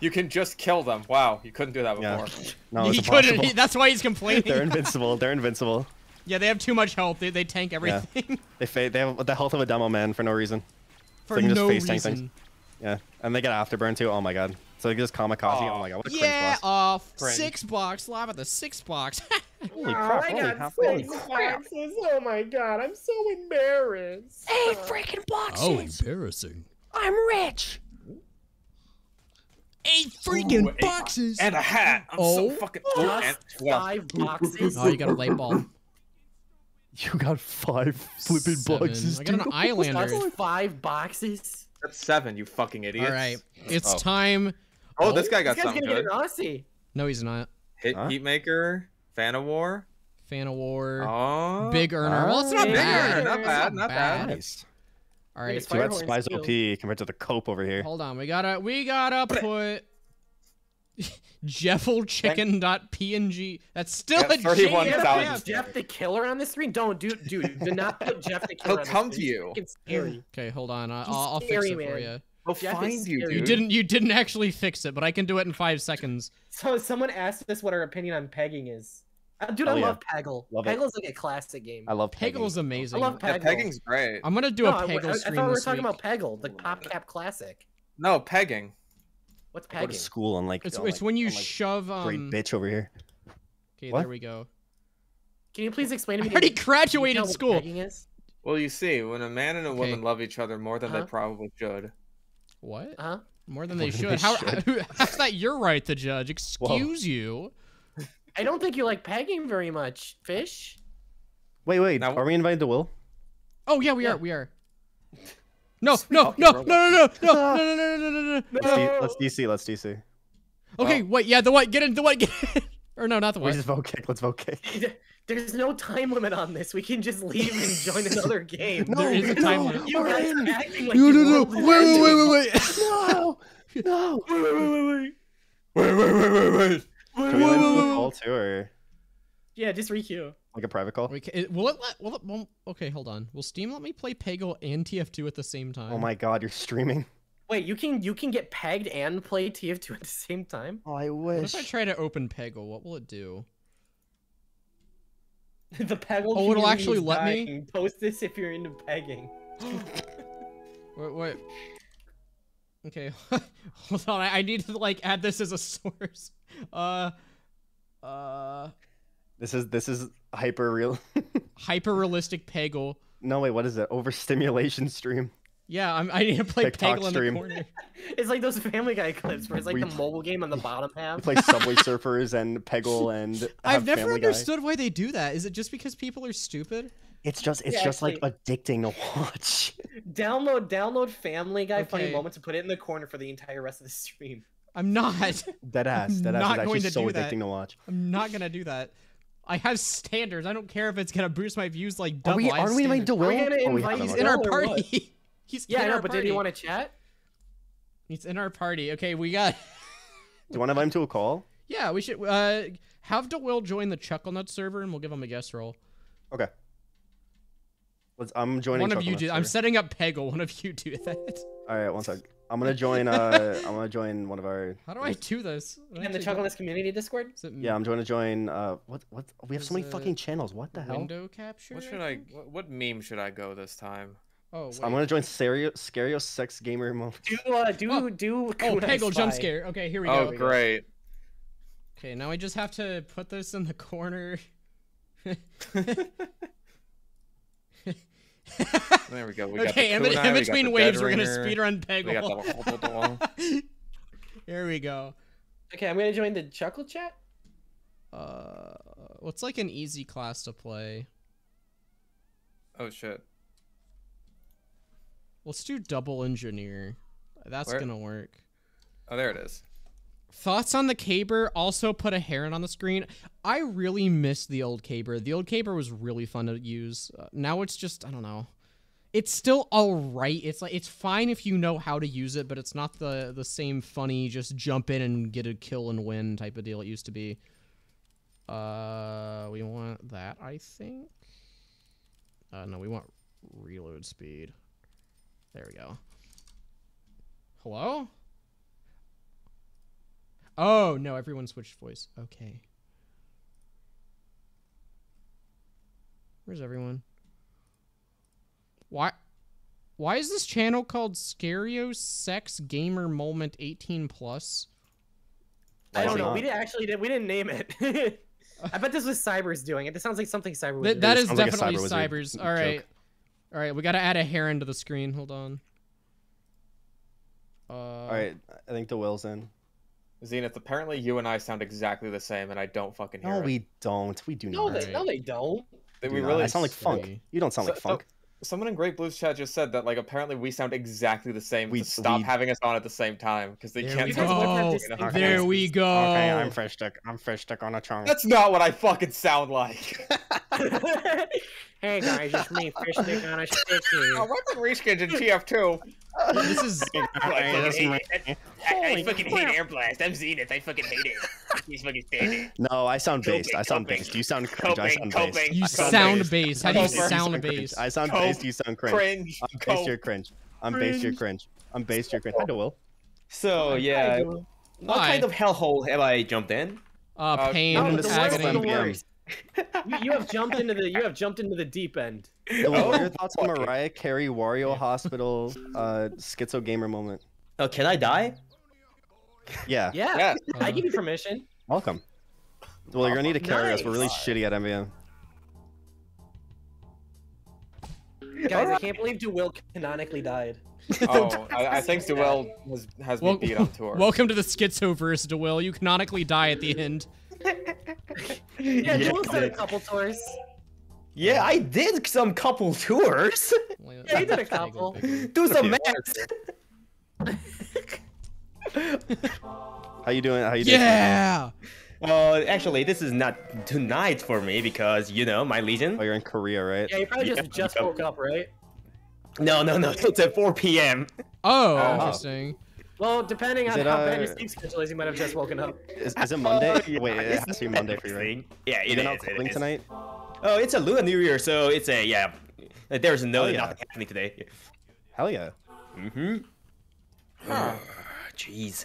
You can just kill them. Wow, you couldn't do that before. Yeah. before. No, it's he couldn't. impossible. He, that's why he's complaining. They're invincible. They're invincible. yeah, they have too much health. They, they tank everything They fa- they have the health of a demo man for no reason. for they can just no face tank reason. things. Yeah, and they get afterburn too. Oh my god. So they just kamikaze. Oh, Aw. my god, what a cringe Yeah, off Cringe. six box. Live at the six box. Holy oh, crap! Holy crap! Holy crap! Oh my god, I'm so embarrassed. Hey, freaking boxes! Oh, embarrassing. I'm rich. Eight freaking Ooh, eight boxes. And a hat. I'm Oh. so fucking. Just five boxes. Oh, you got a light bulb. You got five flipping Seven. boxes. I got an dude. Islander. Five boxes. That's seven. You fucking idiots. All right, it's Oh. time. Oh, this guy got This guy's something gonna good. get an Aussie. No, he's not. Hit Huh? Heatmaker, Fan of War. Fan of War, Oh, Big Earner. Well, it's not Big bad. Earner, not bad, not bad. Nice. All right, it's Too bad Firehorns Spies. OP compared to the Cope over here. hold on. We gotta we gotta put jefflchicken.png. That's still Yeah, a 31,000. Jeff the Killer on the screen? Don't do, dude. Do not put Jeff the Killer. He'll on the come to you. He's fucking scary. Okay, hold on. I- He's I'll, I'll fix scary, it for you. He'll Jeff find you, scary. You didn't you didn't actually fix it, but I can do it in five seconds. So someone asked us what our opinion on pegging is. Uh, dude, I yeah. love Peggle. Love it. Like a classic game. I love pegging. Peggle's amazing. I love Yeah, pegging's great. I'm gonna do No, a I- I, Peggle I stream thought we were talking week. about Peggle, the PopCap classic. No, pegging. What's Go to school and like. It's, go, it's like- when you I'm, like, shove Great um. bitch over here. Okay, What? there we go. Can you please explain to I me? already can you graduated what school. Pegging is? Well, you see, when a man and a woman love each other more than Huh? they probably should. What? Huh? More than More they than should. they How? should. How's that your right to judge? Excuse you. I don't think you like pegging very much, Fish. Wait, wait. Now- Are we invited to Will? Oh yeah, we Yeah. are. We are. No, Sweet no, fucking no, no, robot. no, no, no, no, no, no, no, no, no. Let's, D- let's DC. Let's DC. Okay, wait. Yeah, the white. Get in. The white. Get in. Or no, not the We white. just vote kick. Let's vote kick. There's no time limit on this. We can just leave and join another game. There is a time limit. You guys are acting like No, you no, no. will Wait, wait, wait, wait, wait. no, no. Wait, wait, wait, wait, wait, wait, wait. Can we wait, like, wait, do a wait. call too, or Yeah, just requeue. Like a private call? Wait, ca- it- will it let? Will it? Will, okay, hold on. Will Steam let me play Peggle and TF2 at the same time? Oh my God, you're streaming. Wait, you can you can get pegged and play TF2 at the same time? Oh, I What wish. if I try to open Peggle? What will it do? the Peggle Oh, it'll actually is let me? Post this if you're into pegging. Wait, wait. Okay, hold on. I, I need to like add this as a source. Uh, uh, This is this is hyper real. hyper realistic Peggle. no wait, what is it? Overstimulation stream. Yeah, I'm, I need to play TikTok Peggle in stream. the corner. It's like those Family Guy clips where it's like We the mobile game on the bottom half. Play Subway Surfers and Peggle and. I've never Family Guy. understood why they do that. Is it just because people are stupid? It's just it's Yeah, just like addicting to watch. Download download Family Guy funny Okay. moments and put it in the corner for the entire rest of the stream. I'm not. Dead ass. I'm Dead ass not is actually going to so do that. addicting to watch. I'm not gonna do that. I have standards. I don't care if it's gonna boost my views like Are double. we I have aren't we invited to standards. Will? Are we gonna Oh, we invite haven't He's in our Will or what? party. He's Yeah, I in know, our but party. did he want to chat? He's in our party. Okay, we got. Do you want to invite him to a call? Yeah, we should uh have DeWill join the Chuckle Nut server, and we'll give him a guest role. Okay. Let's. I'm joining. One of you do. Nuts I'm setting up Peggle. One of you do that. All right, one sec. I'm gonna join. Uh, I'm gonna join one of our. How do I do this? In the actually Chucklenuts don't- Community Discord? Is it Yeah, I'm going to join. Uh, what? What? We have so many fucking channels. What the hell? window capture? What should I? think? What, what meme should I go this time? Oh, wait. I'm gonna join Scario, Scario Sex Gamer Mode. Do uh do Oh. do Oh, Peggle jump scare. Okay, here we go. Oh, great. Okay, now I just have to put this in the corner. There we go. We got okay, the in, be- kunai, in we got between the waves, we're gonna ringer, speedrun Peggle. We got the Here we go. Okay, I'm gonna join the Chuckle chat. Uh, what's like an easy class to play? Oh shit. Let's do double engineer. That's Where? gonna work. Oh, there it is. Thoughts on the Caber? Also put a heron on the screen. I really miss the old Caber. The old Caber was really fun to use. Uh, now it's just I don't know. It's still all right. It's like it's fine if you know how to use it, but it's not the the same funny just jump in and get a kill and win type of deal it used to be. Uh, we want that, I think. Uh, no, we want reload speed. There we go. Hello? Oh, no, everyone switched voice. Okay. Where's everyone? Why Why is this channel called Scario Sex Gamer Moment 18 Plus? I don't know. We didn't actually did we didn't name it. I bet this was Cyber's doing it. This sounds like something Cyber was Th- that is sounds like definitely Cyber Wizard Cybers. joke. All right. All right, we got to add a heron to the screen. Hold on. Uh, All right, I think the Will's in. Zenith, apparently you and I sound exactly the same, and I don't fucking hear No, it. we don't. We do No, not. they no they don't. They- we not. really I sound like Three. Funk. You don't sound like So- oh, Funk. Someone in Great Blues chat just said that like apparently we sound exactly the same. We- to stop we- having us on at the same time because they There can't. we guys both have go. distinct There we go. Okay, I'm fresh stick. I'm fresh stick on a chunk. That's not what I fucking sound like. Hey guys, it's me, fish stick on a sticky. oh, weapon reskins in TF2. This is I, I fucking hate Air Blast. I'm Zenith. I fucking hate it. He's fucking standing. No, I sound Coping, based. I sound coping. based. You sound cringe. I Coping, sound based. you sound sound based. bass. How do you sound cringe. bass? I sound Cope. based. You sound cringe. Cringe. I'm based. You're cringe. I'm based. You're cringe. I'm based. You're cringe. Hi, Will. So yeah, what kind of hellhole have I jumped in? Uh, Uh, pain, No, Welcome the to worst, Six the MVM. worst. You, you have jumped into the you have jumped into the deep end. Will, what are your thoughts on. Mariah Carey Wario Hospital uh, schizo gamer moment? Oh, can I die? Yeah. Yeah, Yeah. I give you permission. Welcome. Well, you're gonna need to carry us. We're really Nice. shitty at MVM. Guys, I can't believe Duel canonically died. Oh, I, I think Duel has has me Wel- beat on tour. Welcome to the schizoverse, DeWill. You canonically die at the end. Yeah, Duel did a couple tours. Yeah, I did some couple tours. Yeah, you did a couple. Do some Okay. math. How you doing? How you doing? Yeah. Uh, actually, this is not tonight for me because you know my legion. Oh, you're in Korea, right? Yeah, you probably just Yeah, just yeah. woke up, right? No, no, no. It's at 4 p.m. Oh, Oh. interesting. Well, depending Is on it, how bad your sleep schedule is, you might have just woken up. Is, is it Monday? Oh, yeah, Wait, it it's has to be Monday for you, right? Yeah, You it been out is, it clubbing is. tonight? Oh, it's a Lunar New Year, so it's a yeah. There's no Oh, yeah. nothing happening today. Hell yeah. Mm-hmm. Jeez.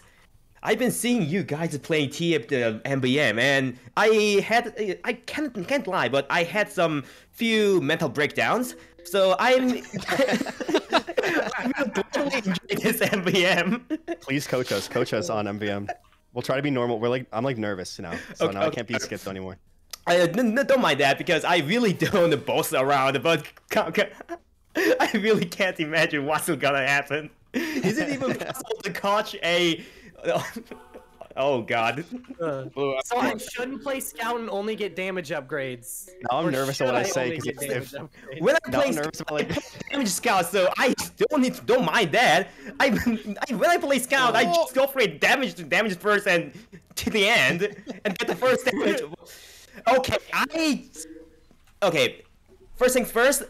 I've been seeing you guys playing T at the MVM, and I had I can't can't lie, but I had some few mental breakdowns. So I'm I'm totally enjoying this MVM. Please coach us. Coach us on MVM. We'll try to be normal. We're like, I'm like nervous now, so Okay, now I can't be schizo anymore. I uh, n- n- don't mind that because I really don't boast around, but I really can't imagine what's gonna happen. Is it even possible to catch a? Oh God! Uh, Blue, so I shouldn't play scout and only get damage upgrades. Now I'm Or nervous at should what I say only because get if, if? When I play I'm nervous about like damage scout, so I don't need don't mind that. I, I when I play scout, I just go for a damage to damage first and to the end and get the first damage. Okay, I okay. First things first.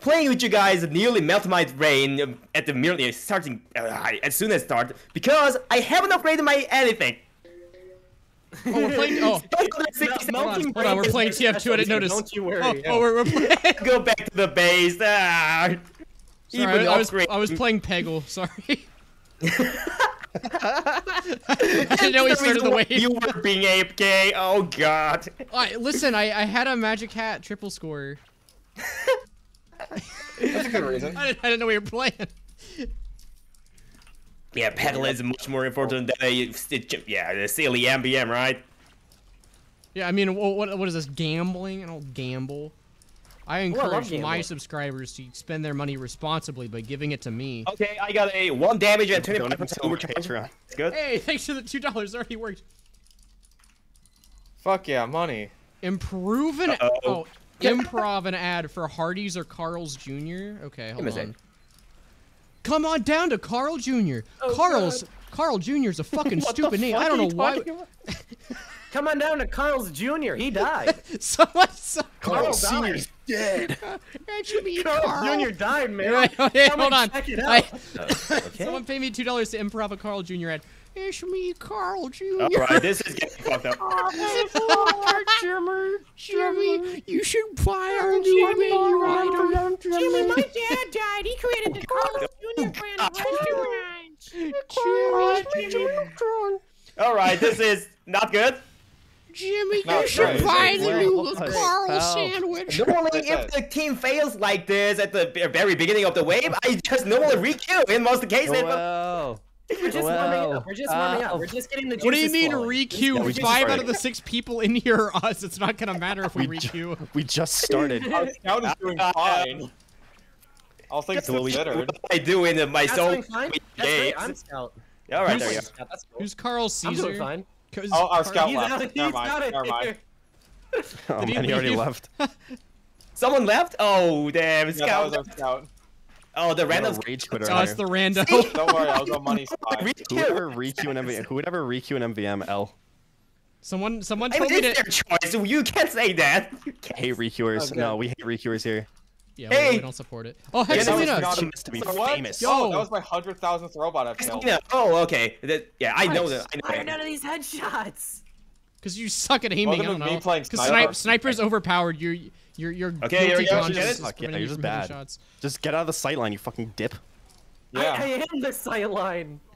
Playing with you guys nearly melted my brain um, at the merely starting uh, as soon as start because I haven't upgraded my anything. Oh, we're playing. Oh, Melting hold on. We're playing TF2. I didn't notice. Don't you worry. Oh, oh, we're, we're playing. Go back to the base. Ah. Sorry, Even I, I was I was playing Peggle. Sorry. I didn't know he started the wave. You were being AFK. Oh god. I, listen, I, I had a magic hat triple score. That's a good reason. I didn't, I didn't know we were playing. Yeah, Peggle is much more important than a yeah the silly MVM, right? Yeah, I mean, what what, what is this gambling? I don't gamble. I oh, I love encourage my subscribers to spend their money responsibly by giving it to me. Okay, I got a one damage and twenty Don't five percent overcharge. Patreon. It's good. Hey, thanks for the two dollars. Already worked. Fuck yeah, money. Improve an Uh-oh. oh, improv an ad for Hardee's or Carl's Jr. Okay, hold me a sec. on. Come on down to Carl Jr. Oh, Carl's Carl Jr. is a fucking What the stupid name. I don't know why. Come on down to Carl's Jr. He died. Someone, so, Carl died. dead. that should be Carl Carl. Jr. died, man. Wait, wait, Come hold on. check it I- out. Okay. Someone pay me two dollars to improv a Carl Jr. ad. It's me, Carl Jr. All right, this is getting fucked up. Jimmy, Jimmy, you should buy our new menu item. Jimmy, my dad died. He created the Carl Jr. brand of restaurants. Jimmy, All right, this is not good. Jimmy, No, you should right. buy the new Carl help. sandwich. Normally, Right if the team fails like this at the very beginning of the wave, I just normally re-queue in most cases. but- Well, We're just warming up. We're just warming up. We're just getting the What do you mean flowing. re-queue? We just Five out of the six people in here are us. It's not gonna matter if we We ju- we just started. Our scout is doing fine. All things So we- considered. What am I do in my That's soul. doing fine. That's great. I'm scout. All right, Who's- there you go. Scout, That's cool. Who's Carl I'm doing Caesar? fine. 'Cause Oh, our scout He's left. out, Never he's mind. Never mind. here. Oh he man, he already left. Someone left? Oh, damn. Yeah, that was our scout. Oh, the We got a random. rage quitter. Oh, on it's the rando. Don't worry, I'll go money spy. Who would ever requeue an MVM? Who would ever requeue an MVM? L. Someone, someone I told mean, me it's their choice. You can't say that. You can't. Hate requeuers. Okay. No, we hate requeuers here. Yeah, we, we don't support it. Oh, Yeah, hey, that was Selena. not a- to be So famous. Yo, Yo. that was my hundred thousandth robot I've killed. Yeah. Oh, okay. That, yeah, I know that. I Why are none of these headshots? Because you suck at aiming. Welcome I don't to me know. playing Because sniper. snipe, sniper's overpowered. You're, you're, you're Okay, here we guilty go. conscious Get it? is Fuck yeah, you're just bad. shots. Just get out of the sight line, you fucking dip. Yeah. I, I am the sight line.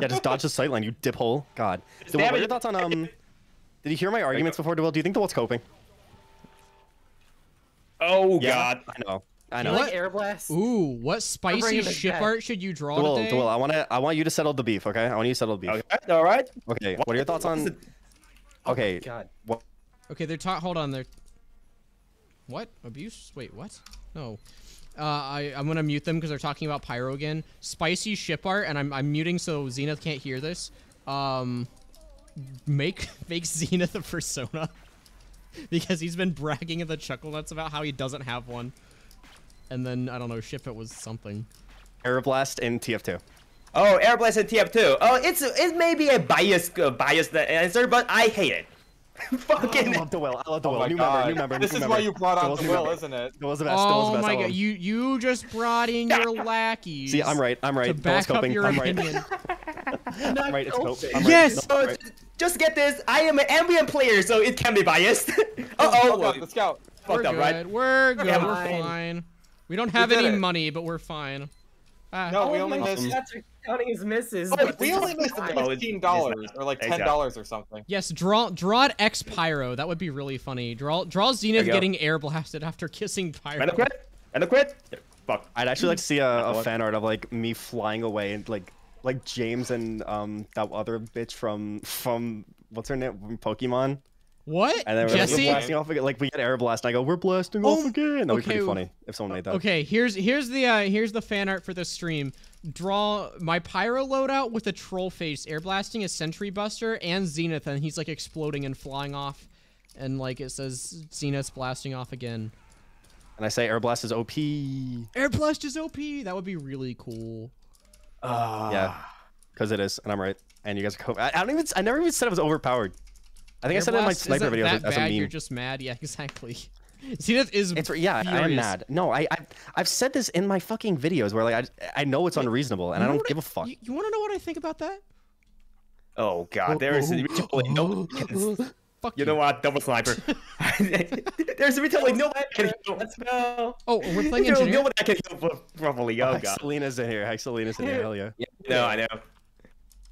Yeah, just dodge the sight line, you dip hole. God. Just DeWill, what are your thoughts on um? Did you hear my arguments before, DeWill? Do you think the what's coping? Oh, Yeah, God. I know. I You know. like air blast? Ooh, what spicy ship back. art should you draw DeWill, today? DeWill, I want to. I want you to settle the beef, okay? I want you to settle the beef. Okay, all right. Okay. What are your thoughts on? it? Okay. God. What? Okay, they're talk. Hold on, they're. What abuse? Wait, what? No. Uh, I I'm gonna mute them because they're talking about pyro again. Spicy ship art, and I'm I'm muting so Zenith can't hear this. Um, make make Zenith a persona because he's been bragging at the chuckle nuts about how he doesn't have one. And then I don't know, ship it was something. Aeroblast in TF2. Oh, Airblast and TF2. Oh, it's it may be a biased uh, biased answer, but I hate it. Fucking. I love DeWill. I love Oh DeWill. my new god. member. New member. this new is member. why you brought on the will, member. isn't it? DeWill's the best. Oh the best. my god, you you just brought in your lackeys. See, I'm right. I'm right. To back up your I'm right. opinion. I'm right. It's cope. I'm right. Yes! No, I'm Oh, right. just get this. I am an ambient player, so it can be biased. uh Oh oh. the scout. Fucked up, right? We're good. Yeah, we're fine. fine. We don't have did any it. money, but we're fine. Ah, No, we only my missed. Shots are counting as misses. Oh, but We only is missed fine. Oh, fifteen dollars or like ten dollars or something. Yes, draw draw an X Pyro. That would be really funny. Draw draw Zenith getting air blasted after kissing Pyro. And a crit. And a crit. Yeah, Fuck. I'd actually like to see a, a fan art of like me flying away and like like James and um that other bitch from from what's her name from Pokemon. What? And then we're, like, Jesse? blasting off again. Like we get air blast and I go, we're blasting Oh, off again. That would be pretty funny if someone made that. Okay, here's here's the uh, here's the fan art for the stream. Draw my Pyro loadout with a troll face, air blasting a Sentry Buster and Zenith, and he's like exploding and flying off, and like it says Zenith's blasting off again. And I say air blast is OP. Air blast is OP. That would be really cool. Ah. Yeah, because it is, and I'm right. And you guys are. I, I don't even. I never even said it was overpowered. I think I Air said it in my sniper isn't video that as, as a bad, meme. You're just mad. Yeah, exactly. Zenith is. It's yeah, I am mad. No, I, I I've said this in my fucking videos where like I I know it's unreasonable and I You know don't give a fuck. You, you want to know what I think about that? Oh god, there is literally no. Fuck You know what? Double sniper. There's literally no one that can heal. Let's go. Oh, we're playing There's no engineer. one can heal pro- properly. Oh Hex god. Selena's in here. Hex Selena's in here. Hell yeah. Yeah, no, I know.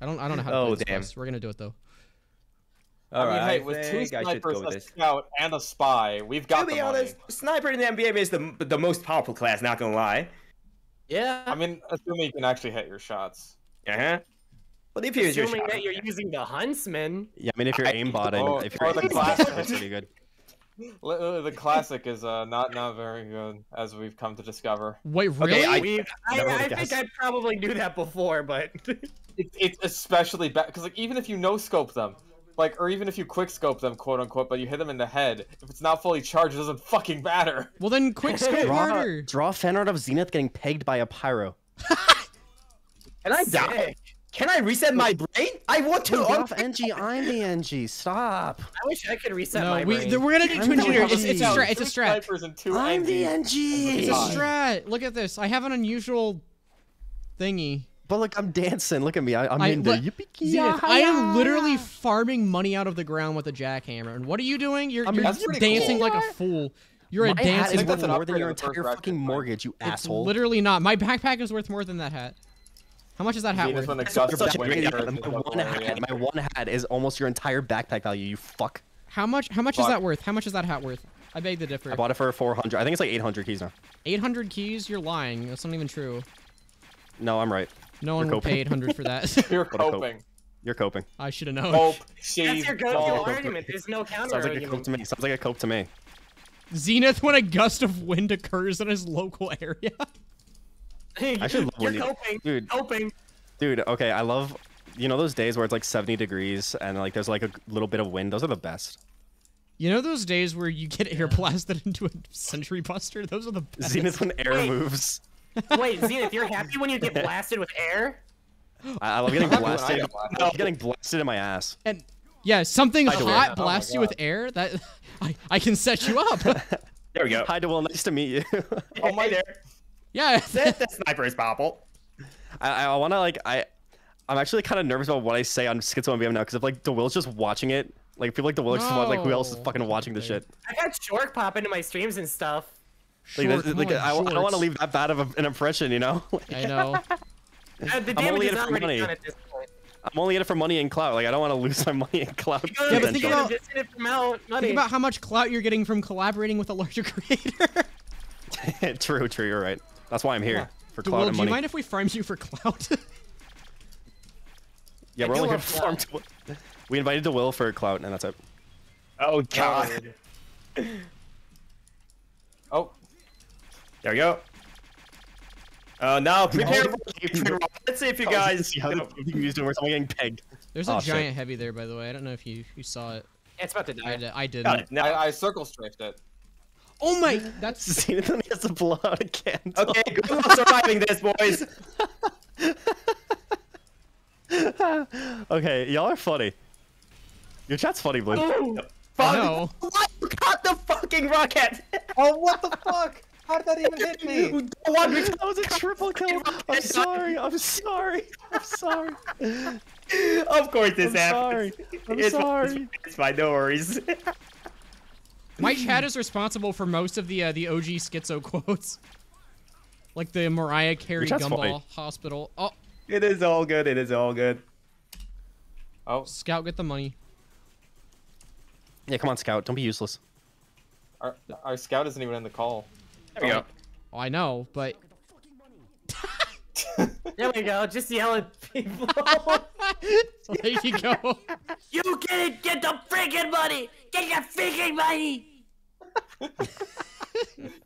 I don't. I don't know how to Oh, play this damn. quest. We're gonna do it though. All I mean, right, hey, with two think I should go snipers, with a this. scout, and a spy, we've got To the be money. honest, sniper in the NBA is the the most powerful class. Not gonna lie. Yeah. I mean, assuming you can actually hit your shots. Uh huh. But if you use your Assuming shot, that you're using the huntsman. Yeah, I mean if you're I- aimbotting, Oh, if you're the aimbotting, classic. that's pretty good. Li- uh, The classic is uh, not not very good, as we've come to discover. Wait, really? Okay, I- We've, I, Never I would've think. I probably knew that before, but It, it's especially bad because like even if you no scope them, like or even if you quick scope them, quote unquote, but you hit them in the head, if it's not fully charged, it doesn't fucking matter. well, then quick scope Draw, harder. draw a fan art of Zenith getting pegged by a pyro. can I die? Can I reset my brain? I want to. Dude, get un- off NG. I'm the NG. Stop. I wish I could reset No, my we brain. we're gonna do two I'm engineers. It's, it's a strat. It's a strat. snipers and two I'm the NG. It's a strat. Look at this. I have an unusual thingy. But look, I'm dancing. Look at me. I, I'm I- in the look, yippee Zenith, I am literally farming money out of the ground with a jackhammer. And what are you doing? You're, I mean, you're dancing cool. like a fool. You're a My hat is worth more than your of the first entire fucking right? mortgage, you It's asshole. literally not. My backpack is worth more than that hat. How much is that hat Venus worth? when Your such a great hat. my one hat, my one hat is almost your entire backpack value. You fuck. How much? How much is that worth? How much is that hat worth? I beg to differ. I bought it for 400. I think it's like 800 keys now. 800 keys? You're lying. That's not even true. No, I'm right. No one You're will coping. pay 800 for that. You're What a cope. coping. You're coping. I should have known. Hope, That's shave, your go-to ball. argument. There's no counter Sounds like a cope argument. to me. Sounds like a cope to me. Zenith when a gust of wind occurs in his local area. I should love You're when you- coping. Dude. Coping. Dude, okay, I love, you know those days where it's like 70 degrees and like there's like a little bit of wind. Those are the best. You know those days where you get air blasted into a Sentry Buster? Those are the best. Zenith when air Wait. moves. Wait, Zenith, you're happy when you get blasted with air? I, I love getting Happy I blasted. get blasted. I love getting blasted in my ass. And yeah, something I do hot Oh blasts you oh with air. That I, I can set you up. There we go. Hi, Dewell. Nice to meet you. Oh my there. yeah. That, that sniper is powerful. I, I want to like I, I'm actually kind of nervous about what I say on Schizo MVM now because if like DeWill's just watching it, like people like DeWill just watch, like who else is oh, fucking watching the Okay. shit? I got Shork pop into my streams and stuff. Like, Short that's- like, mode I, I don't want to leave that bad of a, an impression, you know. I know. Uh, the I'm damage only is in it for already money. done at this point. I'm only in it for money and clout. Like I don't want to lose my money and clout. Yeah, but think about- in it for mount money. Think about how much clout you're getting from collaborating with a larger creator. true, true. You're right. That's why I'm here for clout Will, and do you mind if we farmed you for clout? yeah, I we're only gonna for farm. clout. We invited Will for clout, and that's it. Oh god. Oh, There we go. Uh, now prepare Oh, for hatred rock. Let's see if you I was gonna guys. see how the used to where someone getting pegged. There's a Oh, shit. giant heavy there, by the way. I don't know if you you saw it. it's about to I, die. I didn't. Got it. Now, I, I circle strafed it. Oh my! That's Zenith only has to blow out a candle. okay, good luck surviving this, boys. okay, y'all are funny. Your chat's funny, Blue. Fuck! No. What? You got the fucking rocket! Oh, what the fuck? How did that even hit me? What? We- That was a triple kill. I'm sorry. I'm sorry. I'm sorry. of course this I'm happens. sorry. I'm it's sorry. Fine, it's fine, no worries. my chat is responsible for most of the uh, the OG schizo quotes, like the Mariah Carey Gumball funny. Hospital. Oh, it is all good. It is all good. Oh, Scout, get the money. Yeah, come on, Scout. Don't be useless. our, our scout isn't even in the call. There we go. Oh, I know, but There we go. Just yell at people. there you go. You get it! Get the freaking money! Get your freaking money!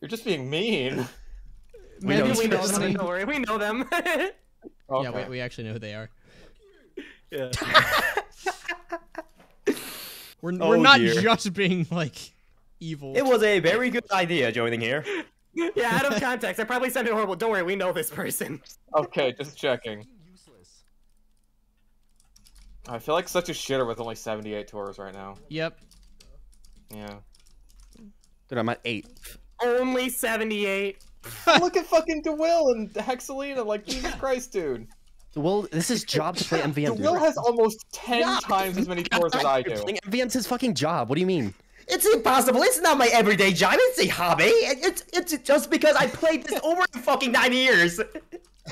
You're just being mean. We Man, know we know them. Don't worry. We know them. Okay. Yeah, we, we actually know who they are. yeah. We're, Oh, we're not dear. just being like evil. It was a very good idea joining here. Yeah, out of context. I probably sounded horrible. Don't worry, we know this person. Okay, just checking. I feel like such a shitter with only 78 tours right now. Yep. Yeah. Dude, I'm at eight. Only 78. Look at fucking DeWill and Hexalina, like Jesus Christ, dude. Well, this is job to play MVM. DeWill dude. has almost 10 Yeah, times as many tours as I do. Playing MVM's his fucking job. What do you mean? It's impossible. It's not my everyday job. It's a hobby. It's it's just because I played this over fucking nine years.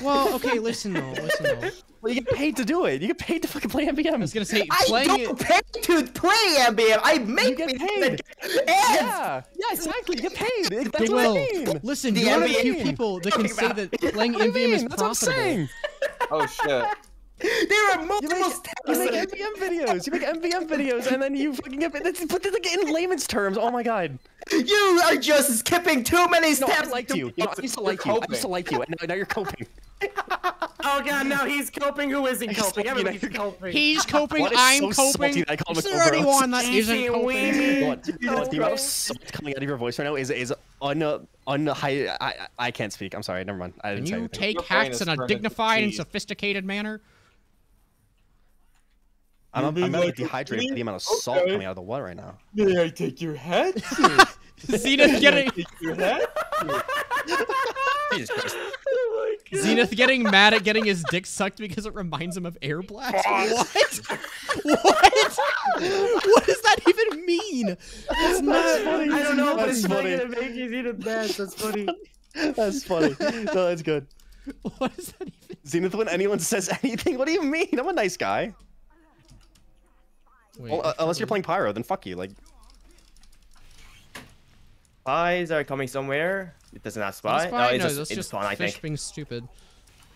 Well, okay, listen though, listen though. Well, you get paid to do it. You get paid to fucking play MVM. I was gonna say I playing don't it. pay to play MVM. I make you get me paid. ads. Yeah, yeah, exactly. You get paid. That's what I mean. listen, The you're one of the few people that can say that playing That's what I MVM is mean. That's what I'm profitable. saying. Oh shit. There are You multiple make, steps. you make MVM videos. You make MVM videos, and then you fucking get. That's, but that's like in layman's terms. Oh my god. You are just skipping too many No, steps. I liked you. You know, I used to like you. I used to like you. And now, now you're coping. Oh god, no, he's coping. Who isn't coping? like, you know, Everybody's coping. He's coping, I'm so coping. that I call Is there anyone that Easy isn't coping? weenie. What? The amount of salt coming out of your voice right now is is un un high. I I can't speak. I'm sorry. Never mind. I didn't say you anything. take Your hacks in a turned into dignified and sophisticated manner? I'm, I'm, You I'm like like dehydrated me? by the amount of salt Okay. coming out of the water right now. May I take your head? Zenith getting? Jesus Christ. Zenith getting mad at getting his dick sucked because it reminds him of air blast. What? what? what does that even mean? That's not. I don't know, but That's it's not funny. gonna make you eat a bad. That's funny. That's funny. No, that's good. What is that even? Zenith, when anyone says anything, what do you mean? I'm a nice guy. Wait, Well, uh, unless you're playing Pyro, then fuck you. Like, Spies are coming somewhere. It does not Is spy. spy? No, it's no, just, that's it's just spawn, I fish think. being stupid.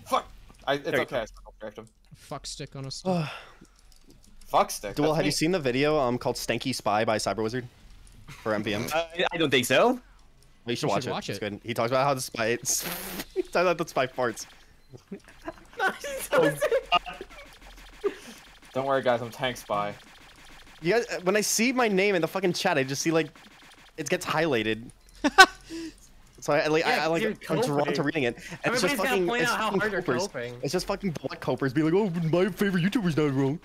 Fuck. I, it's There okay. I circle strafed him. Fuck stick on a stick. Fuck stick. Duel, that's have me. you seen the video um called Stanky Spy by Cyber Wizard for MVM? Uh, I don't think so. Well, you should You watch should it. watch It's it. good. He talks about how the spy. It's, he talks about the spy farts. Don't worry, guys. I'm tank spy. You guys, when I see my name in the fucking chat, I just see like it gets highlighted. so I, I like I, I like I'm drawn to reading it. And it's just Everybody's gotta fucking point it's out how fucking hard you're coping. It's just fucking black copers be like, oh, my favorite YouTuber's not wrong.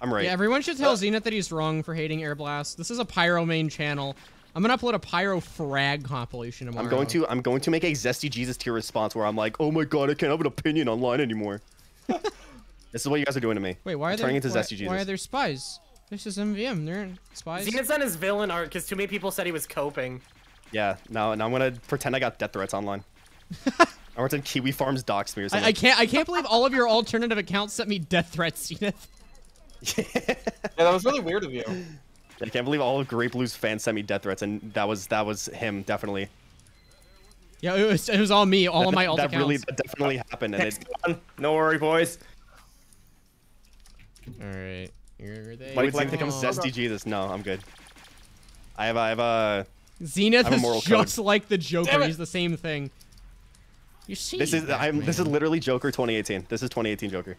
I'm right. Yeah, everyone should tell Zenith that he's wrong for hating Air Blast. This is a Pyro main channel. I'm gonna upload a Pyro frag compilation tomorrow. I'm going to I'm going to make a zesty Jesus tier response where I'm like, oh my god, I can't have an opinion online anymore. this is what you guys are doing to me. Wait, why are I'm there turning into why, zesty Jesus? why are there spies? This is MVM. They're spies. Zenith's on his villain art because too many people said he was coping. Yeah, now and I'm gonna pretend I got death threats online. I went to Kiwi Farms dox me or something. I, I can't. I can't believe all of your alternative accounts sent me death threats, Zenith. Yeah, that was really weird of you. I can't believe all of Great Blue's fans sent me death threats, and that was that was him definitely. Yeah, it was. It was all me. All that, of my alt that accounts. really that definitely happened, and it, Next one. No worry, boys. All right. Here they Why would Zenith come. become zesty Jesus? No, I'm good. I have a, I have a. Zenith have a is just code. like the Joker. He's the same thing. You see. This is I'm this is literally Joker 2018. This is 2018 Joker.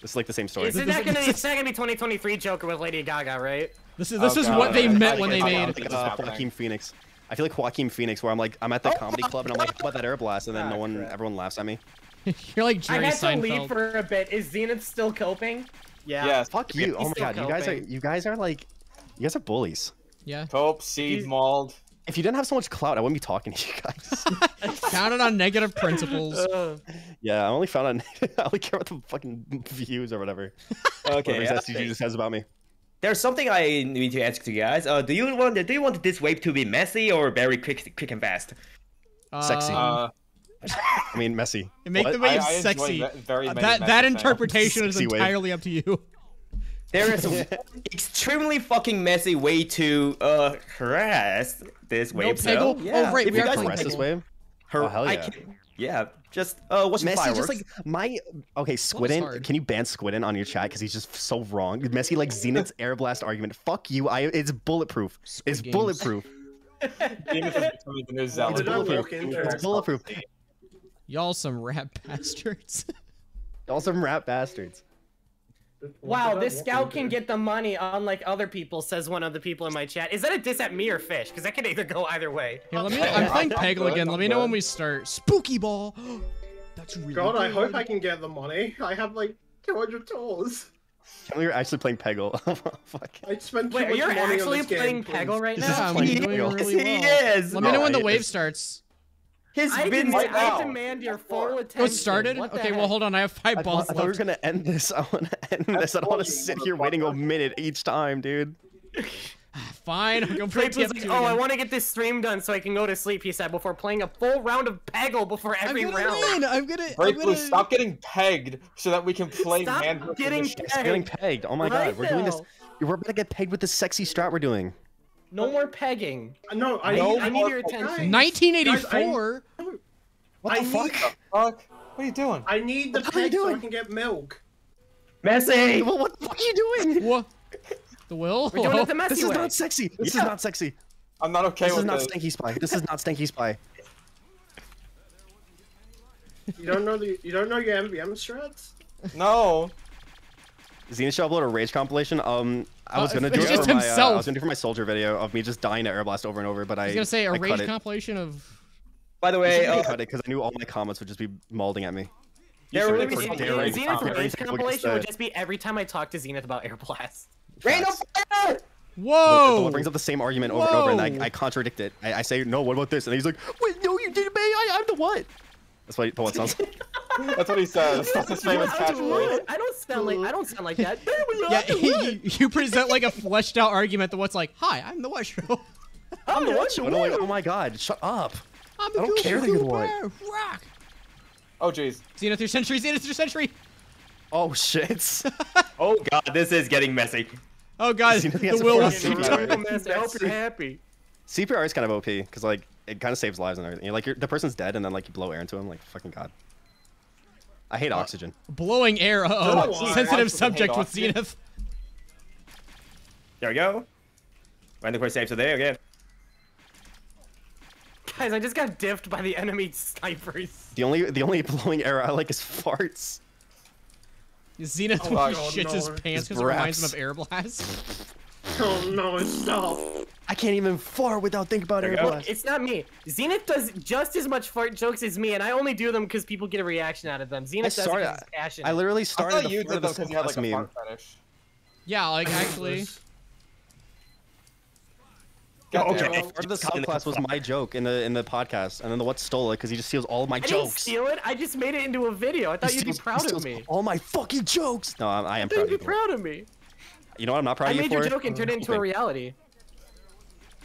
This is like the same story. Is it not gonna, it's not gonna be 2023 Joker with Lady Gaga, right? This is this Oh, is God. what they I- meant when they made. I think this it's happening. Joaquin Phoenix. I feel like Joaquin Phoenix, where I'm like I'm at the comedy club and I'm like, how about that air blast, and then no Ah, one, crap. everyone laughs at me. You're like Jerry I Jerry had to leave for a bit. Is Zenith still coping? Yeah. Yes. Fuck you! Oh my still god, you guys are you guys are like, you guys are bullies. Yeah. Cope, seed, He's- mauled. If you didn't have so much clout, I wouldn't be talking to you guys. Founded on negative principles. Uh, yeah, I only found on. I only care about the fucking views or whatever. Okay. Whatever uh, SCG says about me. There's something I need to ask to you guys. Uh, do you want do you want this wave to be messy or very quick, quick and fast? Sexy. I mean, messy. make What? the wave I- I sexy. ve- very Uh, many that messy that fans. interpretation is Sexy wave. entirely up to you. There is an extremely fucking messy way to uh harass this No wave. so, Peggle? Oh, right, if we you are guys playing want Rest this Peggle. wave. Har- Oh, hell I yeah. can- yeah, just uh, what's the Messi fireworks. just like my okay Squidden. Can you ban Squidden on your chat because he's just so wrong? Messi like Zenith's air blast argument. Fuck you. I it's bulletproof. it's Games. bulletproof. Zenith is becoming the new Zealot. It's bulletproof. It's bulletproof. Y'all some rat bastards. Y'all some rat bastards. wow, this scout can get the money unlike other people, says one of the people in my chat. Is that a diss at me or Fish? Because that could either go either way. Here, let me. I'm playing I'm Peggle again. Let me know when we start. Spooky ball. That's really God, I hope. I can get the money. I have like 200 tours. Can we actually playing Peggle? Oh, fuck. I spent too Wait, much you're money on actually this game, playing please. Peggle right now? Yeah, I'm funny. doing Yes, really he is. Let me know when the wave starts. His I, been demand, I demand your full attention. Oh, it started. What the Okay, well hold on. I have five I balls thought, I thought we were gonna end this. I want to end this. I don't want to sit here waiting a minute each time, dude. Ah, fine, I'll go play TF2 like, again. oh, I want to get this stream done so I can go to sleep, he said, before playing a full round of Peggle before I'm every gonna round. win. I'm gonna. I'm gonna... Blue, stop getting pegged so that we can play Stop Man getting Machine. It's getting pegged. Oh my Right god, we're doing this. We're about to get pegged with the sexy strat we're doing. No more pegging. Uh, no, I, I, need, I need your attention. Guys, 1984. What I the fuck? need- Fuck. What are you doing? I need the What peg so I can get milk. messy. Well, what the fuck are you doing? What? The will? We're doing it the messy This is not sexy. This Yeah. is not sexy. I'm not okay with This This is not this. Stanky Spy. This is not Stanky Spy. You don't know the you don't know your MVM strats? No. Xena should upload a rage compilation. Um, I was Uh, gonna do it for my. Uh, I was gonna do it for my soldier video of me just dying to air blast over and over, but I. I was gonna say a I cut rage it. compilation of. By the I way, uh, cut it because I knew all my comments would just be mauling at me. there should were really really put some Air Zenith's rage compilation would just be every time I talk to Zenith about Air Blast. rain of fire. Whoa! It brings up the same argument over and over, and I, I contradict it. I, I say, no, what about this? And he's like, wait, no, you didn't, man. I, I'm the what? That's what the what sounds like. That's what he says. That's his famous I don't, catchphrase. I don't sound like I don't sound like that. There we are. Yeah, you, you present like a fleshed out argument that what's like, hi, I'm the what show. I'm the one. I'm like, oh my god, shut up. I'm I don't Goofy care that you're the what. Goober, Rock. Oh jeez. Zenith your sentry, Zenith your sentry. Oh shit. Oh god, this is getting messy. Oh god, Zenith the has a will full was I hope you're happy. CPR is kind of OP because like it kind of saves lives and everything. You're, like you're, the person's dead, and then like you blow air into him, like fucking god. I hate oxygen. blowing air. Uh So oh, sensitive subject with oxygen. Zenith. There we go. Random saves are there again. Guys, I just got diffed by the enemy snipers. The only the only blowing air I like is farts. Zenith Oh, always God, shits his pants because it reminds him of Air Blast. Oh no, stop. I can't even fart without thinking about There air blast. It's not me. Zenith does just as much fart jokes as me, and I only do them because people get a reaction out of them. Zenith does started- it 'cause he's passionate. I literally started thought the you fart did of the because you had like class a meme. fart fetish. Yeah, like actually. God okay. damn. Part of the sound class was my joke in the in the podcast, and then the what stole it because he just steals all of my I didn't jokes. steal it. I just made it into a video. I thought He you'd be steals- he proud of me. All my fucking jokes. No, I, I am I thought proud of you'd you. be Blue. proud of me. You know what? I'm not proud I of you for. I made your joke and turned it into a reality.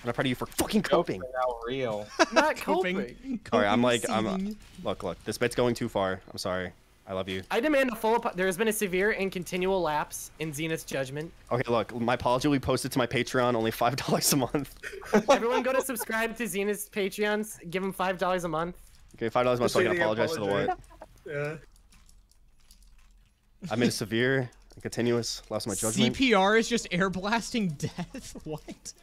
I'm not proud of you for fucking coping. Now real. Not Coping. coping. Alright, I'm Coping like, I'm. seething. Look, look. This bit's going too far. I'm sorry. I love you. I demand a full. There has been a severe and continual lapse in Zenith's judgment. Okay, look. My apology will be posted to my Patreon. Only five dollars a month. Everyone go to subscribe to Zenith's Patreons. Give him five dollars a month. Okay, five dollars a month so I can Say the apologize to the apology. what? Yeah. I made a severe and continuous Lost my judgment. CPR is just air blasting death. what?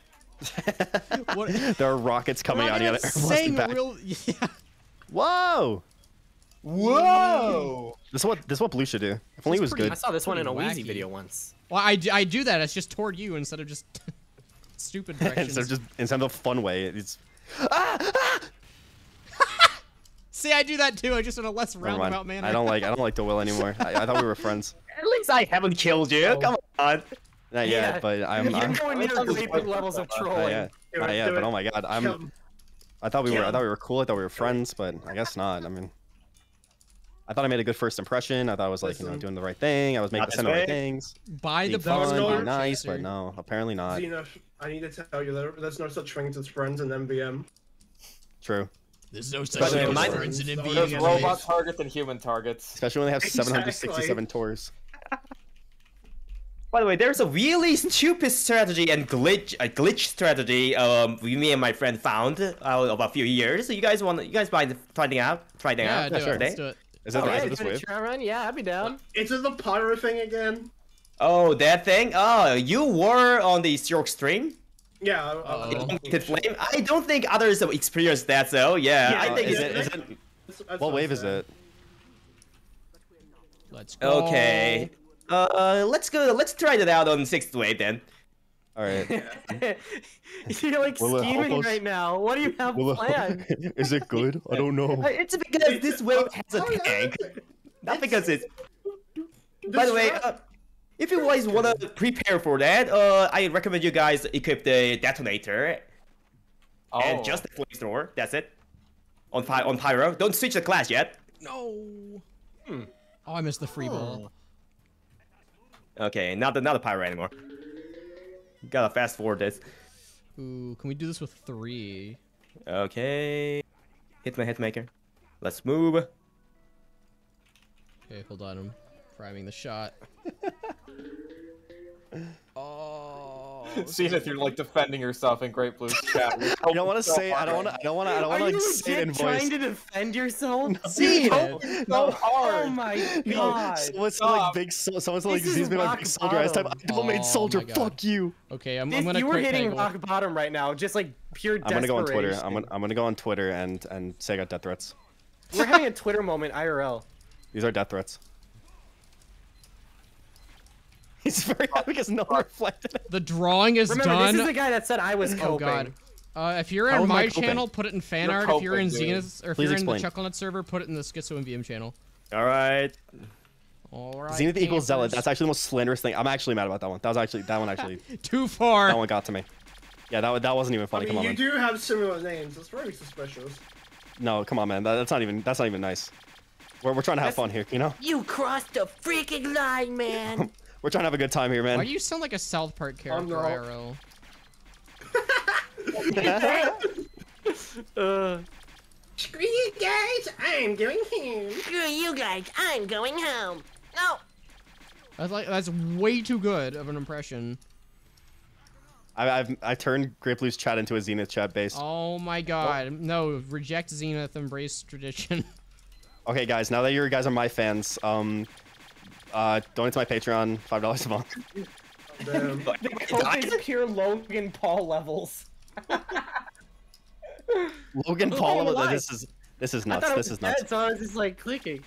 what? there are rockets coming We're out not of the even other. saying back. real. Yeah. Whoa! Whoa! This is what this is what Blue should do. If only he was pretty- good. I saw this one in a Pretty Wheezy wacky. video once. Well, I do, I do that. It's just toward you instead of just stupid directions. instead of just instead of the fun way, it's ah! Ah! See, I do that too. I just in a less never mind. roundabout manner. I don't like I don't like the will anymore. I, I thought we were friends. At least I haven't killed you. Oh. Come on. Not Yeah. yet, but I'm. You're I'm going near I'm- great big levels of not trolling. yet. Not it, yet, but it. oh my god, I'm. him. I thought we were. I thought we were cool. I thought we were friends, but I guess not. I mean, I thought I made a good first impression. I thought I was like, you know, doing the right thing. I was making Not the right things. Buy the Being fun, no- being nice, chaser. but no, apparently not. Zenith, I need to tell you, there, there's no such thing as friends in MVM. True. There's no such thing as mine- friends in There's NBA. There's guys. robot targets and human targets. Especially when they have Exactly. 767 tours. By the way, there's a really stupid strategy and glitch, a glitch strategy. Um, me and my friend found uh, of a few years. So you guys want, you guys mind finding out, trying it Yeah, out? do sure. it. Let's do it. Is that Oh, the yeah, rise of Yeah, this give it a wave? run. Yeah, I'd be down. Is it the pyro thing again? Oh, that thing. Oh, you were on the Stork stream. Yeah. I- I- Uh-oh. Ignited Flame. I don't think others have experienced that. though. yeah, Yeah, I Uh, think is it's it? Is it? that's- that's What wave is it? Let's go. okay. Uh, let's go. Let's try that out on sixth wave then. All right. You're like Will scheming right now. What do you have planned? is it good? I don't know. Uh, It's because this wave has a tank, not because it's. By the way, uh, if you guys wanna prepare for that, uh, I recommend you guys equip the detonator Oh. and just the flamethrower. That's it. On Py- on pyro. Don't switch the class yet. No. Oh, I missed the free ball. Okay, not the not the pyro anymore. Gotta fast forward this. Ooh, can we do this with three? Okay. Hitman Heatmaker. Let's move. Okay, hold on. I'm priming the shot. oh. See if you're like defending yourself in Great Blue's chat. I don't want to say. I don't want. I don't want to. I don't want to you like say it in legit voice. trying to defend yourself? See No, it. no, Oh my no. god. Someone's like big. so- Someone's like This is sees me like big soldier. I type. I bottom. don't mean Oh soldier. Fuck you. Okay, I'm, This- I'm gonna you were hitting Peggle. rock bottom right now, just like pure I'm gonna go on Twitter. I'm gonna. I'm gonna go on Twitter and and say I got death threats. We're having a Twitter moment IRL. These are death threats. He's very happy because no one reflected. it. The drawing is Remember, done. this is the guy that said I was coping. oh god. Uh, if you're How in my channel, put it in fan You're art. If you're in coping, dude. Zenith, or if Please you're explain. in the ChuckleNut server, put it in the Schizo and VM channel. All right. All right. Zenith equals Zealot. That's actually the most slanderous thing. I'm actually mad about that one. That was actually that one actually. Too far. that one got to me. Yeah, that one- that wasn't even I funny. mean, Come on, you man. do have similar names. That's very suspicious. No, come on, man. That, that's not even. That's not even nice. We're, we're trying to have fun here, you know. You crossed the freaking line, man. We're trying to have a good time here, man. Why do you sound like a South Park character, no. IRL? Uh, Screw you guys! I'm going home. Screw you guys. I'm going home. No. That's like that's way too good of an impression. I, I've I turned Great Blue's chat into a Zenith chat base. Oh my god. No, reject Zenith, embrace tradition. Okay, guys. Now that you guys are my fans, um, uh, donate to my Patreon, five dollars a month. Damn. Cope is pure Logan Paul levels. Logan Paul, I'm this is this is nuts. thought This was is nuts. dead, so I was just like clicking.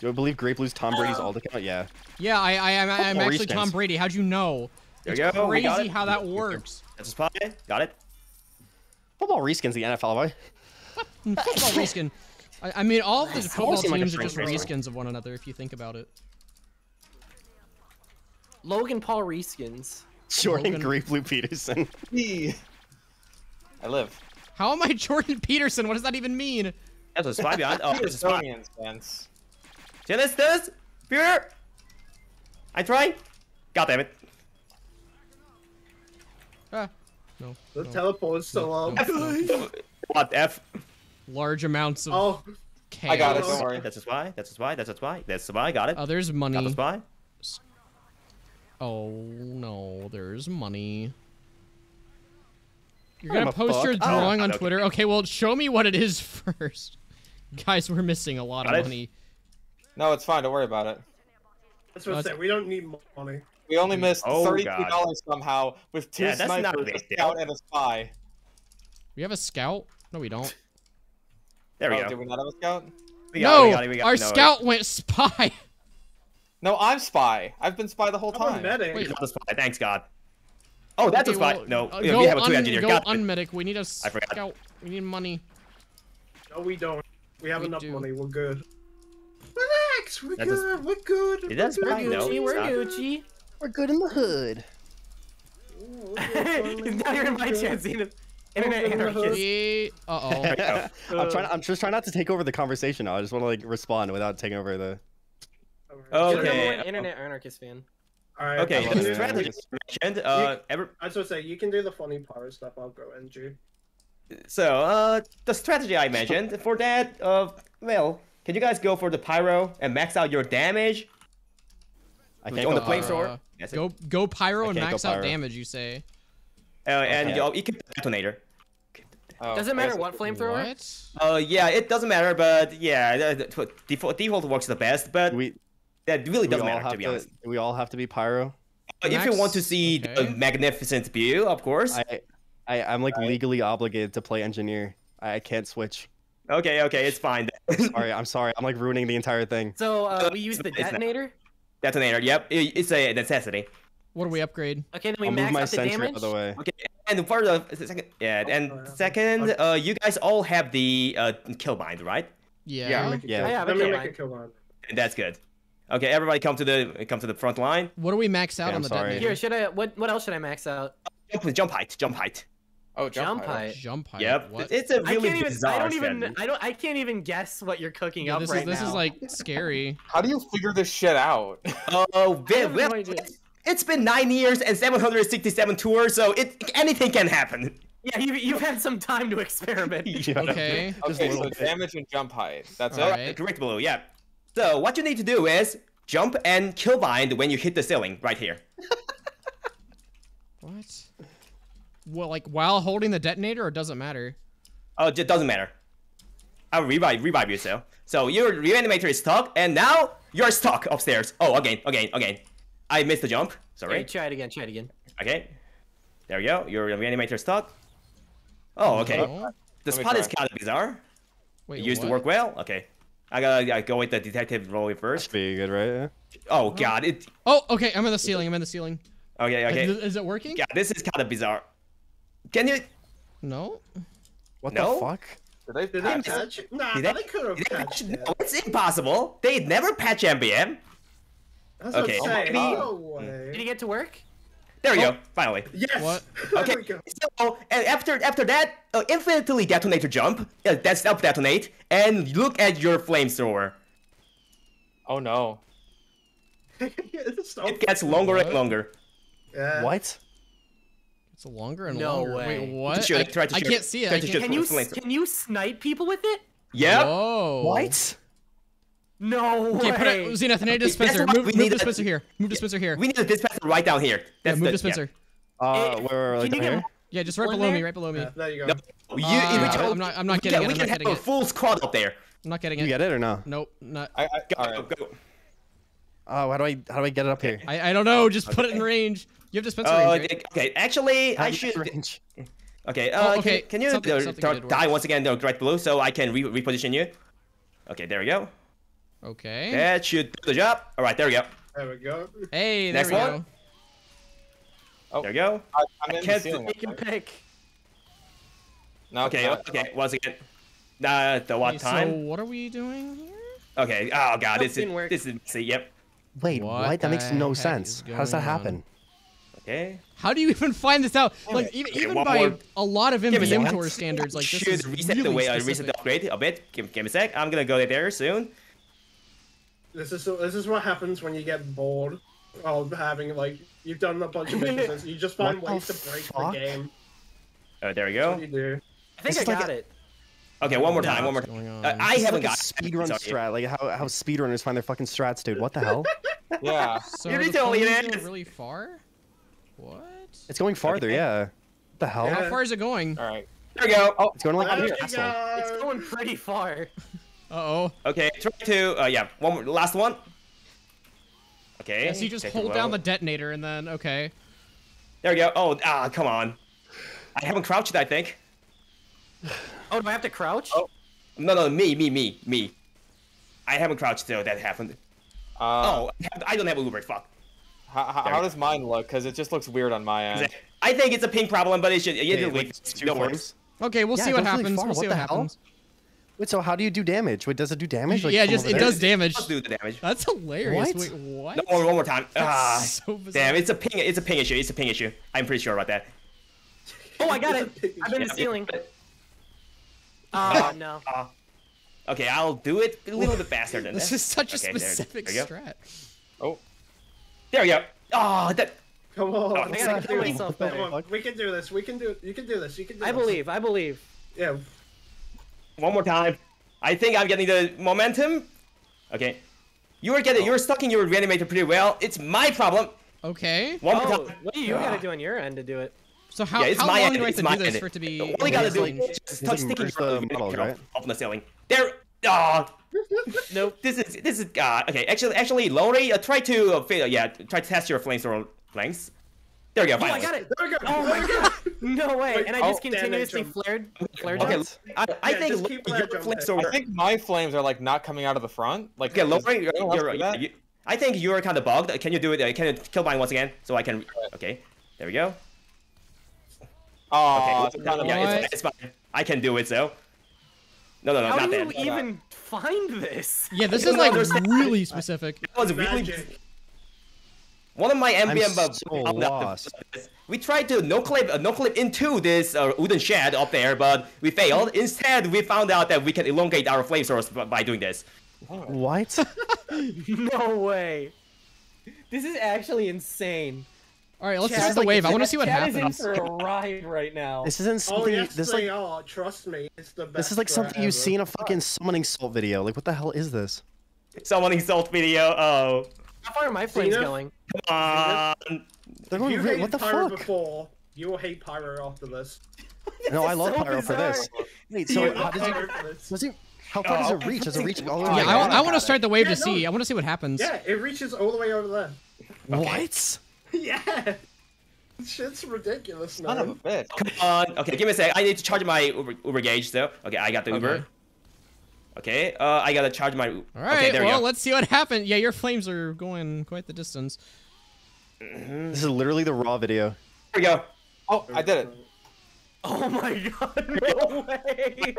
Do I believe Great Blue's Tom Brady's alt account? Yeah. Yeah, I, I am. I'm Football actually Tom. Brady. How'd you know? There It's you go, crazy it. how that works. That's a spy. Got it. Football reskins the NFL, right? Football reskin. I, I mean, all of the football seem like teams are just strange reskins of one another if you think about it. Logan Paul reskins. Jordan Logan- Great Blue Peterson. I live. How am I Jordan Peterson? What does that even mean? That's a spy behind. Oh, there's a spy. Estonian fence. See this? This? Fear. I try. God damn it. Ah, no. The no. teleport is still No, up. no, no. What F? Large amounts of Oh, chaos. I got it. Don't worry. That's a spy. That's a spy. That's a spy. That's a spy. Got it. Oh, there's Got the money. spy. Oh no, there's money. You're gonna post your fuck. Oh, drawing on okay. Twitter. Okay, well, show me what it is first. Guys, we're missing a lot Got of it. money. No, it's fine. Don't worry about it. that's what I That's- said. We don't need money. We only mm. missed Oh, thirty-two God. dollars somehow with two Yeah, that's not a snipers, a scout, and a spy. We have a scout? No, we don't. There we oh, go. did we not have a scout? We got no, we got we got our no, scout went spy. No, I'm spy. I've been spy the whole How about time. medic? Wait. The spy. Thanks God. Oh, that's a spy. well, no, uh, go we have a two engineer. Go Got unmedic. We need a I forgot. scout. We need money. No, we don't. We have We enough do. money. We're good. Relax. We're That is- good. We're good. Is that we're spy? good. No, Gucci, we're it's not. Gucci. We're good in the hood. Ooh, we're now you're in my We're chance, Zena. Internet anarchist. Uh There we go. I'm trying. I'm just trying not to take over the conversation now. I just want to like respond without taking over the. Alright. Okay. You're the internet anarchist fan. All right. Okay, I love the it. strategy mentioned. Uh, every, I was gonna say you can do the funny part stuff. I'll go NG. so uh, the strategy I mentioned for that. Uh, well, can you guys go for the pyro and max out your damage? I On can't the go plane pyro. sword? Uh, Yes, Go go pyro and can't max out damage. You say? Uh, and Okay. you, you keep the detonator. Oh, Does it matter what flamethrower? What? Uh, yeah, it doesn't matter, but yeah, the, the, default default works the best, but we, that really doesn't matter have to be to. honest. we all have to be pyro. But if you want to Max- see the magnificent view, of course. I, I, I'm like legally obligated to play engineer. I, I can't switch. Okay, okay, it's fine. Sorry, I'm sorry. I'm like ruining the entire thing. So uh, we use the It's not- detonator. Detonator, yep, it, it's a necessity. What do we upgrade? Okay, then we I'll move max my out the damage. By the way. Okay, and for the second, yeah, and Oh, yeah. second, uh, you guys all have the uh kill bind, right? Yeah. Yeah. make Yeah. kill. I have a Let me kill make a kill line. And that's good. Okay, everybody come to the come to the front line. What do we max out Okay, on I'm the sorry. detonator? Here, should I? What what else should I max out? Jump, jump height, jump height. Oh, jump, Jump height. height. Jump height. Yep, What? it's a I really I can't even. bizarre I don't even. strategy. I don't. I can't even guess what you're cooking yeah, up this right is this now. is like scary. How do you figure this shit out? Oh, I well, have well, no idea. It's been nine years and 767 tours, so it anything can happen. Yeah, you you've had some time to experiment. Yeah. Okay. Just okay, a so little bit. damage and jump height. That's All it. right. Correct Blue, yeah. So what you need to do is jump and kill bind when you hit the ceiling right here. What? Well, like while holding the detonator, or doesn't matter? Oh, it doesn't matter. I'll revive revive yourself. So your reanimator is stuck, and now you're stuck upstairs. Oh, again, again, again. I missed the jump. Sorry. Okay, try it again. Try it again. Okay. There we go. Your reanimator is stuck. Oh, okay. No. The spot is kind of bizarre. Wait, It used what? to work well. Okay. I gotta I go with the detective role first. Should be good, right? Yeah. Oh god, it. Oh, okay. I'm in the ceiling. I'm in the ceiling. Okay, okay. Is, is it working? Yeah, this is kind of bizarre. Can you? No. What No? the fuck? Did they Did they patch it? patch it? Nah, Did they, they- could have Did they patched it. No, it's impossible. They never patch MVM. That's Okay. what I'm. Oh my No Did way. it get to work? There we go. Finally. Yes. What? There Okay. we go. So and after after that, uh, infinitely detonator jump. Yeah, that's up detonate, and look at your flamethrower. Oh no. It's so- It gets longer and longer. Yeah. What? It's longer and No longer. way. Wait, what? shoot I, try to I can't see it. Try to can't... shoot Can you can you snipe people with it? Yeah. Whoa. What? No Okay, put way. it, Zenith, I need a dispenser. Move, we move need a- dispenser here. Move dispenser here. We need a dispenser right down here. Yeah, That's move the, dispenser. Uh, Eh, where? Like can you down here? Yeah, just right One below me. Right below me. Yeah, there you go. Yeah. No, you, Uh, we can- I'm not- I'm not getting can, it, We I'm can not have getting a it. full squad up there. I'm not getting it. You it. get it or no? Nope, not. I, I, Go, all right. go, go. Oh, how do I how do I get it up here? I, I don't know. Just put it in range. You have dispenser Oh, range. right? okay. Actually, I How should. range? Okay. Uh, Oh, okay, Can, can you something- uh, something uh, work. die once again uh, right below so I can re reposition you? Okay, there we go. Okay. That should do the job. All right, there we go. There we go. Hey, there Next we one. go. Oh, There we go. I, I'm in the can't ceiling. Take and pick. No, Okay, no, okay. Once again. Uh, the what Okay, time? So what are we doing here? Okay. Oh god, this is didn't work. this is see. Yep. Wait, What what? That makes no sense. is How does that going on? happen? Okay. How do you even find this out? Like even, Okay, even one by more. a lot of Give me MVM tour standards, like this Should is reset really the way I reset the upgrade a bit. Give, give me a sec. I'm gonna go there soon. This is this is what happens when you get bored of having like you've done a bunch of missions. You just find What ways to break fuck? the game. Oh, there we go. what you do. I think It's I like got a- it. Okay, one more No, time. One more time. going Uh, on? I It's haven't like a got speedrun Sorry. strat, like how how speedrunners find their fucking strats, dude. What the hell? Yeah. So You're the telling me planes it are is. really far? What? It's going farther, Okay. yeah. What the hell? Yeah. How far is it going? All right. There we go. Oh, It's going like There up you castle. go. It's going pretty far. Uh oh. okay. Try to. Uh, yeah. One more. Last one. Okay. Yeah, so you just take a hold down the detonator and then okay. There we go. Oh, ah, come on. I haven't crouched. I think. Oh, do I have to crouch? Oh. No, no, me, me, me, me. I haven't crouched, though, that happened. Uh, oh, I have- I don't have a Uber. Fuck. how, how, there how we does mine look? Because it just looks weird on my end. I think it's a ping problem, but it should. It Wait, will like, wait. two No worries. Okay, we'll Yeah, see what goes really happens. We'll see What what the hell? happens. Wait, so how do you do damage? Wait, does it do damage? Like, yeah, just it there? does damage. Let's do the damage. That's hilarious. What? Wait, what? No more, one more time. Ah, so bizarre. damn, it's a ping. It's a ping issue. It's a ping issue. I'm pretty sure about that. Oh, I got it. I'm in the ceiling. Oh, no. Ah. okay, I'll do it a little bit faster than This This is such a Okay, there- specific there you go. strat. Oh, There we go. Oh, that. Come on. Oh, I gotta do myself Come on. We can do this. We can do. You can do this. You can do I this. believe. I believe. Yeah. One more time. I think I'm getting the momentum. Okay. You are getting. You're stuck in your reanimator pretty well. It's my problem. Okay. One more Oh, time. what do you gotta do on your end to do it? So how, yeah, it's how my long end. do I have it's to my do this end. for it to be? All you gotta do is just touch sticking merge the models, right? up the ceiling. There. Oh. Nope. This is this is uh okay. Actually, actually, Lori, uh, try to uh, fa- yeah, try to test your flamethrower lengths. There we go. Oh, I got it. There we go. Oh my god. No way. Wait, and I oh, just continuously damage flared, flared Okay, jumps? I, I Yeah, think just keep your ledge on that. flamethrower. I think my flames are like not coming out of the front. Like, Okay, is- Lori, you're, anyone else you're, you, I think you're kind of bugged. Can you do it? Uh, can you kill mine once again so I can? Okay, there we go. Oh, Okay, it's yeah, it's, it's fine. I can do it. So. No, no, no, How not do that. you even find this? Yeah, this is like really specific. That was really. Magic. One of my I'm MVM. uh, so lost. We tried to no clip, uh, no clip into this uh, wooden shed up there, but we failed. Instead, we found out that we can elongate our flame source b- by doing this. What? No way. This is actually insane. All right, let's Chat, start the like, wave. I want to see what chat is in happens. for a ride right now. This isn't Oh something. yes, this is they like are. Trust me, it's the best. this is like strat something you ever. see in a fucking summoning salt video. Like what the hell is this? Summoning salt video. Oh, How far are my flames Cena? going? come on. They're going you re- what the Pyro fuck? before, you will hate Pyro after this. No, I love so pyro for this. Wait, so love how does it? Pyro for this. Does it? How far does it oh. reach? Does it reach all the way? Yeah, down? I, want to start the wave Yeah, to no. see. I want to see what happens. Yeah, it reaches all the way over there. What? yeah. Shit's ridiculous, Son of a man. bitch. Come on. Okay, give me a sec. I need to charge my Uber, Uber gauge though. Okay, I got the Uber. Okay. Okay, uh, I gotta charge my. All right, okay, there well, we go. let's see what happens. Yeah, your flames are going quite the distance. This is literally the raw video. There we go. Oh, I did it. Oh my god, no way!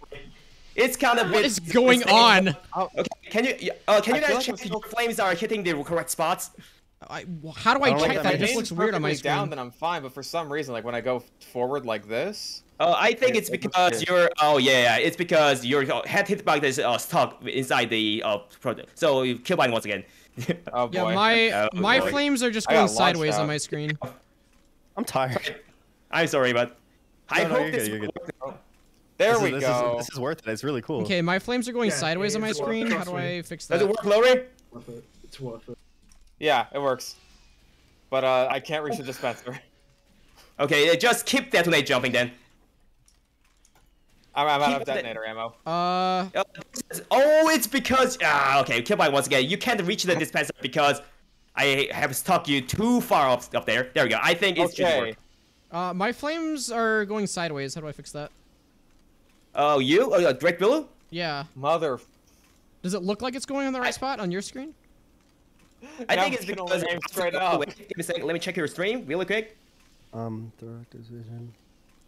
It's kind of. What is going on? Okay, can you uh, can you I feel guys like check if your flames are hitting the correct spots? I, how do I, I don't like check that that? It just looks weird on my screen. down, then I'm fine. But for some reason, like when I go forward like this, Uh, I think it's because you're. Oh yeah, yeah, it's because your head hitbox is uh, stuck inside the uh product. So you kill mine once again. oh boy. Yeah, my Oh, my boy. flames are just going sideways on my screen. I'm tired. I'm sorry, but I No, no, hope you're this. good, you're good. works. there This we is, this go. Is, this is worth it. It's really cool. Okay, my flames are going Yeah, sideways on my screen. How do. I fix that? Does it work, Lori? It. It's worth it. Yeah, it works. But uh, I can't reach the dispenser. Okay, uh, just keep detonate jumping then. I'm, I'm out of the- detonator ammo. Uh, Oh, it's because ah okay, kill mine once again. You can't reach the dispenser because I have stuck you too far up up there. There we go. I think it's should Okay. work. uh, my flames are going sideways. How do I fix that? Oh, you? Oh, uh, Great Blue? Yeah. Mother. Does it look like it's going on the right spot on your screen? I Yeah, think it's gonna because aim straight up. Wait, give me a second. Let me check your stream really quick. Um, director's vision.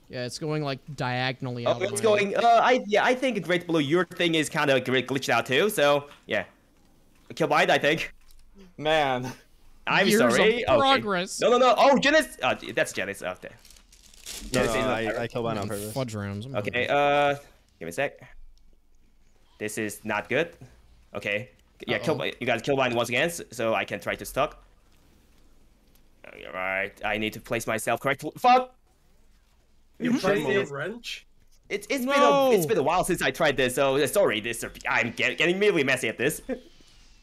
Yeah, it's going like diagonally Oh, out. it's my- going. Uh, I yeah, I think Great Blue, your thing is kind of glitched out too. So yeah, Killbind, I think. Man. I'm Years of sorry. Okay. progress. No, no, no. Oh, Janice. Uh, that's Janice. Okay. No, Janice no, is I, there. I killed mine on purpose. Fudge rounds. I'm Okay. Uh, give me a sec. This is not good. Okay. Yeah, kill. Uh-oh. You guys kill mine once again, so I can try to stuck. All right. I need to place myself correctly. Fuck. You Mhm. played Yes. a wrench? It's it's No. been a, it's been a while since I tried this, so uh, sorry. This I'm get, getting really messy at this.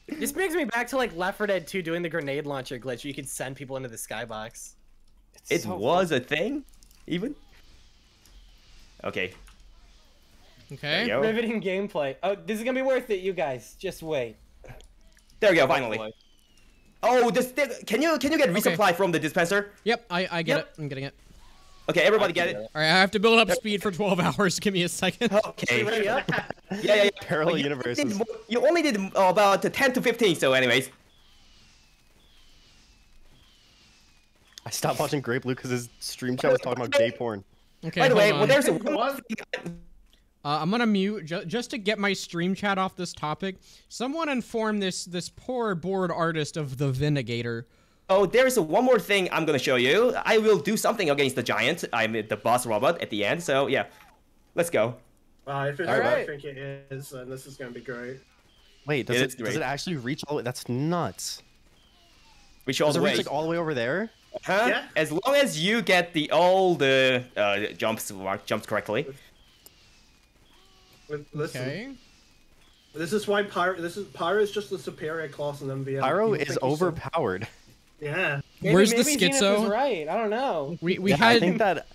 This brings me back to like Left 4 Dead 2 doing the grenade launcher glitch where you could send people into the skybox. It so was a thing, even. Okay. Okay. There we go. Riveting gameplay. Oh, this is gonna be worth it, you guys. Just wait. There we go. Finally. Oh, this, this can you can you get Okay. resupply from the dispenser? Yep, I, I get Yep. it. I'm getting it. Okay, everybody get it. All right, I have to build up speed for 12 hours. Give me a second. Okay. Ready up? Yeah, yeah, yeah. Parallel you universes. Did, you only did uh, about 10 to 15, so anyways. I stopped watching Great Blue because his stream chat was talking about gay porn. Okay, By the way, hold well, there's a Uh, I'm gonna mute ju- just to get my stream chat off this topic. Someone inform this this poor bored artist of the Vinigator. Oh, there's one more thing I'm gonna show you. I will do something against the giant. I'm the boss robot at the end, so yeah. Let's go. Uh, if it's All what I think it is, then this is gonna be great. Wait, does Yeah, it it's does it actually reach all the way? That's nuts. Reach all Does the it way. reach like all the way over there? Huh? Yeah. As long as you get the all the uh, jumps jumps correctly. Listen, Okay. this is why Pyro. This is Pyro is just the superior class in MVM. Pyro is think he's so- overpowered. Yeah. Maybe, Where's the maybe Zenith schizo? was right. I don't know. We we Yeah, had I think that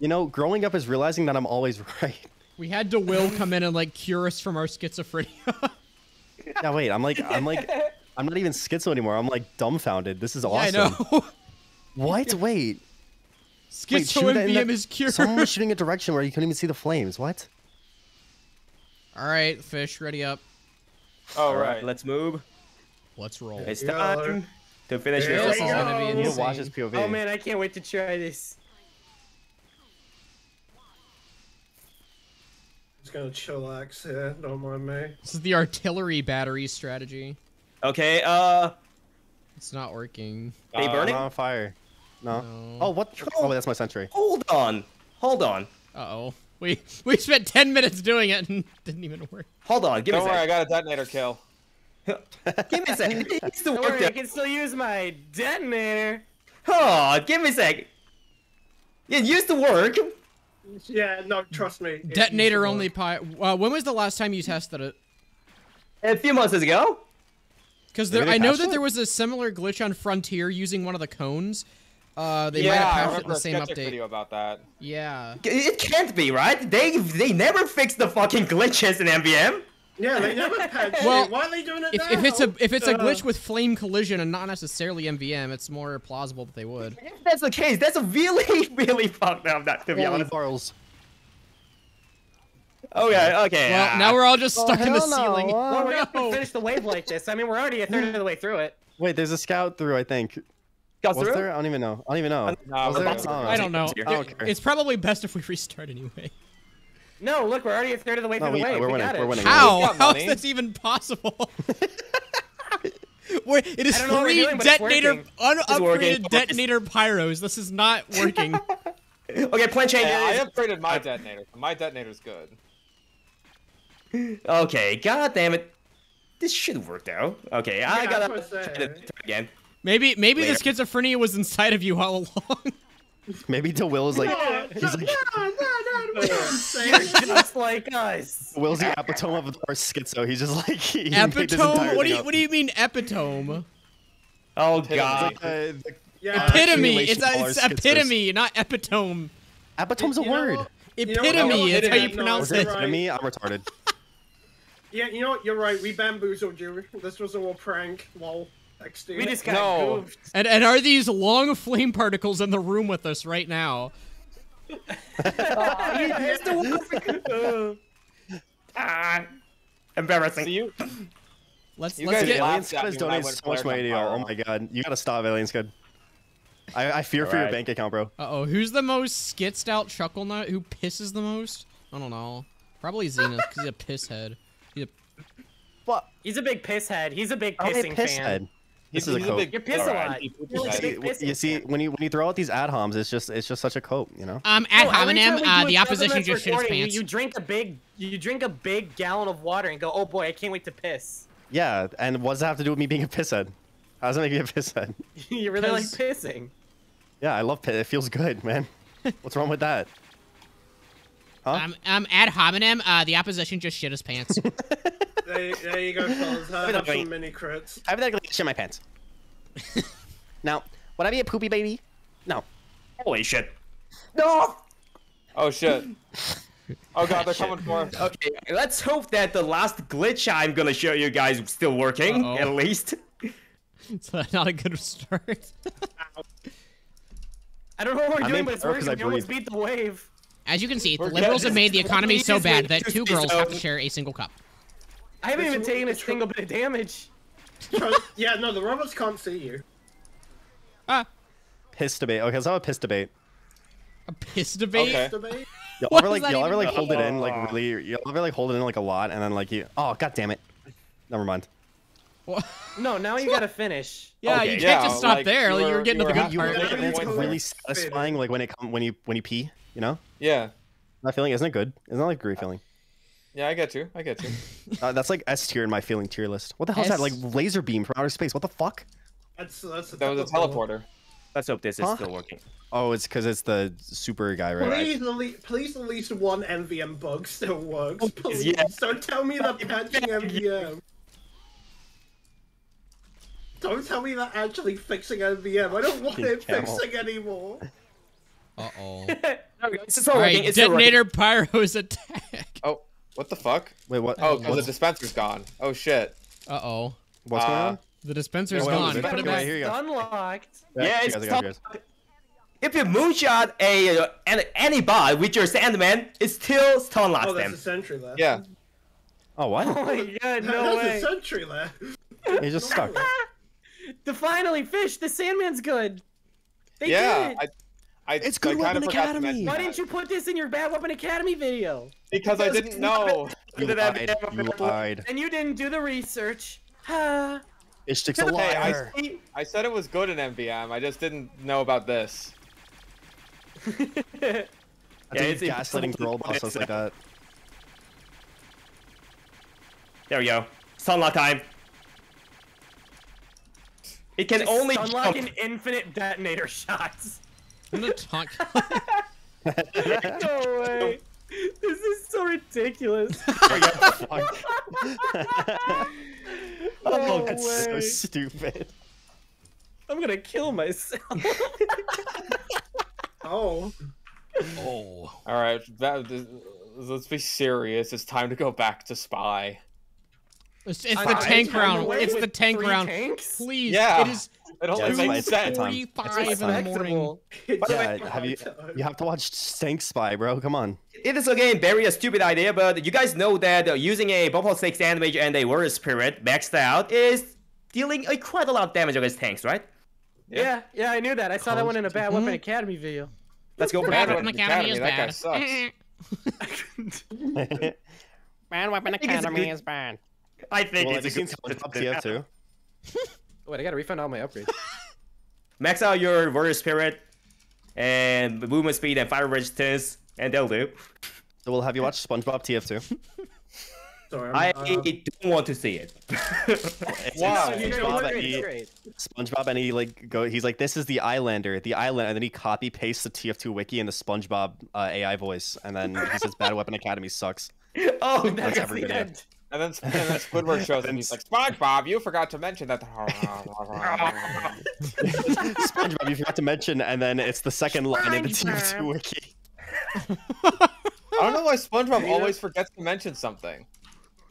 you know, growing up is realizing that I'm always right. we had DeWill come in and like cure us from our schizophrenia. Yeah, wait, I'm like I'm like I'm not even schizo anymore. I'm like dumbfounded. This is Yeah, I awesome. know. What? Wait. Wait, Schizo shoot it in MVM the- is cured. Someone was shooting a direction where you couldn't even see the flames. What? All right, fish, ready up. Oh, All right. Let's move. Let's roll. It's Yeah. time to finish Yeah. this. This is gonna be I need to watch insane. this POV. Oh man, I can't wait to try this. Just gonna chillax here. Don't mind me. This is the artillery battery strategy. Okay, uh, It's not working. they Uh, burning? I'm on fire. No. No. Oh, what? Oh, wait, that's my sentry. Hold on. Hold on. Uh oh. We we spent 10 minutes doing it and didn't even work. Hold on. Give Don't me worry, I got a detonator kill. Sec. Give me a sec. It needs to work. worry, I can still use my detonator. Oh, give me a sec. It used to work. Yeah, no, trust me. Detonator only work. pi. Uh, when was the last time you tested it? A few months ago. Because Maybe they I know that it? there was a similar glitch on Frontier using one of the cones. Uh, they yeah, might have patched it in the a same skeptic update. video about that. Yeah. It can't be, right? They they never fix the fucking glitches in MVM. Yeah, they never patched Well, it. Why are they doing it If, now? if it's a if it's a Uh, glitch with flame collision and not necessarily MVM, it's more plausible that they would. If that's the case, that's a really, really fucked up, that, to be Holy honest. barrels. Okay, okay. Well, uh, now we're all just Oh, stuck in the no. ceiling. Oh, Well, we're gonna finish the wave like this. I mean, we're already a third of the way through it. Wait, there's a scout through, I think. got Was through? there? I don't even know. I don't even know. Nah, Was we're there? back. I don't know. I don't It- it's probably best if we restart anyway. No, look, we're already a third of the way No, through we- the wave. we're we winning, got we're it. winning. How? got How is this even possible? It is I don't know what we're three doing, detonator working. Unupgraded detonator pyros. This is not working. Okay, plan change. Yeah, I is- upgraded my detonator. My detonator's good. Okay, god damn it. This should work though. Okay, I gotta that's what try it again. Maybe maybe the schizophrenia was inside of you all along. Maybe DeWill is like, No, he's no, like, no, no, no, no, no. You're just like us. Will's the epitome of our schizo. He's just like, he epitome? What do you up. what do you mean epitome? Oh It's god. like, uh, the Yeah, Epitome. It's, a, it's our schizos. epitome, not epitome. Epitome's a You know word. You know what? Epitome. No, how you pronounce Was you're it. it right. epitome? I'm retarded. Yeah, you know what? You're right. We bamboozled you. This was all a prank. Lol. Thanks. We just got No. goofed. And and are these long flame particles in the room with us right now? Ah. Embarrassing. So you, Let's You let's guys get. laughed Alien at Scud me has donated so much money to you. Oh my god, you gotta stop, Alien Scud. I, I fear for your bank account, bro. Uh oh, who's the most skitzed out chuckle nut? Who pisses the most? I don't know. Probably Zenith, because he's a piss head. He's a What? He's a big piss head. He's a big I'm a piss fan. head. This is a he's a cope. big- right. a lot. You're like his a head. See, you see, when you when you throw out these ad homs, it's just it's just such a cope, you know. Um, ad No, hominem, time uh, the opposition just shit his recording, you- pants. You drink a big, you drink a big gallon of water and go, oh boy, I can't wait to piss. Yeah, and what does that have to do with me being a pisshead? How does it make me a pisshead? you really like Because- pissing. Yeah, I love piss. It feels good, man. What's wrong with that? Huh? Um, um, ad hominem, uh, the opposition just shit his pants. There, there you go, fellas. Have, have some mini crits. Hypothetically, I shit my pants. now, would I be a poopy baby? No. Holy shit. No. Oh shit. Oh god, they're coming for us. Okay, let's hope that the last glitch I'm gonna show you guys is still working, Uh-oh. at least. it's not a good start. I don't know what we're I'm doing, but it's working. I We almost beat the wave. As you can see, the liberals have made the economy so bad that two girls have to share a single cup. I haven't even taken a single bit of damage. Yeah, no, the robots can't see you. Ah, Piss debate. Okay, let's have a piss debate. a piss debate. Okay. Debate? Y'all What ever like y'all ever like hold it in like really y'all ever like hold it in like a lot and then like you oh god damn it. Never mind. Well, No, now you gotta finish. yeah, Okay. you can't Yeah, just stop like, there. you like, were- you're getting to the good You part. know, Yeah, and it's yeah. really satisfying like when it come when you when you pee, you know? Yeah. That feeling isn't it good? Isn't that like a great feeling? Yeah, I get you. I get you. Uh, that's like S tier in my feeling tier list. What the hell is that? Like laser beam from outer space. What the fuck? That's, that's That was a teleporter. Let's hope this is Huh? still working. Oh, it's because it's the super guy, right? Please, at least, please, at least one MVM bug still works. Please, yeah. don't tell me that patching MVM. Don't tell me that actually fixing MVM. I don't want it fixing anymore. Uh oh. It's still All working. right, It's still working. detonator pyro's attack. Oh, what the fuck? Wait, what? Oh, because the dispenser's gone. Oh shit. Uh oh. what's going uh, on? The dispenser's Yeah, gone. it's Put it back. back. Here you go. Unlocked. Yeah, you it's guys, you guys, you top- guys. If you moonshot a uh, an, any bot with your Sandman, it still stun Oh, last there's them. a sentry there. Yeah. Oh, what? Oh my god, no there's way. a sentry there. He's just stuck. To finally fish, the Sandman's good. They Yeah. did I, it. I, It's I Good kind Weapon of forgot to Academy. Why that. didn't you put this in your Bad Weapon Academy video? Because I didn't know. You Did that lied. be- You lied. And you didn't do the research. Ha. Fish sticks a Hey, I. I said it was good in MVM. I just didn't know about this. I think it's it's gaslighting impossible girl to like that. There we go. Sunlock time. It can only unlock jump. an infinite detonator shots. I'm gonna talk. No way. This is so ridiculous. oh, No that's so stupid. I'm gonna kill myself. Oh. oh. All right, that, this- let's be serious. It's time to go back to spy. It's, it's the tank round. It's the tank round. tanks? Please. Yeah. It is It only makes my- it's my sense. 45 It's in my the time. morning. Yeah, have you you have to watch Stank Spy, bro? Come on. It is again very a stupid idea, but you guys know that uh, using a Buffalo 6 damage and a Warrior Spirit maxed out is dealing a quite a lot of damage against tanks, right? Yeah, yeah, I knew that. I saw that one in a Bad Weapon Mhm. Academy video. Let's go for Bad that. Weapon Academy is that guy bad. sucks. Bad Weapon think it's a Academy is bad. I think well, have it's you a seen good SpongeBob TF2? Wait, I gotta refund all my upgrades. Max out your Warrior Spirit and movement speed and fire resistance, and they'll do. So, we'll have you watch SpongeBob TF2. Sorry, I'm, I uh, don't want to see it. Wow. like You're SpongeBob, and he. SpongeBob and he like go. He's like, "This is the Islander, the island," and then he copy pastes the TF2 wiki in the SpongeBob uh, AI voice, and then he says, "Bad Weapon Academy sucks." oh, That's that's every the video. End. And then, and then Squidward shows and he's like, SpongeBob, you forgot to mention that. SpongeBob, you forgot to mention, and then it's the second line in the TF2 SpongeBob. wiki. I don't know why SpongeBob always forgets to mention something.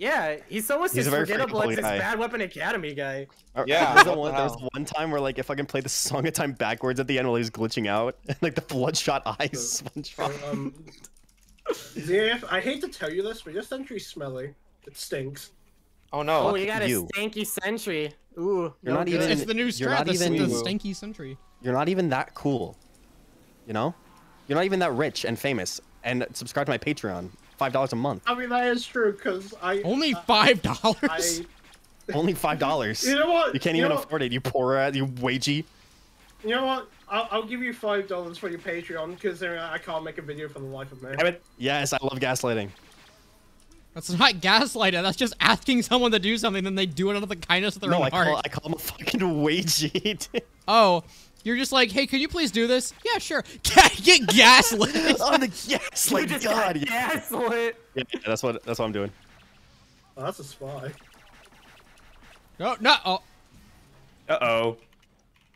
Yeah, he's almost He's as forgettable as this guy. Bad Weapon Academy guy. Yeah, There's, the one, there's one time where like if I can play the song of time backwards at the end while he's glitching out, and like the bloodshot eyes, SpongeBob. um, ZF, I hate to tell you this, but your sentry's smelly. It stinks. Oh no. Oh, you got a you. stanky sentry. Ooh. You're no not good. even- It's the new you're strat, not the, even- the stanky sentry. You're not even that cool. You know? You're not even that rich and famous. And subscribe to my Patreon. Five dollars a month. I mean, that is true because I Only uh, five dollars. I, Only five dollars. You know what? You can't You even know- afford it. You poor ass. You wagey. you know what? I'll, I'll give you five dollars for your Patreon because I can't make a video for the life of me. Yes, I love gaslighting. That's not gaslighting. That's just asking someone to do something, then they do it out of the kindness of their No, own I heart. call I call him a fucking wagey. Oh, you're just like, hey, could you please do this? Yeah, sure. Get gaslit. oh, the yes, You just God. got yeah. gaslit. Yeah, yeah, that's what that's what I'm doing. Oh, that's a spy. No, no! Oh, Uh oh.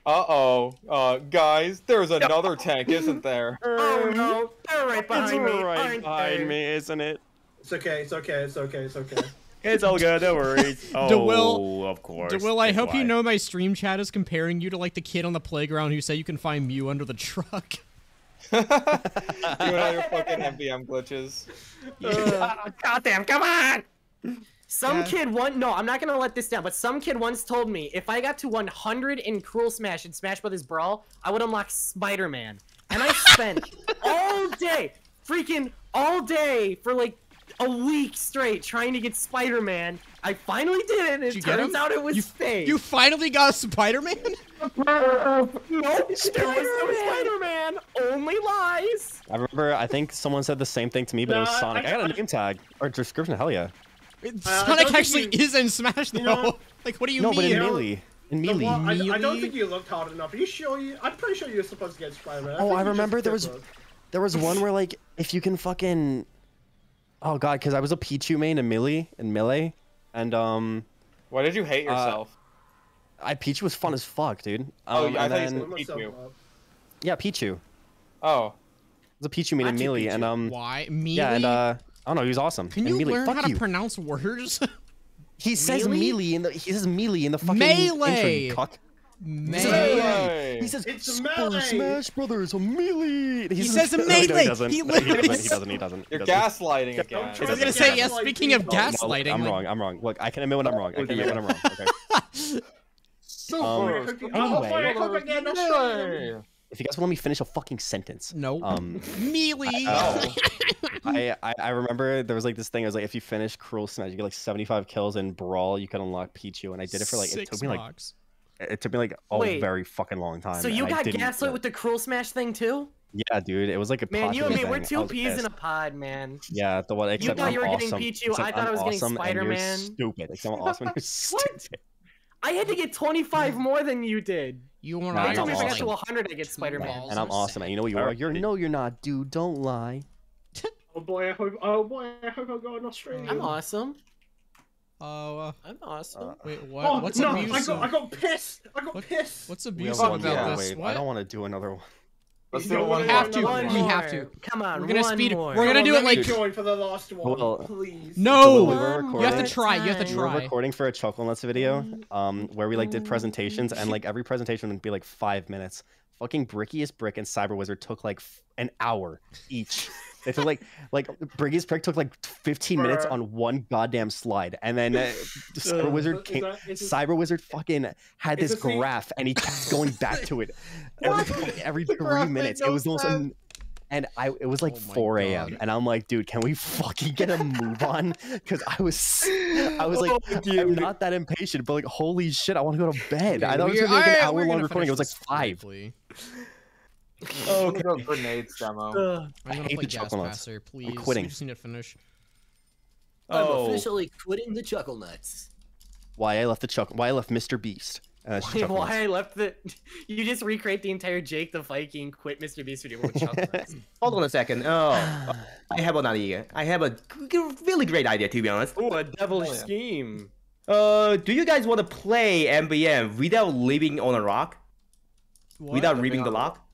Uh oh. Uh, guys, there's another tank, isn't there? Oh no, they're right behind it's me. right behind they? me, isn't it? It's okay. It's okay. It's okay. It's okay. It's all good, Don't worry. Oh, DeWill- of course. DeWill, I that's hope you know my stream chat is comparing you to like the kid on the playground who said you can find Mew under the truck. you and all your fucking MVM glitches. Uh, goddamn, come on! Some Yeah. kid one no, I'm not gonna let this down, but some kid once told me if I got to 100 in Cruel Smash and Smash Brothers Brawl, I would unlock Spider-Man. And I spent all day, freaking all day for like a week straight trying to get Spider-Man. I finally did it, and Did it you turns out it was You- fake. You finally got Spider-Man? nope, it was, it Spider-Man. Only lies. I remember. I think someone said the same thing to me, but it was uh, Sonic. I, I- got a name tag or description. Hell yeah. Uh, I Sonic actually you- is in Smash though. you know- like, what do you no, mean? but in You know, melee. In The melee. one- I, I don't think you looked hard enough. Are you sure you? I'm pretty sure you're supposed to get Spider-Man. Oh, think I remember there was look. there was one where like if you can fucking oh god, because I was a Pichu main in melee in melee, and um Why did you hate Uh, yourself? I Pichu was fun as fuck, dude. Um, Oh, yeah, I and thought you then, said- Put myself Pichu. up. yeah, Pichu. oh. I was a Pichu main in Machu melee, and um Why? Melee? yeah, and uh I don't know, he was awesome. Can in you melee. learn Fuck how to you. pronounce words? He says Melee? melee in the he says melee in the fucking Melee. intro. You cuck. Melee. He says It's melee. Smash Brothers a melee. He says- says no, no, melee. He doesn't. He No, he doesn't. He doesn't. He doesn't. You're he doesn't. gaslighting again. I try was gonna say, yeah, gaslight speaking of people. No, gaslighting, I'm like- wrong. I'm wrong. Look, I can admit when I'm wrong. I can admit when I'm wrong. Okay. So Um, I hope you- anyway. oh, boy, I hope I get an Australian. If you guys want me to finish a fucking sentence. No. Um, Melee. I, I I remember there was like this thing. I was like, if you finish Cruel Smash, you get like 75 kills in Brawl. You can unlock Pichu, and I did it for like it took me like bucks. It took me like a Wait. very fucking long time. So you got gaslit with the Cruel Smash thing too? Yeah, dude, it was like a Man, you and me, popular we're two was peas in a pod, man. Yeah, the one. Except thought I'm you were getting. Pichu, except I thought I'm I was getting awesome and you're Spider-Man. Stupid. Except I'm awesome and you're stupid. I had to get 25 more than you did. You were Nah, They I'm told me if I got to 100, I get Spider-Man. And I'm awesome. And you know what you are? You're no, you're not, dude. Don't lie. Oh boy, I hope. Oh boy, I hope I got an Australian. I'm awesome. Oh, uh, I'm awesome. wait, what? Oh what's no, I abusive? got, I got pissed. I got What- pissed. What's We abusive all- about yeah, this? wait, What? I don't want to do another one. Let's You do don't one wanna We have to. One We more. have to. Come on, We're gonna one speed it. more. We're gonna do it like. join for the last one, Well, please. No, we were One you have to recording. try. You have to time. We were try. recording for a Chucklenuts video, um, where we like did presentations, and like every presentation would be like five minutes. Fucking Brickiest Brick and Cyber Wizard took like f- an hour each. They took like like Brickiest Brick took like 15 minutes on one goddamn slide, and then uh, Cyber Wizard came. that- is Cyber Wizard fucking had this graph, and he kept going back to it every every three minutes. It was the most. sense. and I, it was like Oh 4 a.m. And I'm like, dude, can we fucking get a move on? Because I was, I was like, Oh, I'm not that impatient, but like, holy shit, I want to go to bed. I thought it was We- gonna be like an alright, hour we're long recording. It was like five. quickly. Oh, no grenades demo. Ugh. I'm gonna hate play the Gas Chucklenuts. Passer, please. quitting. We just need to finish. Oh, quitting the Chucklenuts. Why I left the chuck? Why I left Mr. Beast? Uh, Why, why I left the... You just recreate the entire Jake the Viking quit Mr. Beast video with Chuckle Nuts. hold on a second. Oh, I have an idea. I have a really great idea, to be honest. Ooh, a devilish Oh, yeah. scheme. Uh, do you guys want to play MVM without living on a rock? Without Living ripping the on lock?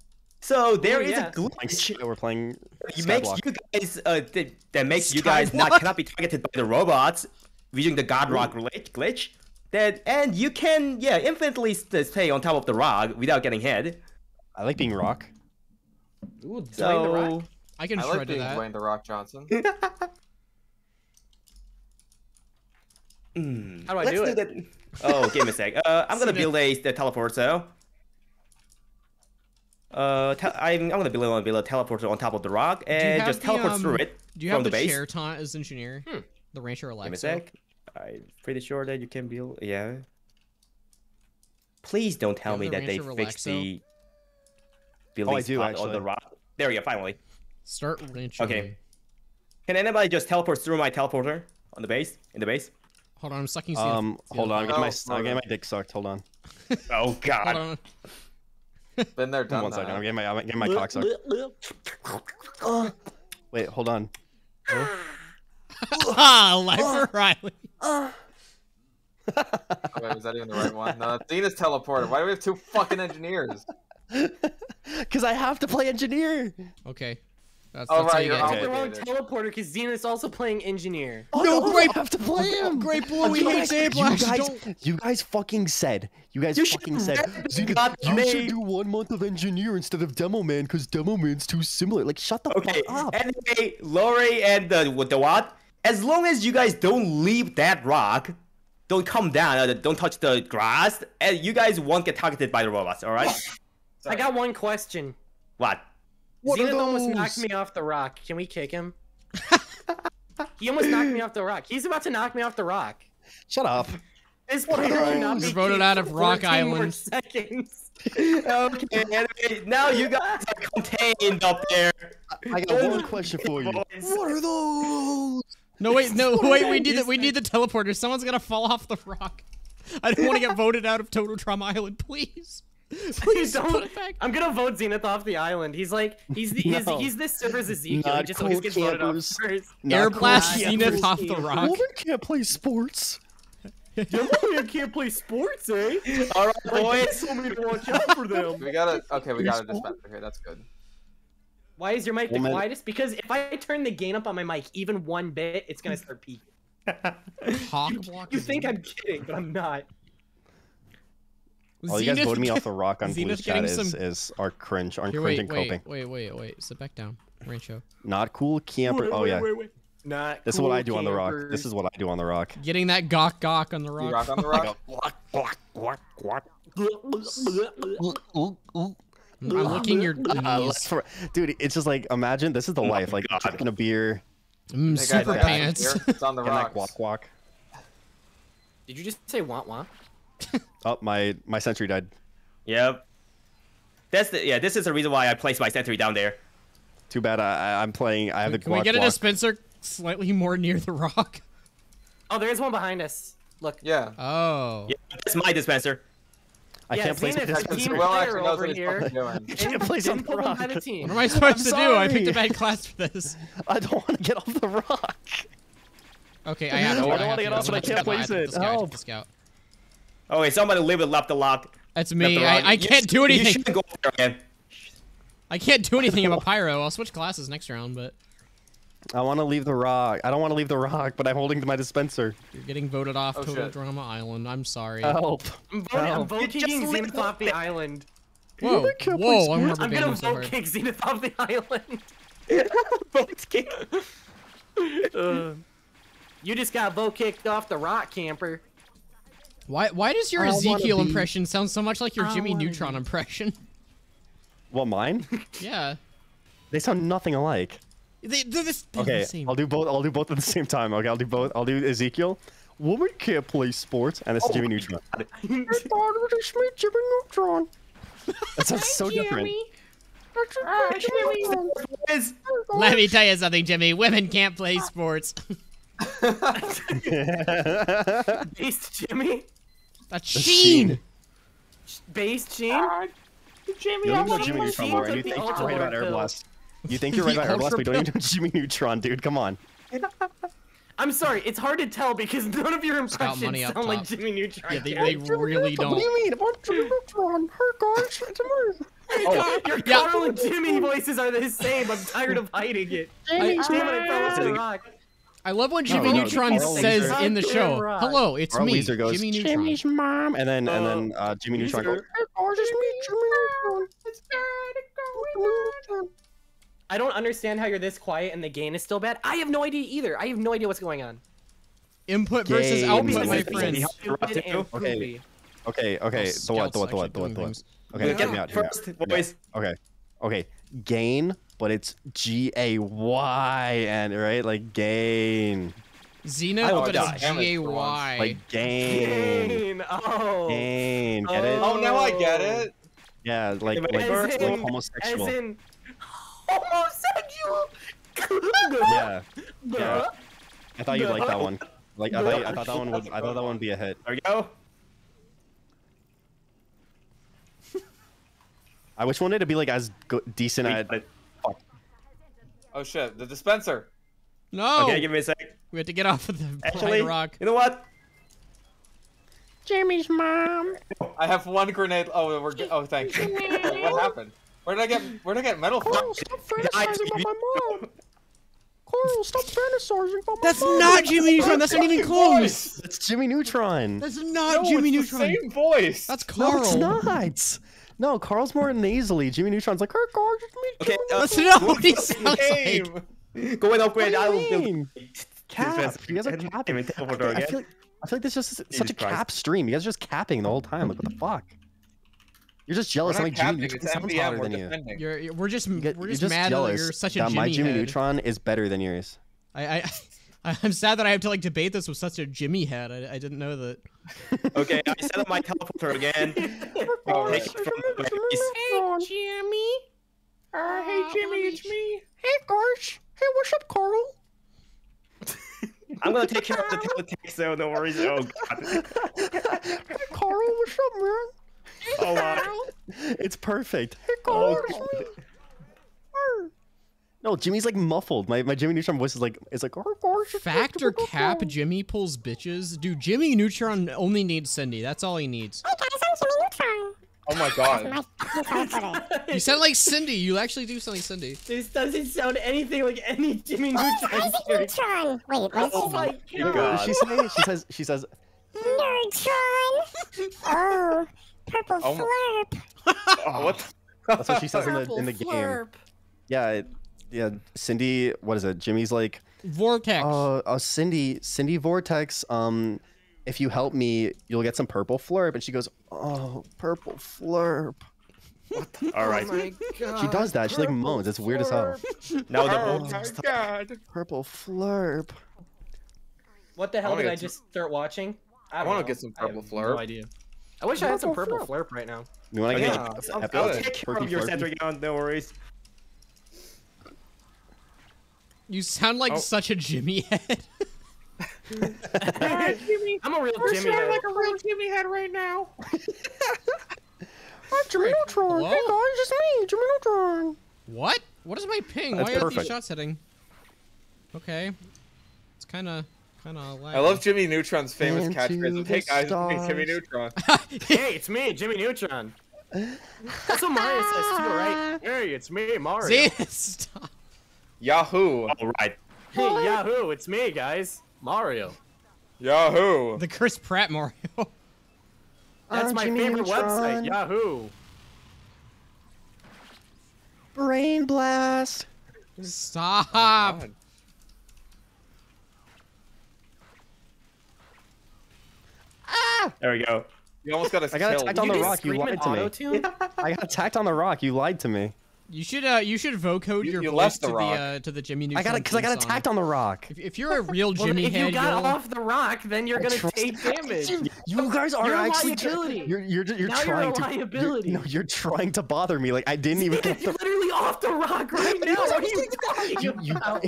So there is yeah. a glitch. Playing- We're playing. It makes you guys uh th- that makes you guys not cannot be targeted by the robots using the God Rock glitch. glitch. That and you can yeah infinitely stay on top of the rock without getting hit. I like being rock. Ooh, Dwayne the So Rock. I can I like being that. Dwayne the Rock Johnson. How do I let's do do it? that. Oh, give me a sec. Uh, I'm gonna build a the teleporter. Uh, te- I'm, I'm gonna build a, build a teleporter on top of the rock and just the, teleport um, through it Do you from have the, the, base. chair taunt as engineer? Hmm. The rancher Give me a Alexa. sec. I'm pretty sure that you can build. Yeah. Please don't tell me the that they Rancher fixed the building Oh, I do, spot on actually. the rock. There we go. Finally. Start rancher. Okay. Can anybody just teleport through my teleporter on the base? In the base? Hold on, I'm sucking. Um, hold on, I'm getting my, Oh, I'm getting my dick sucked. Hold on. Oh Hold God. on. Been there, done One that. second, I'm getting my, I'm getting my cock sucked. Wait, hold on. ah, life for Riley. Wait, was that even the right one? No, Dina's teleported. Why do we have two fucking engineers? Because I have to play engineer. Okay. That's, Oh, that's right, you you're get on it. the wrong teleporter because Xena's also playing engineer. Oh, No, no, great- I have to play him. Great Blue, we hate guys, Sand you guys, Don't- you guys fucking said. You guys You fucking said. never "Zena, got you made." should do one month of engineer instead of demo man because demo man's too similar. Like, shut the Okay. fuck up. Anyway, Lori and the with the what? As long as you guys don't leave that rock, don't come down, uh, don't touch the grass, and you guys won't get targeted by the robots. All right? I got one question. what? What Zenith almost knocked me off the rock. Can we kick him? he almost knocked me off the rock. He's about to knock me off the rock. Shut up. This player should not You're be voted out of Rock 14 more Island. Seconds. okay. Anyway, now you guys are contained up there. I got one question for you. What are those? No wait, no wait. We need the, we need the teleporter. Someone's gonna fall off the rock. I don't want to get voted out of Total Drama Island, please. Please don't. put it back. I'm gonna vote Zenith off the island. He's like, he's the, he's, No. he's this server's Ezekiel. He Not just always cool gets voted off campers. first. Air blast cool Zenith campers. off the rock. Woman can't play sports. Your can't play sports, eh? All right, boys. told me to watch out for them. We gotta. Okay, we got a dispenser here. That's good. Why is your mic the quietest? Because if I turn the gain up on my mic even one bit, it's gonna start peaking. Hawk block. You think. I'm kidding, but I'm not. All you guys Zenith voted me off the rock on Zenith Blue's chat getting is, some- is our cringe, our Here, cringe wait, and coping. wait, wait, wait. Sit back down. Rancho. Not cool camper. oh yeah, Not. this is what I do on the rock. This is what I do on the rock. Getting that gawk gawk on the rock. rock on the rock. I'm licking your knees. for- dude, it's just like imagine this is the life. Like drinking a beer, Mm, super I pants. here. It's on the getting that rocks. walk. Did you just say want want? Oh, my my sentry died. Yep. That's the yeah. This is the reason why I placed my sentry down there. Too bad I, I- I'm playing. I have the Can we guac get a dispenser slightly more near the rock? Oh, there is one behind us. Look. Yeah. Oh. Yeah, that's my dispenser. I Yeah, can't place Zenith, my the dispenser. team Will actually over here. fucking. I can't place on the put one by rock. the team. What am I supposed I'm to do? I picked a bad class for this. I don't want to get off the rock. Okay, I have to. No, I I don't wanna get off, but I can't go. place have to it. the scout, Help. To scout. Okay, somebody leave it left the lock. That's me. the. I, I can't sh- do You anything. should go there again. I can't do anything. I'm a pyro. I'll switch classes next round, but I want to leave the rock. I don't want to leave the rock, but I'm holding to my dispenser. you're getting voted off Oh, Total shit. Drama Island. I'm sorry. Help. I'm voting, I'm vote You just kicking leave Zenith off the island. Whoa, I can't whoa! I'm sports. rubber I'm gonna vote hard. kick Zenith off the island. Vote kick. Uh, you just got vote kicked off the rock, camper. Why? Why does your I Ezekiel be- impression sound so much like your I Jimmy Neutron be- impression? Well, mine. yeah. They sound nothing alike. They, they're, this, they're Okay, the same. I'll do both. I'll do both at the same time. Okay, I'll do both. I'll do Ezekiel. Woman can't play sports, and it's oh. Jimmy Neutron. Jimmy Neutron. That sounds so different. Boys, Let me tell you something, Jimmy. Women can't play sports. Based Jimmy. That's Sheen. Based Sheen. You don't even know Jimmy Neutron, Sheen Lauren. You think you're right about Air. Blast. You think you're right about Air Blast, but you don't even know Jimmy Neutron, dude. Come on. I'm sorry, it's hard to tell because none of your impressions sound up like. Jimmy Neutron. Yeah, they, Karen. they really don't. mean? About Jimmy Neutron? Her gosh, it's me. Your Yeah. Carl and Jimmy voices are the same. I'm tired of hiding it. I, Damn it, I fell off the rock. I love when Jimmy no, Neutron Carl says Wheezer. in the show, "Hello, it's Carl me, Wheezer goes, Jimmy Neutron." Jimmy's mom, and then and then uh, Jimmy Neutron goes, Wheezer. "Hey, gosh, it's me, Jimmy Neutron." I don't understand how you're this quiet and the gain is still bad. I have no idea either. I have no idea what's going on. Input versus output, my Stupid friends. Okay. Okay, okay. Oh, the what? The what? The Scout's what? The what? The what? doing Okay, Get me out. Hear first, hear me out. boys. Okay, okay. Gain, but it's G A Y and right, like gain, Zenith, I but it's Damn it, G A for once. Y. like gain, Gain. Oh. gain. Get it? Oh, now I get it. Yeah, like Am like, first? like in- homosexual. As in homosexual. Yeah, yeah. I thought you'd like that one. Like I thought, I thought that one would. I thought that one would be a hit. There we go. I wish wanted day to be like as go- decent at. Oh shit, the dispenser. no, Okay, give me a sec. we have to get off of the Actually, rock. you know what? Jimmy's mom. I have one grenade. Oh, we're good. Oh, thank you. what happened? Where did I get? Where did I get metal from? Coral, stop fantasizing about my mom. Coral, stop fantasizing about my mom. That's mom. not Jimmy Neutron. That's not even close. That's Jimmy Neutron. That's not No, Jimmy it's the Neutron. same voice. That's No, Carl. it's not. No, Carl's more nasally. Jimmy Neutron's like, hey, Carl, just me. Okay, uh, That's not what he sounds like. Go and upgrade. I What do will build. mean? Cap. You guys are And- capping. I feel, I again. feel, I feel like this is just such a Christ. cap stream. You guys are just capping the whole time. Like, what the fuck? You're just jealous. not I'm like Jimmy capping, Neutron sounds hotter We're than you. defending. You're, you're- we're just You get- we're you're just, mad jealous that you're such a that Jimmy my Jimmy head. Neutron is better than yours. I, I I'm sad that I have to like debate this with such a Jimmy head. I, I didn't know that. Okay, I set up my teleporter again. Oh, Take it from the place. Hey, Jimmy. Uh, hey, Jimmy, it's me. Hey, gosh. Hey, what's up, Carl? I'm gonna take care of the teletext, so no worries. Oh god. Hey, Carl, what's up, man? Oh wow. It's perfect. Hey, Carl, Oh, it's me. No, Jimmy's like muffled. My, my Jimmy Neutron voice is like it's like. "Oh, gosh, it's Fact or Mr. cap? Jimmy pulls bitches. Dude, Jimmy Neutron only needs Cindy. That's all he needs. Hey, guys, I'm Jimmy Neutron. Oh my god. My fucking teleporter. You sound like Cindy. You actually do sound like Cindy. This doesn't sound anything like any Jimmy oh, Neutron Isaac. Neutron. Wait, what did Oh she my say? What God. she say? She says she says Neutron. Oh, purple Oh flurp. Oh, what? that's what she says in the in the game. Yeah, it, yeah. Cindy, what is it? Jimmy's like, Vortex. uh, uh, Cindy, Cindy Vortex. Um, if you help me, you'll get some purple flurp. And she goes, oh, purple flurp. All right. She does that. She like moans. It's weird as hell. Now the Oh my god. Purple flurp. What the hell wanna did I get some- just start watching? I, I wanna get some I have purple No idea. I wish I had some Purple purple flurp right now. You want to Yeah, get that sounds I'll take care Perky of your flurpy. center gun. No worries. You sound like Oh. such a Jimmy head. jimmy I'm a real We're Jimmy. head. a real Jimmy head right now. I'm Jimmy Neutron. Hey, Hello? guys, it's me, Jimmy Neutron. What? What is my ping? That's Why are these shots hitting? Okay. It's kind of, kind of. Like. I love Jimmy Neutron's famous Into catchphrase. of, Hey the guys, it's me, Jimmy. Neutron. Hey, it's me, Jimmy Neutron. That's what Mario says too, right? Hey, it's me, Mario. See, stop. Yahoo! All right. Hey, Yahoo! It's me, guys. Mario. Yahoo! The Chris Pratt Mario. That's I'm my favorite website. Neutron. Yahoo! Brain blast. Stop. Oh God. Ah! There we go. You almost got us I got killed. attacked on the rock. You lied to me. auto-tune? I got attacked on the rock. You lied to me. You should, uh, you should vocode You- your you voice left to the the, uh, to the Jimmy I got it because I got attacked on the rock. If, if you're a real Well, Jimmy if head, you got you'll- off the rock, then you're I gonna trust- take damage. You guys are You're actually liability. You're you're you're Now you're a trying to liability. You're, no, you're trying to bother me. Like I didn't even. You're the, literally off the rock right now. What are you talking you, you, about?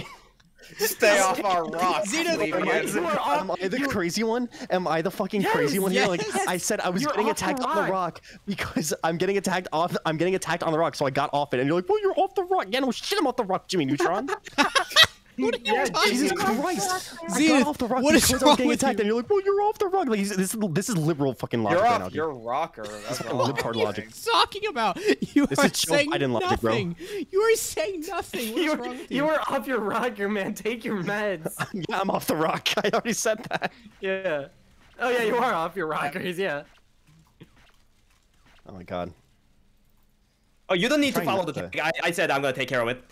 Stay off our rock. Zenith, sleepyhead. Am I- you are off- Am I the crazy one? Am I the fucking crazy one here? Like. I said, I was You're getting off the attacked on the rock. rock because I'm getting attacked off. I'm getting attacked on the rock, so I got off it. And you're like, "Well, you're off the rock." Yeah, no shit, I'm off the rock, Jimmy Neutron. Yeah, Jesus Jimmy. Christ! I Zenith, got off the rock what is wrong getting with attacked, you? and you're like, "Well, you're off the rock." Like this is this is liberal fucking logic You're right off. now. You're a rocker. That's fucking wrong. libtard logic. talking about? You This are saying Biden logic, bro. nothing. You are saying nothing. What's You, wrong with you you? were off your rocker, man. Take your meds. Yeah, I'm off the rock. I already said that. Yeah. Oh yeah, you are off your rockers. Yeah. Oh my god. Oh, you don't need to follow not the to. I, I said I'm gonna take care of it.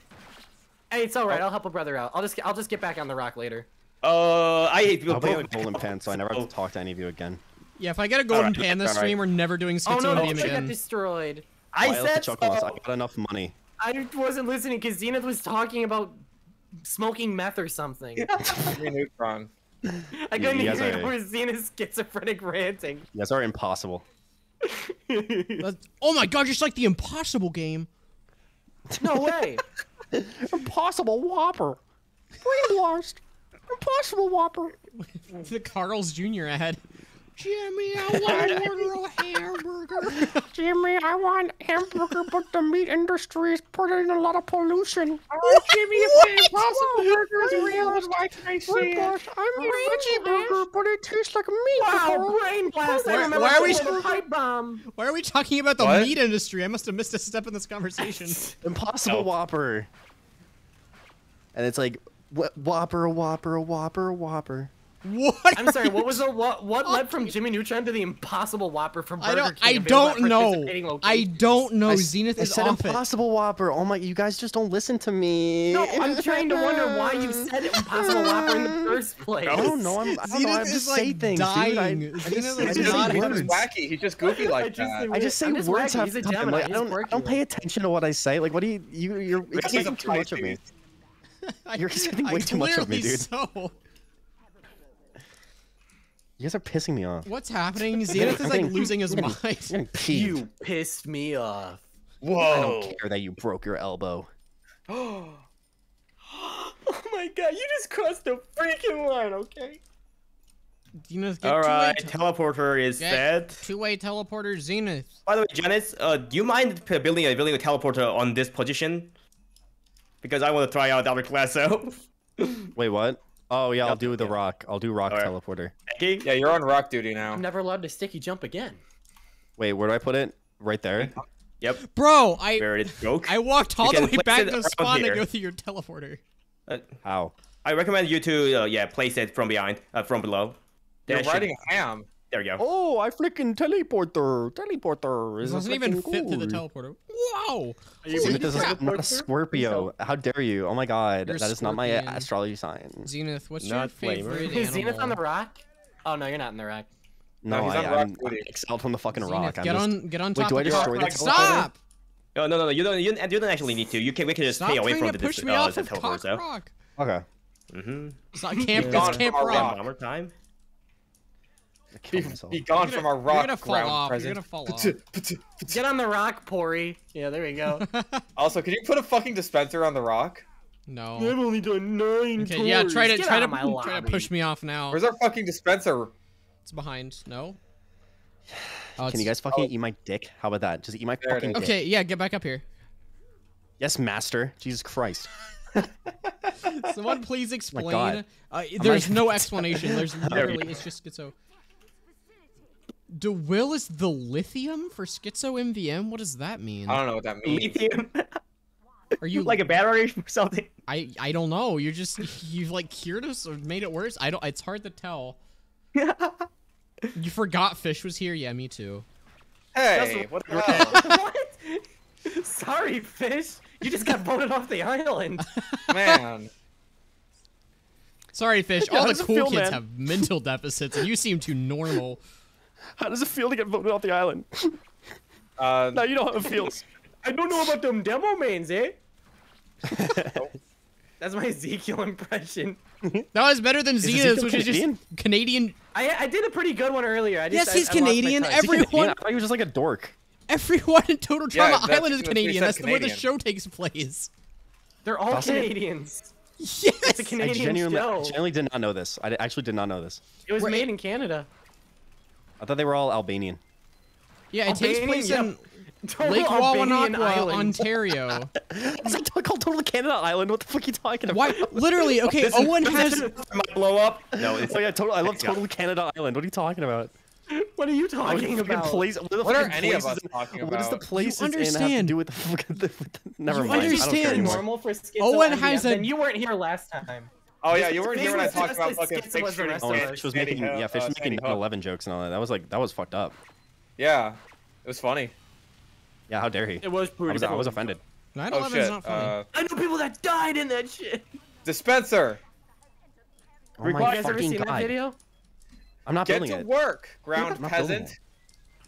Hey, it's all right. I'll help a brother out. I'll just I'll just get back on the rock later. Uh, I hate I'll play with golden pan, so I never have to talk to any of you again. Yeah, if I get a golden Alright, pan this alright. stream, we're never doing Oh Schizo no, and no, Beam I got again. destroyed. I Wild said Chocolas, so. I got enough money. I wasn't listening because Zenith was talking about smoking meth or something. Neutron. I couldn't you hear are- where Zenith's schizophrenic ranting. You guys are impossible. Oh my god, just like the Impossible game. No way. Impossible Whopper. Brain blast. Impossible Whopper. the Carl's Jr. ad. Jimmy, I want to order a hamburger. Jimmy, I want hamburger, but the meat industry is putting a lot of pollution. Oh, Jimmy, if the Impossible Burger is real, then why can I say it? blast, I mean veggie burger, but it tastes like meat. Wow, bro. brain blast! I Why- remember why are we- pipe bomb. Why are we talking about the What? meat industry? I must have missed a step in this conversation. Impossible Oh. Whopper. And it's like wh- Whopper, Whopper, Whopper, Whopper. What? I'm sorry. What was the what? What led from Jimmy Neutron to the Impossible Whopper from I Burger don't. King? I don't know. I don't know. I, s- Zenith I is said off it. Impossible Whopper. Oh my, you guys just don't listen to me. No, I'm trying to wonder why you said Impossible Whopper in the first place. I don't know. I'm, I don't Zenith know. I is just like say things, dying. dude. I, I Zenith just, is I just not even- He's words. wacky. He's just goofy I like just that. I just say I'm just words wacky. half He's the a time. Gemini. Like, I don't, I don't pay attention to what I say. Like, what do you, you you're Ricky's expecting too much of me. You're expecting way too much of me, dude. So. You guys are pissing me off. What's happening? Zenith is like losing his mind. getting- I'm getting peeved. You pissed me off. Whoa. I don't care that you broke your elbow. oh my god, you just crossed the freaking line, okay? Zenith, get Alright, teleporter is get set. two-way teleporter. Zenith. By the way, Janice, uh, do you mind building a building a teleporter on this position? Because I want to try out the other class out. Wait, what? Oh yeah, I'll do the yep. rock. I'll do rock Alright. teleporter. okay. Yeah, you're on rock duty now. I'm never allowed to sticky jump again. Wait, where do I put it? Right there. Yep. Bro, I Where it. I walked all the way back to around spawn to go through your teleporter. Uh, How? I recommend you to uh, yeah place it from behind, uh, from below. You're That should- riding a ham. There we go. Oh, I freaking teleporter. Teleporter It is doesn't even fit through the teleporter. Wow. Zenith is crap. not a Scorpio. How dare you? Oh my god, You're that is not my uh, astrology sign. Zenith, what's Not your flavor. favorite Is animal? Zenith on the rock? Oh no, you're not in the rock. No, No, he's on I, rock I'm, duty. I'm excelled from the fucking Zenith, rock. I'm get just... on, get on Wait, top do I of the destroy rock. the Like, teleporter? Stop! Oh, no, no, no, you don't, you, you don't actually need to. You can, we can just Stop stay away trying from to the push dis- me uh, off the of teleporter, Rock. Okay. Mm-hmm. It's not Camp, Gone it's Camp from Rock. Bomber time. I Be, be gone You're from our rock You're gonna fall ground off. present. You're gonna fall off. Get on the rock, Pori. Yeah, there we go. Also, can you put a fucking dispenser on the rock? No. I've only done nine Okay, yeah, try to Get try out to, of my try to lobby. push me off now. Where's our fucking dispenser? It's behind. No. Oh, Can you it's- guys fucking eat my dick? How about that? Just eat my There fucking dick. Okay, yeah, get back up here. Yes, master. Jesus Christ. Someone please explain. God. Uh, there's I- no explanation. There's literally it's just schizo. DeWill is the lithium for schizo MVM. What does that mean? I don't know what that means. Lithium, Are you like a battery or something. I I don't know. You're just you've like cured us or made it worse. I don't. It's hard to tell. you forgot fish was here. Yeah, me too. Hey, what the hell? what? Sorry, fish. You just got voted off the island. Man. Sorry, fish. All the cool kids man? have mental deficits, and you seem too normal. How does it feel to get voted off the island? Uh, now you know how it feels. I don't know about them demo mains, eh? That's my Ezekiel impression. That was better than Is Zenith, Ezekiel which is just Canadian? Canadian. I I did a pretty good one earlier. I just, Yes, he's I lost Canadian. touch. Is he Canadian? Everyone- I thought he was just like a dork. Everyone in Total Yeah, Trauma that's- Island is that's Canadian. said, That's where the show takes place. They're all Doesn't Canadians. Yes. It's a I Canadian genuinely, I genuinely did not know this. I actually did not know this. It was We're- made in Canada. I thought they were all Albanian. Yeah, it takes place yep. in Total Lake Albanian Wawanakwa. Ontario. It's like called Total Canada Island. What the fuck are you talking about? Why? Literally, okay. Owen has. might blow up. No, it's Oh yeah, total. I love Total Canada Island. What are you talking about? What are you talking fucking about? place- what, the What are fucking any of places us in- talking What does the about? places in have to understand. do with the fucking? The, with the, never You mind. I don't care understand. anymore. normal for schizo Owen MVS, has a- Then you weren't here last time. Oh yeah, you weren't here when I talked about fucking as schizo as the fiction. rest Oh, of. Fish was making yeah, Fish uh, was making 9/11 jokes and all that. That was like that was fucked up. Yeah, it was funny. Yeah, how dare he? It was I pretty. was, I was cool. offended. 9 Oh 11 shit. is not funny. Uh, I know people that died in that shit. dispenser. Oh my You guys ever fucking seen that god! video? I'm not Get building to work, ground I'm peasant.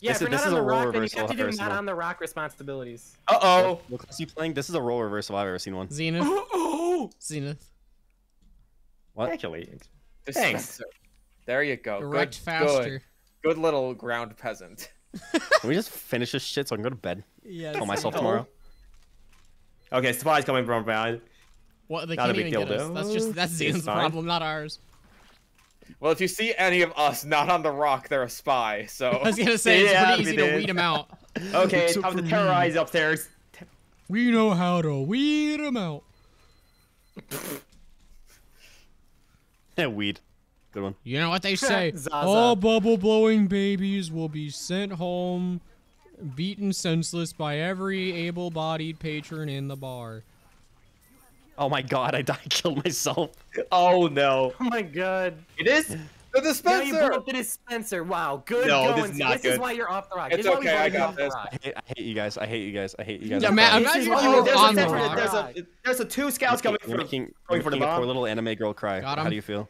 Yeah, This if is- you're not on a the rock, then you reversal have to do ever not on the rock responsibilities. Uh oh. What class are you playing? This is a role reversal I've ever seen one. Zenith. Oh. Zenith. What? Actually, Thanks. There you go. Erect good, faster. Good. good little ground peasant. Can we just finish this shit so I can go to bed? Yeah. Kill myself No. tomorrow. Okay, supplies coming from behind. What? They Not a can't big even get deal, us. though. That's just that's Zenith's problem, not ours. Well, if you see any of us not on the rock, they're a spy. So I was gonna say it's Yeah, pretty easy to weed them out. Okay, Except time for to me. terrorize upstairs. We know how to weed them out. Yeah, weed. Good one. You know what they say? All bubble blowing babies will be sent home, beaten senseless by every able-bodied patron in the bar. Oh my god, I died, killed myself. Oh no. Oh my god. It is? the dispenser. Now you dispenser. blew up the dispenser. Wow, good No, going. this is not this is why you're off the rock. It's this is why okay, I got this. I hate, I hate you guys. I hate you guys. I hate you guys. Yeah, I'm Matt, imagine is if why you were on the off rock. There's a, there's a two scouts coming You're making, going you're for the making a poor little anime girl cry. Got How do you feel?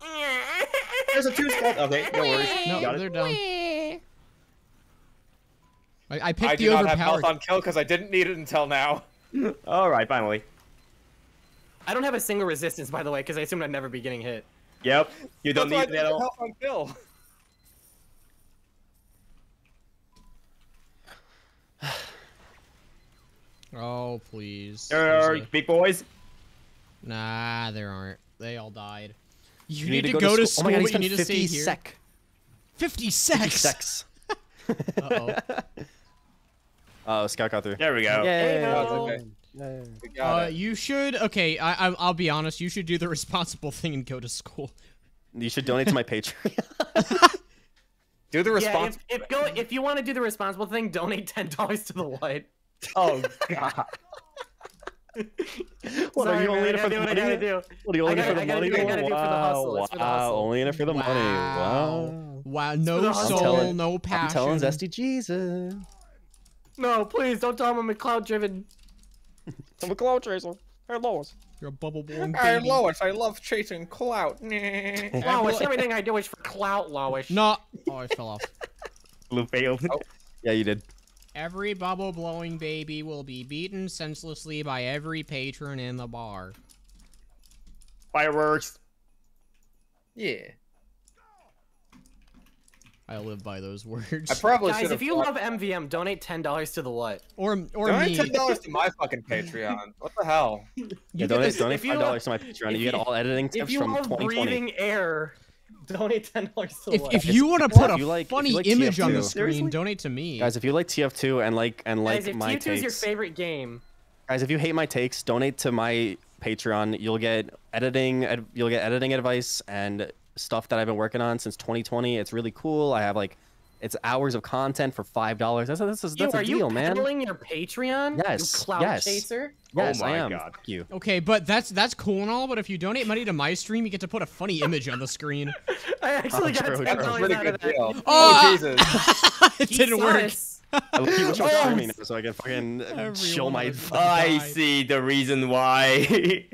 There's a two scouts. Okay, no worries. No, Got they're down. I, I picked I the do not have health on kill because I didn't need it until now. All right, finally. I don't have a single resistance, by the way, because I assumed I'd never be getting hit. Yep. You don't That's need didn't that. have health on kill. Oh please. There are a- big boys. Nah, there aren't. They all died. You, You need, to go, to school, Oh my god, he but you spent need to stay 50 here. sec. 50 50 sex. sex. Uh-oh. Oh, scout got through. There we go. Yay. That's okay. We got Uh, you should. Okay, I, I, I'll be honest. You should do the responsible thing and go to school. You should donate to my Patreon. Do the responsible. Yeah, response. if, if go if you want to do the responsible thing, donate ten dollars to the white. Oh god. what Sorry, are you only in it for the do what I money? What are you only in it for the money? do- I gotta do it for the Wow, hustle, it's for the wow, only in it for the money. Wow. Wow. Wow, no soul, hustle. no I'm passion. telling Zesty Jesus. No, please don't tell him I'm a cloud driven. I'm a cloud tracer. Hey, Lois. You're a bubble blowing Hey, baby. Lois, I love chasing clout. Lowish, everything I do is for clout, Lowish. No. Oh, I fell off. Blue failed. Oh. Yeah, you did. Every bubble blowing baby will be beaten senselessly by every patron in the bar. Fireworks. yeah. I live by those words. I probably Guys, if you love MVM, donate ten dollars to the what? or or Donate me. ten dollars to my fucking Patreon. What the hell? Yeah, donate, this, donate five dollars to my Patreon. if You get all editing If tips you from love 2020. breathing air, donate ten dollars to If, what? if you want to put If a like- funny like image on the screen, Seriously? donate to me. Guys, if you like TF2 and like and like Guys, if my T2 is your favorite game, guys, if you hate my takes, donate to my Patreon. You'll get editing. Ed, you'll get editing advice and stuff that I've been working on since 2020. It's really cool. I have like, it's hours of content for five dollars. That's that's, that's, you, that's are a deal, you man. peddling your Patreon? Yes, You clout yes. chaser? Yes, Oh I my am. God. Fuck you. Okay, but that's that's cool and all. But if you donate money to my stream, you get to put a funny image on the screen. I actually oh, got true, ten That's a dollars pretty out good of that. deal. Oh, Oh, Jesus. it didn't work. Jesus. I look at what you're Oh. streaming now, so I can fucking Everyone show my. I see the reason why.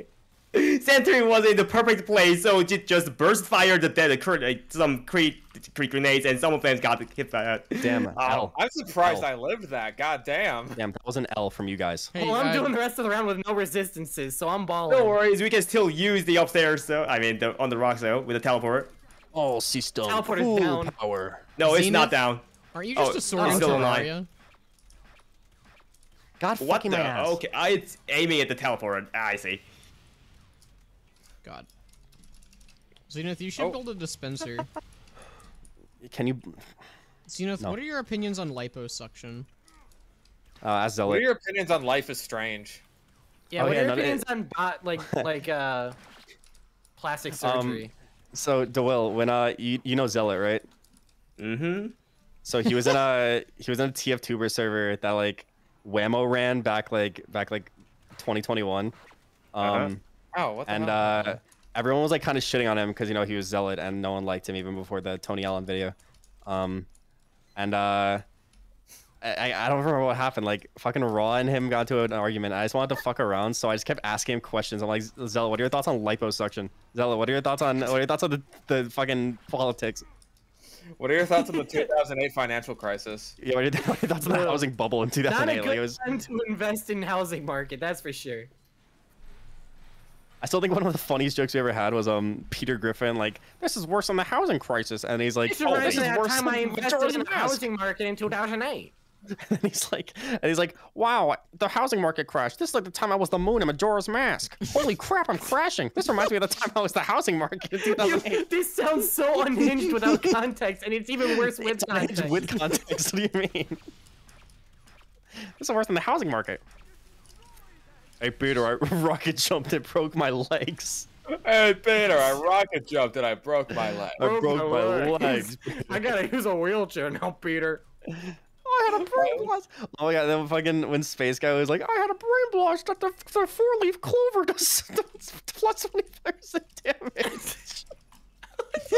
Sentry was in the perfect place, so it just burst fire the dead, cur- uh, some Creed, Creed grenades, and some of them got hit by that. Damn, Oh. L. I'm surprised L. I lived that. God damn. Damn, that was an L from you guys. Hey, well, I'm uh, doing the rest of the round with no resistances, so I'm balling. No worries, we can still use the upstairs, though. I mean, the, on the rocks, though, with the teleport. Oh, system. Teleport is down. power. No, it's not down. Aren't you just Oh, a sword it's in still alive. Terraria? God What fucking the? my ass. Okay, I, it's aiming at the teleport. Ah, I see. God. Zenith, you should Oh. build a dispenser. Can you? Zenith, No. what are your opinions on liposuction? Uh, as What are your opinions on Life is Strange? Yeah, Oh, what yeah, are your no, it- opinions on bot, like like uh plastic surgery? Um. So, DeWill, when uh, you, you know Zealot, right? Mm-hmm. So he was in a he was in a TF Tuber server that like Whammo ran back like back like 2021. Um, Uh-huh. Oh, what the and hell? uh, everyone was like kind of shitting on him because you know he was zealot and no one liked him even before the Tony Allen video. Um, and uh, I, I don't remember what happened. Like fucking Raw and him got into an argument. I just wanted to fuck around, so I just kept asking him questions. I'm like, Zella, what are your thoughts on liposuction? Zella, what are your thoughts on what are your thoughts on the, the fucking politics? What are your thoughts on the 2008 financial crisis? Yeah, what are your, what are your thoughts on the housing bubble in 2008? Not a good Like, it was. time to invest in housing market. That's for sure. I still think one of the funniest jokes we ever had was um Peter Griffin like this is worse than the housing crisis, and he's like, This oh, this is worse time than I the invested in the housing market in 2008. And he's like, and he's like, wow, the housing market crashed. This is like the time I was the moon in Majora's Mask. Holy crap, I'm crashing. This reminds me of the time I was the housing market in 2008. this sounds so unhinged without context, and it's even worse with It's context. with context. What do you mean? This is worse than the housing market. Hey Peter, I rocket jumped and broke my legs. Hey Peter, I rocket jumped and I broke my leg. I broke my legs. I gotta use a wheelchair now, Peter. Oh, I had a brain blast. Oh my god, then fucking when Space Guy was like, I had a brain blast that the, the four leaf clover does, does plus 20,000 damage.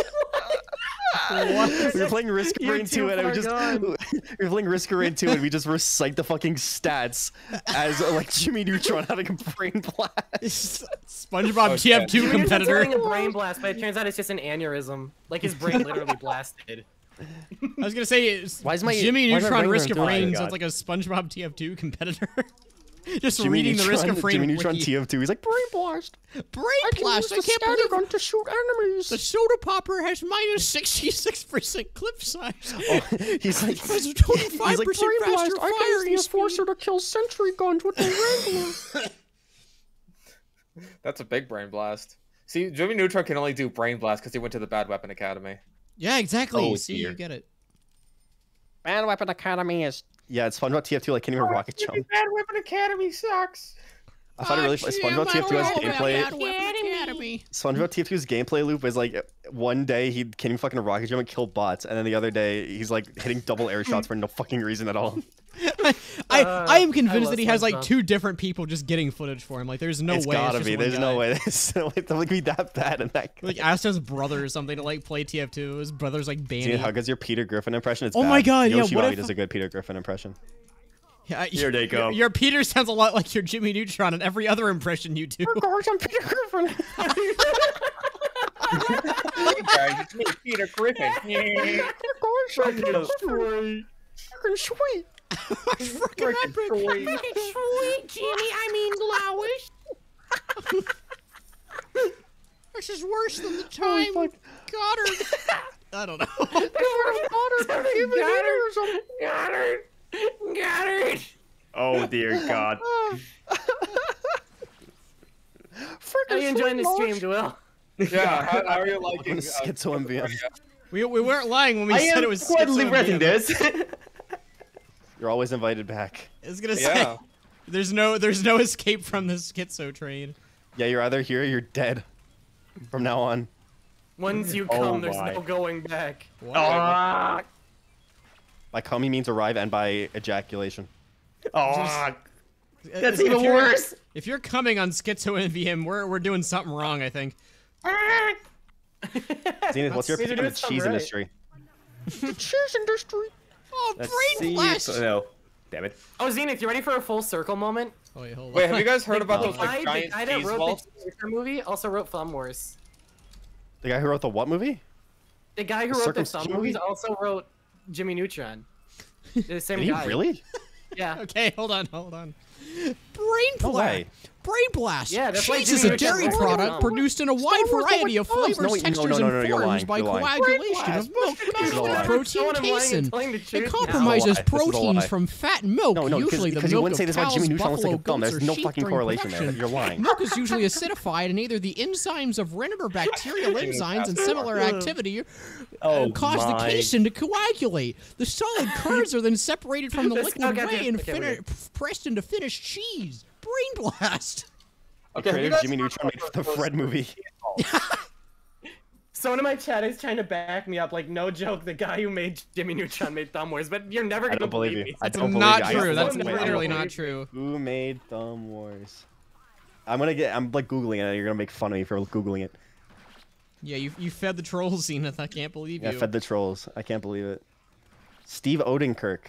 We were playing Risk of Rain 2 and I far was just gone. we were playing Risk of Rain 2 and we just recite the fucking stats as like Jimmy Neutron having a brain blast. SpongeBob Okay. TF2 Junior's competitor. having a brain blast, but it turns out it's just an aneurysm. Like his brain literally blasted. I was gonna say, Why is my- Jimmy why is my Neutron brain Risk of going Rain oh dry? sounds like a SpongeBob TF2 competitor. Just Jimmy reading the Risk of Rain Jimmy Neutron wiki. TF2. He's like brain blast. Brain I can blast! I use the can't scatter believe gun to shoot enemies. the soda popper has minus 66% clip size. Oh, he's like, he's 25% like brain faster blast. I can use the enforcer to kill sentry guns with the Wrangler. That's a big brain blast. See, Jimmy Neutron can only do brain blast because he went to the Bad Weapon Academy. Yeah, exactly. Oh, See, dear. you get it. Bad Weapon Academy is. Yeah, it's SpongeBob TF2 like can't even oh, rocket jump. Bad Weapon Academy sucks. I find it really funny. SpongeBob TF2 has gameplay. Academy. SpongeBob TF2's gameplay loop is like one day he can fucking rocket jump and kill bots, and then the other day he's like hitting double air shots for no fucking reason at all. I, Uh, I am I convinced love that he has like SpongeBob. two different people just getting footage for him. Like, there's no it's way. gotta it's be. just one There's no guy. way. There's no way to like, be that bad and that. Like, asked his brother or something to like play TF2. His brother's like Dude, banning. how good's your Peter Griffin impression? It's Oh my bad. God, yeah, Yoshi what Bobby if- does a good Peter Griffin impression. Yeah, Here they your- go. Your, Peter sounds a lot like your Jimmy Neutron and every other impression you do. Oh, gosh, I'm Peter Griffin. Hey guys, it's me, Peter Griffin. Gosh, I'm Peter Griffin. Freaking sweet. Freaking sweet, Jimmy. I mean, Lois. This is worse than the oh, time Goddard. I don't know. Goddard! Goddard! Oh dear God. Are you enjoying the stream, Joel? Yeah, how, how are you liking? Uh, Schizo MVM. We, we weren't lying when we I said it was quite schizo regretting MVM. this. You're always invited back. I was gonna say yeah. there's no there's no escape from this schizo train. Yeah, you're either here or you're dead. From now on. Once you Oh come, there's no going back. Ah, By come he means arrive and by ejaculation. ah, that's If even you're- worse. If you're coming on schizo MVM, we're we're doing something wrong. I think. Zenith, what's your You're opinion doing on the cheese right. industry? The cheese industry. Oh, Let's brain see. flash. No, damn it. Oh, Zenith, you ready for a full circle moment? Oh, wait, hold Wait, have you guys heard about the those guy, like the giant guy that cheese wrote balls? the movie also wrote Thumb Wars. The guy who wrote the what movie? The guy who The wrote the circumcision Thumb movies movie? also wrote Jimmy Neutron. The same Did he guy. really? Yeah. Okay, hold on, hold on. Brain No blast. way. Brain blast. Yeah, that's Cheese is a dairy product it. produced in a wide Wars variety of flavors, No, wait, no, textures, no, no, and no, you're forms lying, by you're coagulation of milk This is a mixed with lie. protein Someone lying and casein. It compromises This proteins from fat milk, No, no, usually the because you milk wouldn't say of this about cows, Jimmy Neutron looks like buffalo, a gum. goats, There's or no sheep fucking correlation there. production. You're lying. Milk is usually acidified, and either the enzymes of rennet or bacterial enzymes and similar activity uh, Oh cause the casein to coagulate. The solid curds are then separated from the liquid whey and okay, pressed into finished cheese. Brain blast. Okay, have you Jimmy heard Neutron made the Fred movie. Someone in my chat is trying to back me up. Like, no joke, the guy who made Jimmy Neutron made Thumb Wars, but you're never gonna don't believe you. me. I That's don't believe not you. I true. That's fucking- wait, I'm literally not true. Who made Thumb Wars? I'm gonna get. I'm like googling it. and You're gonna make fun of me for googling it. Yeah, you you fed the trolls, Zenith. I can't believe Yeah, you. fed the trolls. I can't believe it. Steve Oedekerk.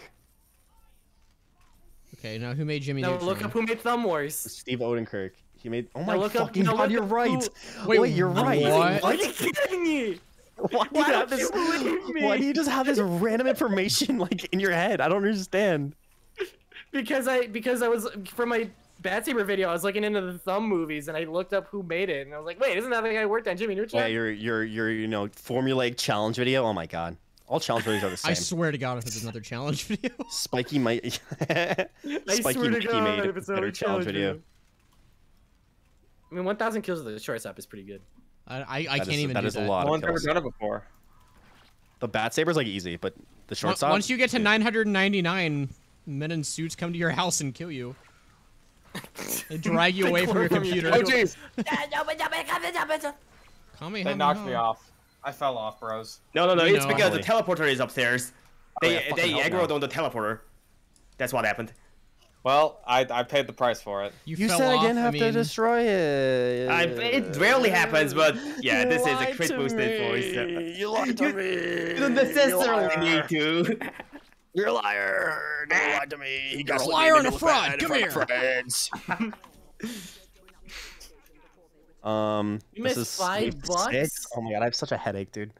Okay, now who made Jimmy Now Neutron? look up who made Thumb Wars. Steve Oedekerk. He made. Oh Now my look up- fucking now god! You're right. who- Wait, Wait, you're right. what? Are you kidding me? Why do you have this? you? Why do you just have this random information like in your head? I don't understand. Because I because I was for my Bat Saber video, I was looking into the Thumb movies and I looked up who made it, and I was like, wait, isn't that the guy who worked on Jimmy Neutron? Yeah, your your your you know formulaic challenge video. Oh my god, all challenge videos are the same. I swear to God, if it's another challenge video. Spiky might. I Spiky swear to Mickey God, made if it's better another challenge video. I mean, 1,000 kills with the shortstop is pretty good. I I, I That can't is- even that do is a lot No of one's ever kills. done it before. The bat saber's like easy, but the Once- shortstop. Once you get to 999, men in suits come to your house and kill you. They drag you away from your chloroform you. computer. Oh jeez, Kame they knocked me off. I fell off, bros. No, no, no. We It's know. because the teleporter is upstairs. Oh, They yeah, they help aggroed now. on the teleporter. That's what happened. Well, I I paid the price for it. You, You fell said I didn't I have mean, to destroy it. I, it rarely happens, but yeah, You this is a lied crit boosted me. voice. You lied to me. You don't necessarily need to. You're a liar. You lied to me. You You're a liar and a fraud. Come here. Friends. um, You this missed is five week bucks? six. Oh my god, I have such a headache, dude.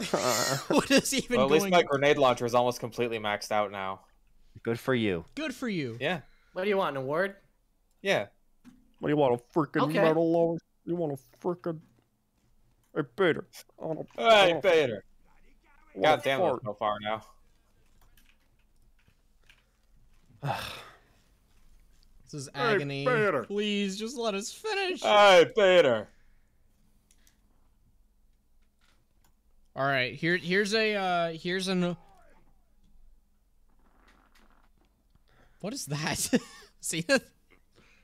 what is even Well, at least my on? grenade launcher is almost completely maxed out now. Good for you. Good for you. Yeah, What do you want, an award? yeah. What do you want? A freaking Okay. medal? Lois? You want a freaking? Hey, Peter. I want a, Hey, I want Peter. God damn, we're fart. so far now. This is agony. Peter. Please, just let us finish. Hey, Peter. All right, here here's a uh here's an What is that? See that?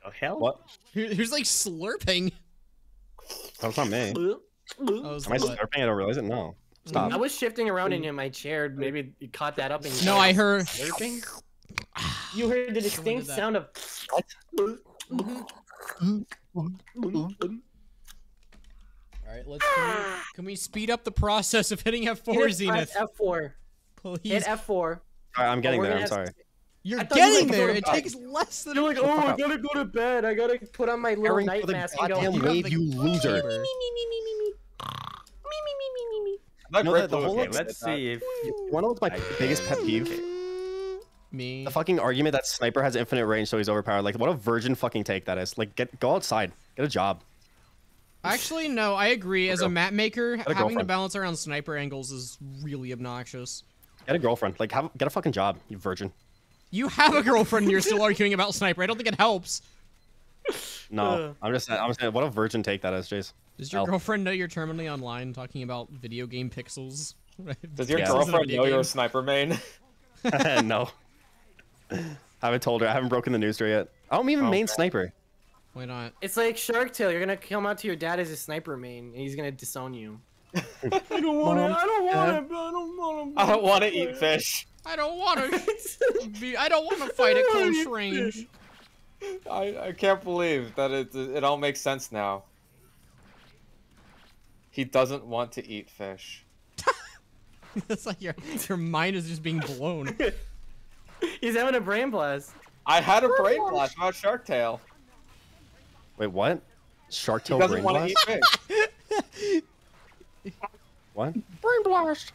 Oh hell! What? Here- Here's like slurping. That's not me. It's Am I butt. slurping? I don't realize it. No. Stop. I was shifting around in my chair. Maybe you caught that up. And you No, started I heard- slurping. You heard the distinct that. sound of. Mm-hmm. All right, let's can we, can we speed up the process of hitting F4 Hit Zenith? F4. Please. Hit F4. All right, I'm getting we're there. I'm sorry. You're I thought you getting were there. going It back. takes less than You're a like, oh, I gotta go to bed. I gotta put on my little Caring night the mask and go. goddamn You have wave, the you loser. Saber. That No, great the- the blue whole- let's see if You wanna know what's my biggest pet peeve? Me. The fucking argument that sniper has infinite range, so he's overpowered. Like, what a virgin fucking take that is. Like, get go outside, get a job. Actually, no, I agree. As a map maker, having to balance around sniper angles is really obnoxious. Get a girlfriend. Like, have get a fucking job, you virgin. You have a girlfriend and you're still arguing about sniper. I don't think it helps. No, I'm just I'm saying, what a virgin take that is, Jace. Does your Hell. girlfriend know you're terminally online talking about video game pixels? Does your Yeah. Pixels in a girlfriend video know you're a sniper main? no. I haven't told her. I haven't broken the news to her yet. I don't even Oh, main man. sniper. Why not? It's like Shark Tale. You're gonna come out to your dad as a sniper main, and he's gonna disown you. I don't want Mom, I don't Dad. want to. I don't want I don't want to eat fish. I don't want to be. I don't want to fight at close range. I, I can't believe that it it all makes sense now. He doesn't want to eat fish. it's like your your mind is just being blown. He's having a brain blast. I had a brain blast about Shark Tale. Wait, what? Shark He Tale brain want to blast? eat. What? Brain blast.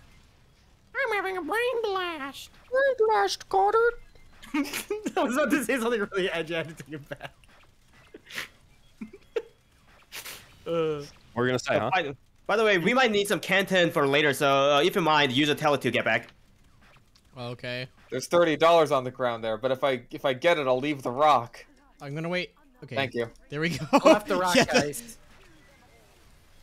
I'm having a brain blast. Brain blast, Carter. I was about to say something really edgy. I had to take it back. uh, What were you gonna say, huh? By, by the way, we might need some Canton for later, so uh, if you mind, use a tele to get back. Okay, There's thirty dollars on the ground there, but if I if I get it, I'll leave the rock. I'm gonna wait. Okay, Thank you. There we go. go off the rock, Yeah, guys.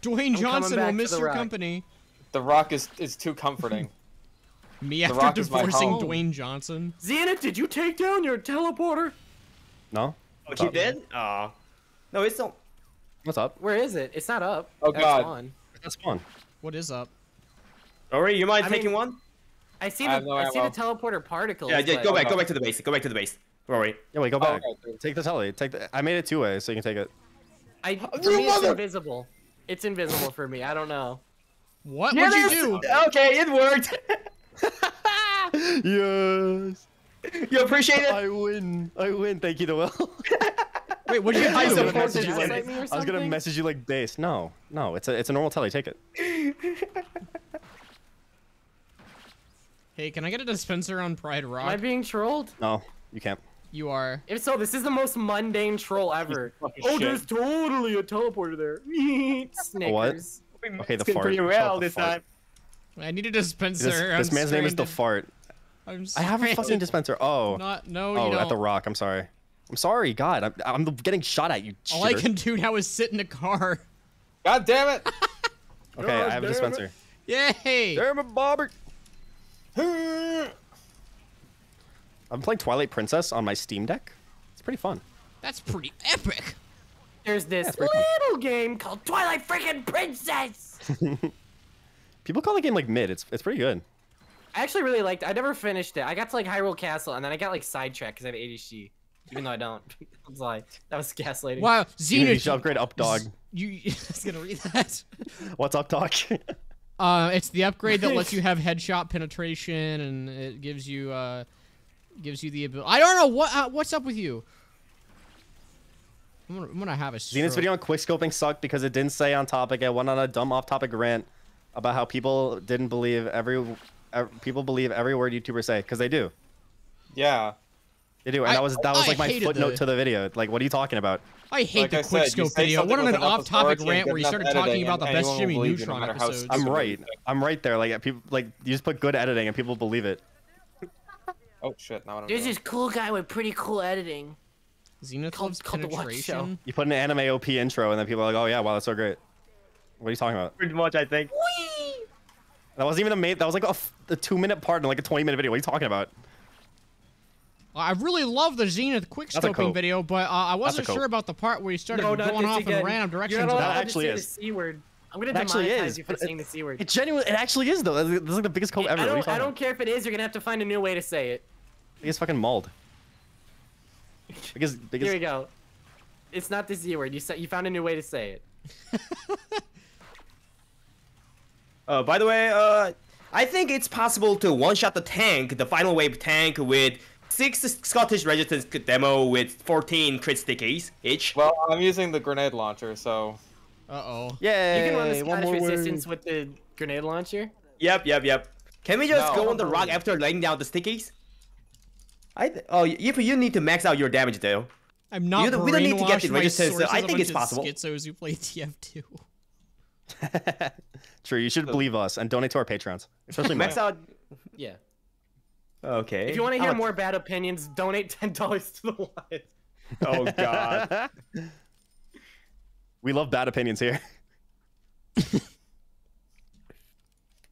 Dwayne I'm Johnson will miss your rock. company. The rock is is too comforting. Me The after Rock divorcing. Dwayne Johnson. Zenith, did you take down your teleporter? No. Oh, he did? Aw. No, it's not. What's up? Where is it? It's not up. Oh, That's God. on. That's fun. What is up? Ori, you mind I taking mean- one? I see the have no I see the teleporter particles. Yeah, yeah, but go back, go back to the base. Go back to the base. Rory. Yeah, wait, go Oh, back. okay. Take the telly. Take the. I made it two ways, so you can take it. I for me it's invisible. It's invisible for me. I don't know. What? What'd you do? Okay, it worked. yes. You appreciate it? I win. I win. Thank you, Noel. Wait, what did you I was do? gonna message you like cite me or I was gonna message you like base. No, no, it's a it's a normal telly. Take it. Hey, can I get a dispenser on Pride Rock? Am I being trolled? No, you can't. You are. If so, this is the most mundane troll ever. Oh, shit. there's totally a teleporter there. Snickers. What? Okay, the fart. pretty well this fart. time. I need a dispenser. This, this man's name is the fart. I'm I have a fucking dispenser. Oh. Not, no, oh, you at the rock. I'm sorry. I'm sorry. God, I'm, I'm getting shot at. You. All I can do now is sit in a car. God damn it! Okay, I have a dispenser. Yay! Damn it, Bobbert. I'm playing Twilight Princess on my Steam Deck. It's pretty fun. That's pretty epic. There's this it's pretty fun. little game called Twilight Freaking Princess. People call the game like mid. It's it's pretty good. I actually really liked. it. I never finished it. I got to like Hyrule Castle, and then I got like sidetracked because I have ADHD, even though I don't. I was like, that was gaslighting. Wow, You, you should upgrade up dog. You, I was gonna read that. What's up, dog? Uh, it's the upgrade that lets you have headshot penetration, and it gives you uh, gives you the ability. I don't know what uh, what's up with you. I'm gonna, I'm gonna have a. Zenith's stroke. video on quickscoping sucked because it didn't say on topic. It went on a dumb off-topic rant about how people didn't believe every, ev- people believe every word YouTubers say because they do. Yeah. They do, and I- that was that was I like my footnote the- to the video. Like, what are you talking about? I hate Like the I said, quickscope video. something What with an off-topic rant where you started talking about the best Jimmy will believe you, no Neutron matter episodes. I'm right. I'm right there. Like people, like you just put good editing, and people believe it. Oh shit! Now what I'm There's doing. this cool guy with pretty cool editing. Zenith Called- loves called TheWhat Show. You put an anime OP intro, and then people are like, "Oh yeah, wow, that's so great." What are you talking about? Pretty much, I think. That wasn't even a mate. That was like a two-minute part in like a 20-minute video. What are you talking about? I really love the Zenith a quickscoping video, but uh, I wasn't sure about the part where he started no, not going off again. in random You're directions. not That actually is. the c word. I'm gonna It actually demonetize is, you for saying the c word. It genuinely, it actually is though. This is like the biggest quote ever. I What are you don't. I don't care if it is. You're gonna have to find a new way to say it. Biggest fucking mauled. Biggest, biggest. Here we go. It's not the z word. You said you found a new way to say it. Uh, by the way, uh, I think it's possible to one-shot the tank, the final wave tank, with six Scottish Resistance demo with 14 crit stickies each. Well, I'm using the grenade launcher, so Uh-oh. Yay! You can run the one Scottish more resistance word. with the grenade launcher. Yep, yep, yep. Can we just No. go on the rock after laying down the stickies? I th- oh, if you need to max out your damage though. I'm not You we don't need to get the brainwashed resistance, so I think it's bunch of possible. Schizos who play TF2. True. You should believe us and donate to our patrons, especially Max out. Yeah. Okay. If you want to hear I'll- more bad opinions, donate ten dollars to the one. Oh god. we love bad opinions here.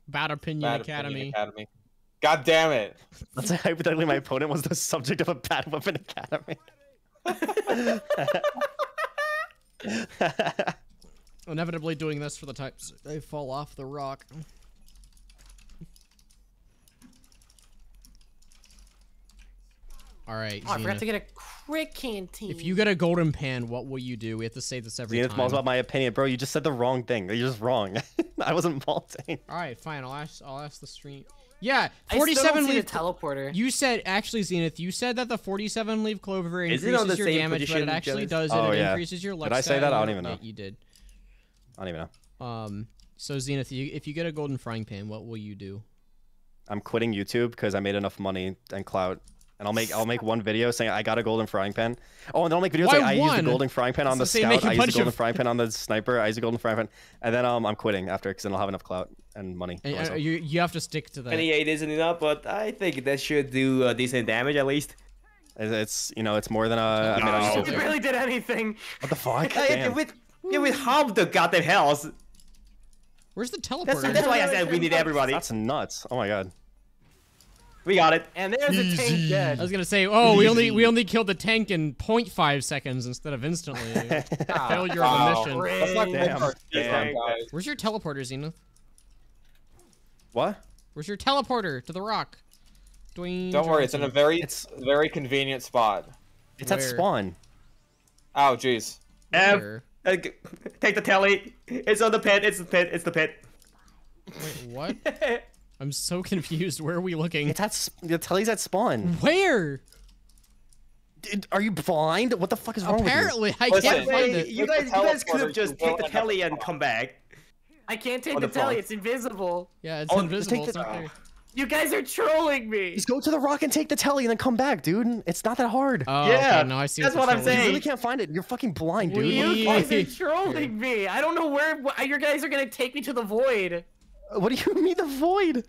Bad Opinion Bad Academy. Opinion Academy. God damn it! Let's say hypothetically my opponent was the subject of a bad weapon academy. Inevitably doing this for the types they fall off the rock. All right, Oh, I forgot to get a crit canteen. If you get a golden pan, what will you do? We have to say this every Zenith time. Mall's about my opinion, bro. You just said the wrong thing. You're just wrong. I wasn't malting. All right, fine. I'll ask. I'll ask the stream. Yeah, I still don't forty-seven see leaf the teleporter. You said actually, Zenith. You said that the forty-seven leaf clover increases it on the your same damage, but it actually Dennis? does it. Oh, it yeah. increases your luck. Did luck. I say that? I don't even know. you did. I don't even know. Um. So Zenith, you, if you get a golden frying pan, what will you do? I'm quitting YouTube because I made enough money and clout. And I'll make I'll make one video saying I got a golden frying pan. Oh, and then I'll make videos Why like I used one? the golden frying pan on the So scout. I used bunch the golden of- frying pan on the sniper. I used the golden frying pan, and then um I'm quitting after because then I'll have enough clout and money. And, uh, you you have to stick to that. 28 isn't enough, but I think that should do uh, decent damage at least. It's, it's you know it's more than a. mean, I No. used It barely did anything. what the fuck? Damn. with yeah, with half the goddamn health. Where's the teleporter? That's, that's why I said we need everybody. That's nuts. Oh my god. We got it. And there's a tank dead. I was gonna say, oh, we only we only killed the tank in 0.5 seconds instead of instantly. Failure Wow. of a mission. That's not Damn. good. Damn. guys. Where's your teleporter, Zenith? What? Where's your teleporter to the rock? Dwayne Don't worry, it's in a very, It's- very convenient spot. It's at spawn. Oh, jeez. F. Where? Uh, take the telly. It's on the pit. It's the pit. It's the pit. Wait, what? I'm so confused. Where are we looking? It's at the telly's at spawn. Where? Dude, Are you blind? What the fuck is wrong Apparently, I can't find Hey, it. you guys, you guys could have just take the telly and come back. I can't take the the telly. It's invisible. Yeah, it's Oh, invisible. take It's the- not there. You guys are trolling me. Just go to the rock and take the telly and then come back, dude. It's not that hard. Oh, Yeah, okay, no, I see. that's the what I'm saying. you really can't find it. You're fucking blind, dude. You guys are trolling me. I don't know where wh- you guys are gonna take me to the void. What do you mean the void?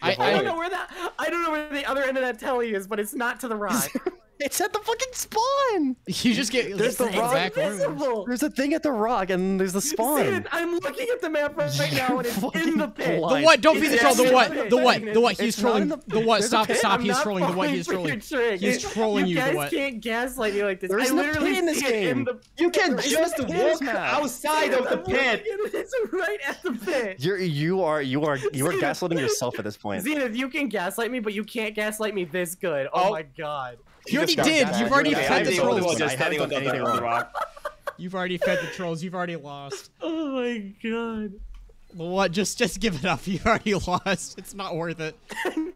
I, I don't know where that. I don't know where the other end of that telly is, but it's not to the rock. It's at the fucking spawn. you just get There's the rock. invisible. There's a thing at the rock and there's the spawn. Sid, I'm looking at the map right, right now, and it's in the pit. The what? Don't be the troll. The what? The what? The what? He's trolling. The the- what? Stop! Stop! He's trolling. The what? He's trolling. He's trolling you, You the guys what? can't gaslight me like this. There I literally pit in this see it in game. You can just no pit walk map. outside of the I'm pit. It's right at the pit. You're you are you are you are gaslighting yourself at this point. Zenith, you can gaslight me, but you can't gaslight me this good. Oh, Oh. my god. You already did. You've already Yeah, fed the the trolls. just standing on the, done on the anything rock. You've already fed the trolls. You've already lost. Oh my god. What? Just just give it up. You've already lost. It's not worth it.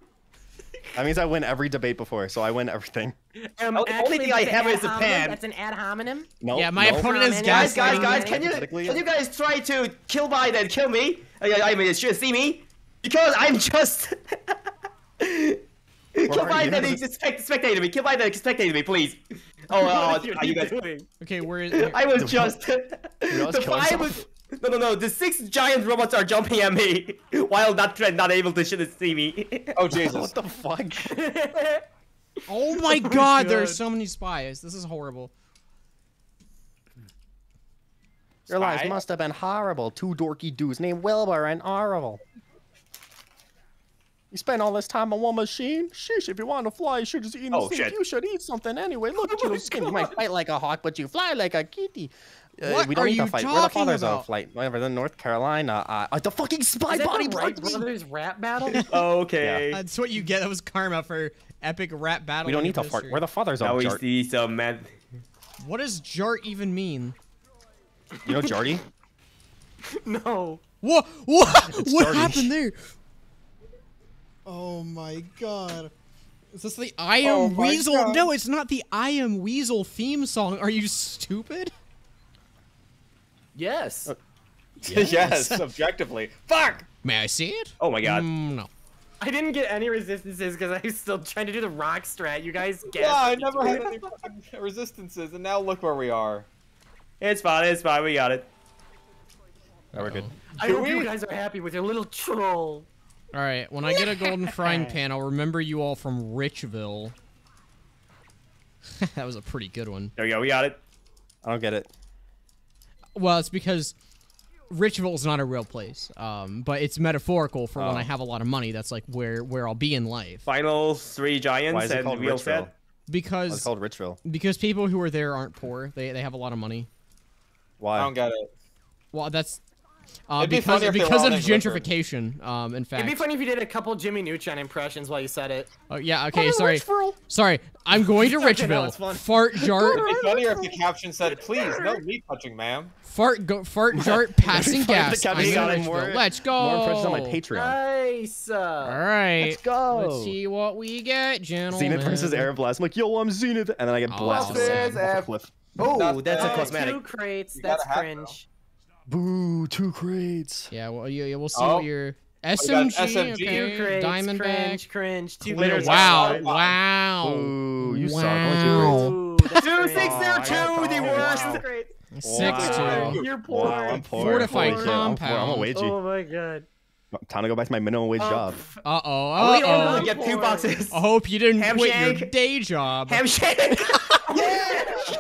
That means I win every debate before, so I win everything. Um, Oh, the only thing I have is a pen. That's an ad hominem. No. Yeah, my no. opponent is Guys, Guys, guys, guys, can you can you guys try to kill Biden, kill me? I, I mean, should see me because I'm just. Kill are you? Biden and he's spect- spectating me. Kill Biden and spectating me, please. Oh, uh, what are you guys? doing? Okay, where is? I was just. the kill five was. No, no, no. The six giant robots are jumping at me while not not able to sh- see me. Oh Jesus! What the fuck? Oh my god, there are so many spies. This is horrible. Your lives must have been horrible. Two dorky dudes named Wilbur and Orville. You spend all this time on one machine? Sheesh, if you want to fly, you should just eat Oh, instinct. shit. You should eat something anyway. Look at you, skin. You might fight like a hawk, but you fly like a kitty. Uh, What we don't are need you to fight. We're the fathers about? on flight. Whatever, the North Carolina. Uh, uh, the fucking spy Is that body the Wright blood. brothers rap battle? okay. That's what you get. That was karma for epic rap battle. We don't need to fart. We're the fathers Now on we Jart. see some mad. What does jart even mean? You know Jardy? no. What? What? It's What Jardy. happened there? Oh my god. Is this the I am Oh Weasel? God. No, it's not the I am Weasel theme song. Are you stupid? Yes. yes, objectively. Fuck. May I see it? Oh my god. Mm, no. I didn't get any resistances because I was still trying to do the rock strat. You guys guessed. Yeah, I never had any resistances, and now look where we are. It's fine. It's fine. We got it. Oh, we're good. I Do hope you guys are happy with your little troll. All right. When I get a golden frying pan, I'll remember you all from Richville. that was a pretty good one. There we go. We got it. I don't get it. Well, it's because Richville is not a real place, um, but it's metaphorical for when Oh. I have a lot of money. That's like where where I'll be in life. Final three giants Why is it and called Richville? set. Why is it Because called Richville? because people who are there aren't poor. They they have a lot of money. Why? I don't get it. Well, that's uh, It'd because funnier if because of gentrification. Um, in fact. It'd be funny if you did a couple Jimmy Neutron impressions while you said it. Oh yeah. Okay. Sorry. Sorry. I'm going to Okay, no, Richville. it's fun. Fart jart. It'd be funnier if the caption said, "Please, no meat touching, ma'am." fart go, fart jart passing Find the gas. I'm caption in got Richville. more- Let's go. More impressions on my Patreon. Nice. All Uh, right. Let's go. Let's see what we get, gentlemen. Zenith versus Air Blast. I'm like, yo, I'm Zenith, and then I get blasted Awesome. off a cliff. Oh, That's that's a bad. cosmetic. two crates. You That's have cringe. Boo, two crates. Yeah. Well, yeah, yeah, we'll see Oh. what your got SMG. SMG. Two Okay. crates. Diamondback. Cringe. Cringe. Two Clear. crates. Wow. Wow. Wow. Boo, you suck. Wow. Only two Ooh, that's six zero two, the worst. Great. Six Wow. two. You're poor. Wow, I'm poor. Fortified Holy shit, I'm poor. I'm a compound. wagey. Oh my god. Time to go back to my minimum wage Oh, job. Uh oh. We Uh able to oh. get two boxes? I hope you didn't Ham quit your day job. Handshake.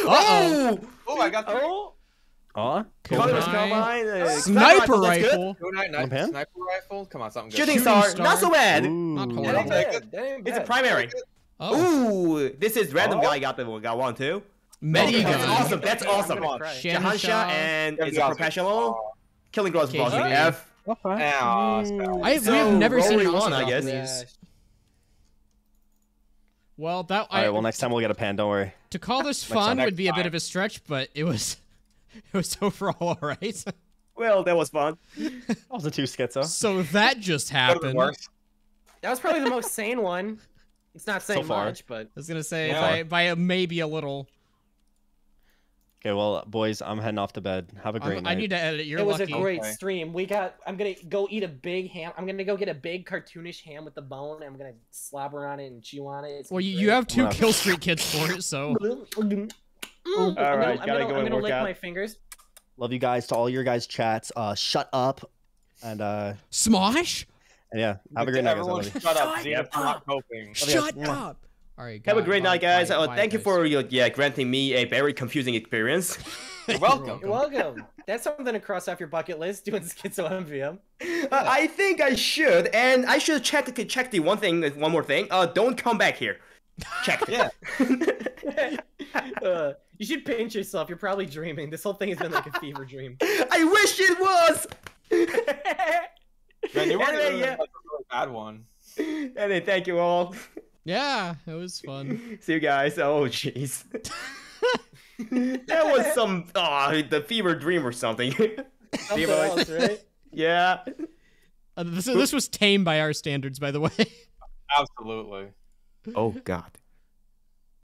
Uh oh. Oh, I got the Oh, Huh? Colors Combine. combine. uh, Sniper that's good. rifle. kunai One sniper rifle. Come on, something good. Shooting, Shooting star. star. Not so bad. Not Ooh. horrible. I'll take it. It's a primary. Oh. Ooh, this is random Oh. guy got the got one too. Medigun. That's awesome. That's awesome. Come on. Jahansha and it's a professional. Killing Gross KGB. boss F. Ow, spell. I, So, we have never seen an Rory won, Aussie I off guess. These. Well, that All I, right, well, next time we'll get a pan. Don't worry. to call this fun would Next be a bit of a stretch, but it was it was overall all right. Well, that was fun. That was a too schizo. So that just Could have been happened. worse. That was probably the most sane one. It's not saying far. much, but I was gonna say Yeah. by by a, maybe a little. Okay, well, boys, I'm heading off to bed. Have a I'm- great I night. need to edit. You're it was lucky. a great Okay. stream. We got. I'm gonna go eat a big ham. I'm gonna go get a big cartoonish ham with the bone. And I'm gonna slobber on it and chew on it. It's Well, you, you have two Wow. Killstreak kits for it, so Mm, I'm gonna, All right, I'm gotta gonna, go I'm gonna lick out. my fingers. Love you guys to all your guys' chats. Uh, shut up, and uh, Smosh. and yeah, have a great night, guys. I Everyone love you. shut up. Shut Zenith's not coping. you guys. Shut up. All right. Have a great bye- night, guys. bye- Uh, bye, thank you for your, yeah granting me a very confusing experience. You're welcome. You're welcome. That's something to cross off your bucket list. Doing Schizo MVM. Uh, I think I should, and I should check check the one thing, one more thing. Uh, don't come back here. Check. Yeah. uh, you should pinch yourself. You're probably dreaming. This whole thing has been like a fever dream. I wish it was. Man, you weren't Anyway, yeah. a really bad one. Anyway, thank you all. Yeah, it was fun. See you guys. Oh, jeez. that was some oh, the fever dream or something. Something Fever- else, right? yeah. Uh, this, this was tame by our standards, by the way. Absolutely. Oh God.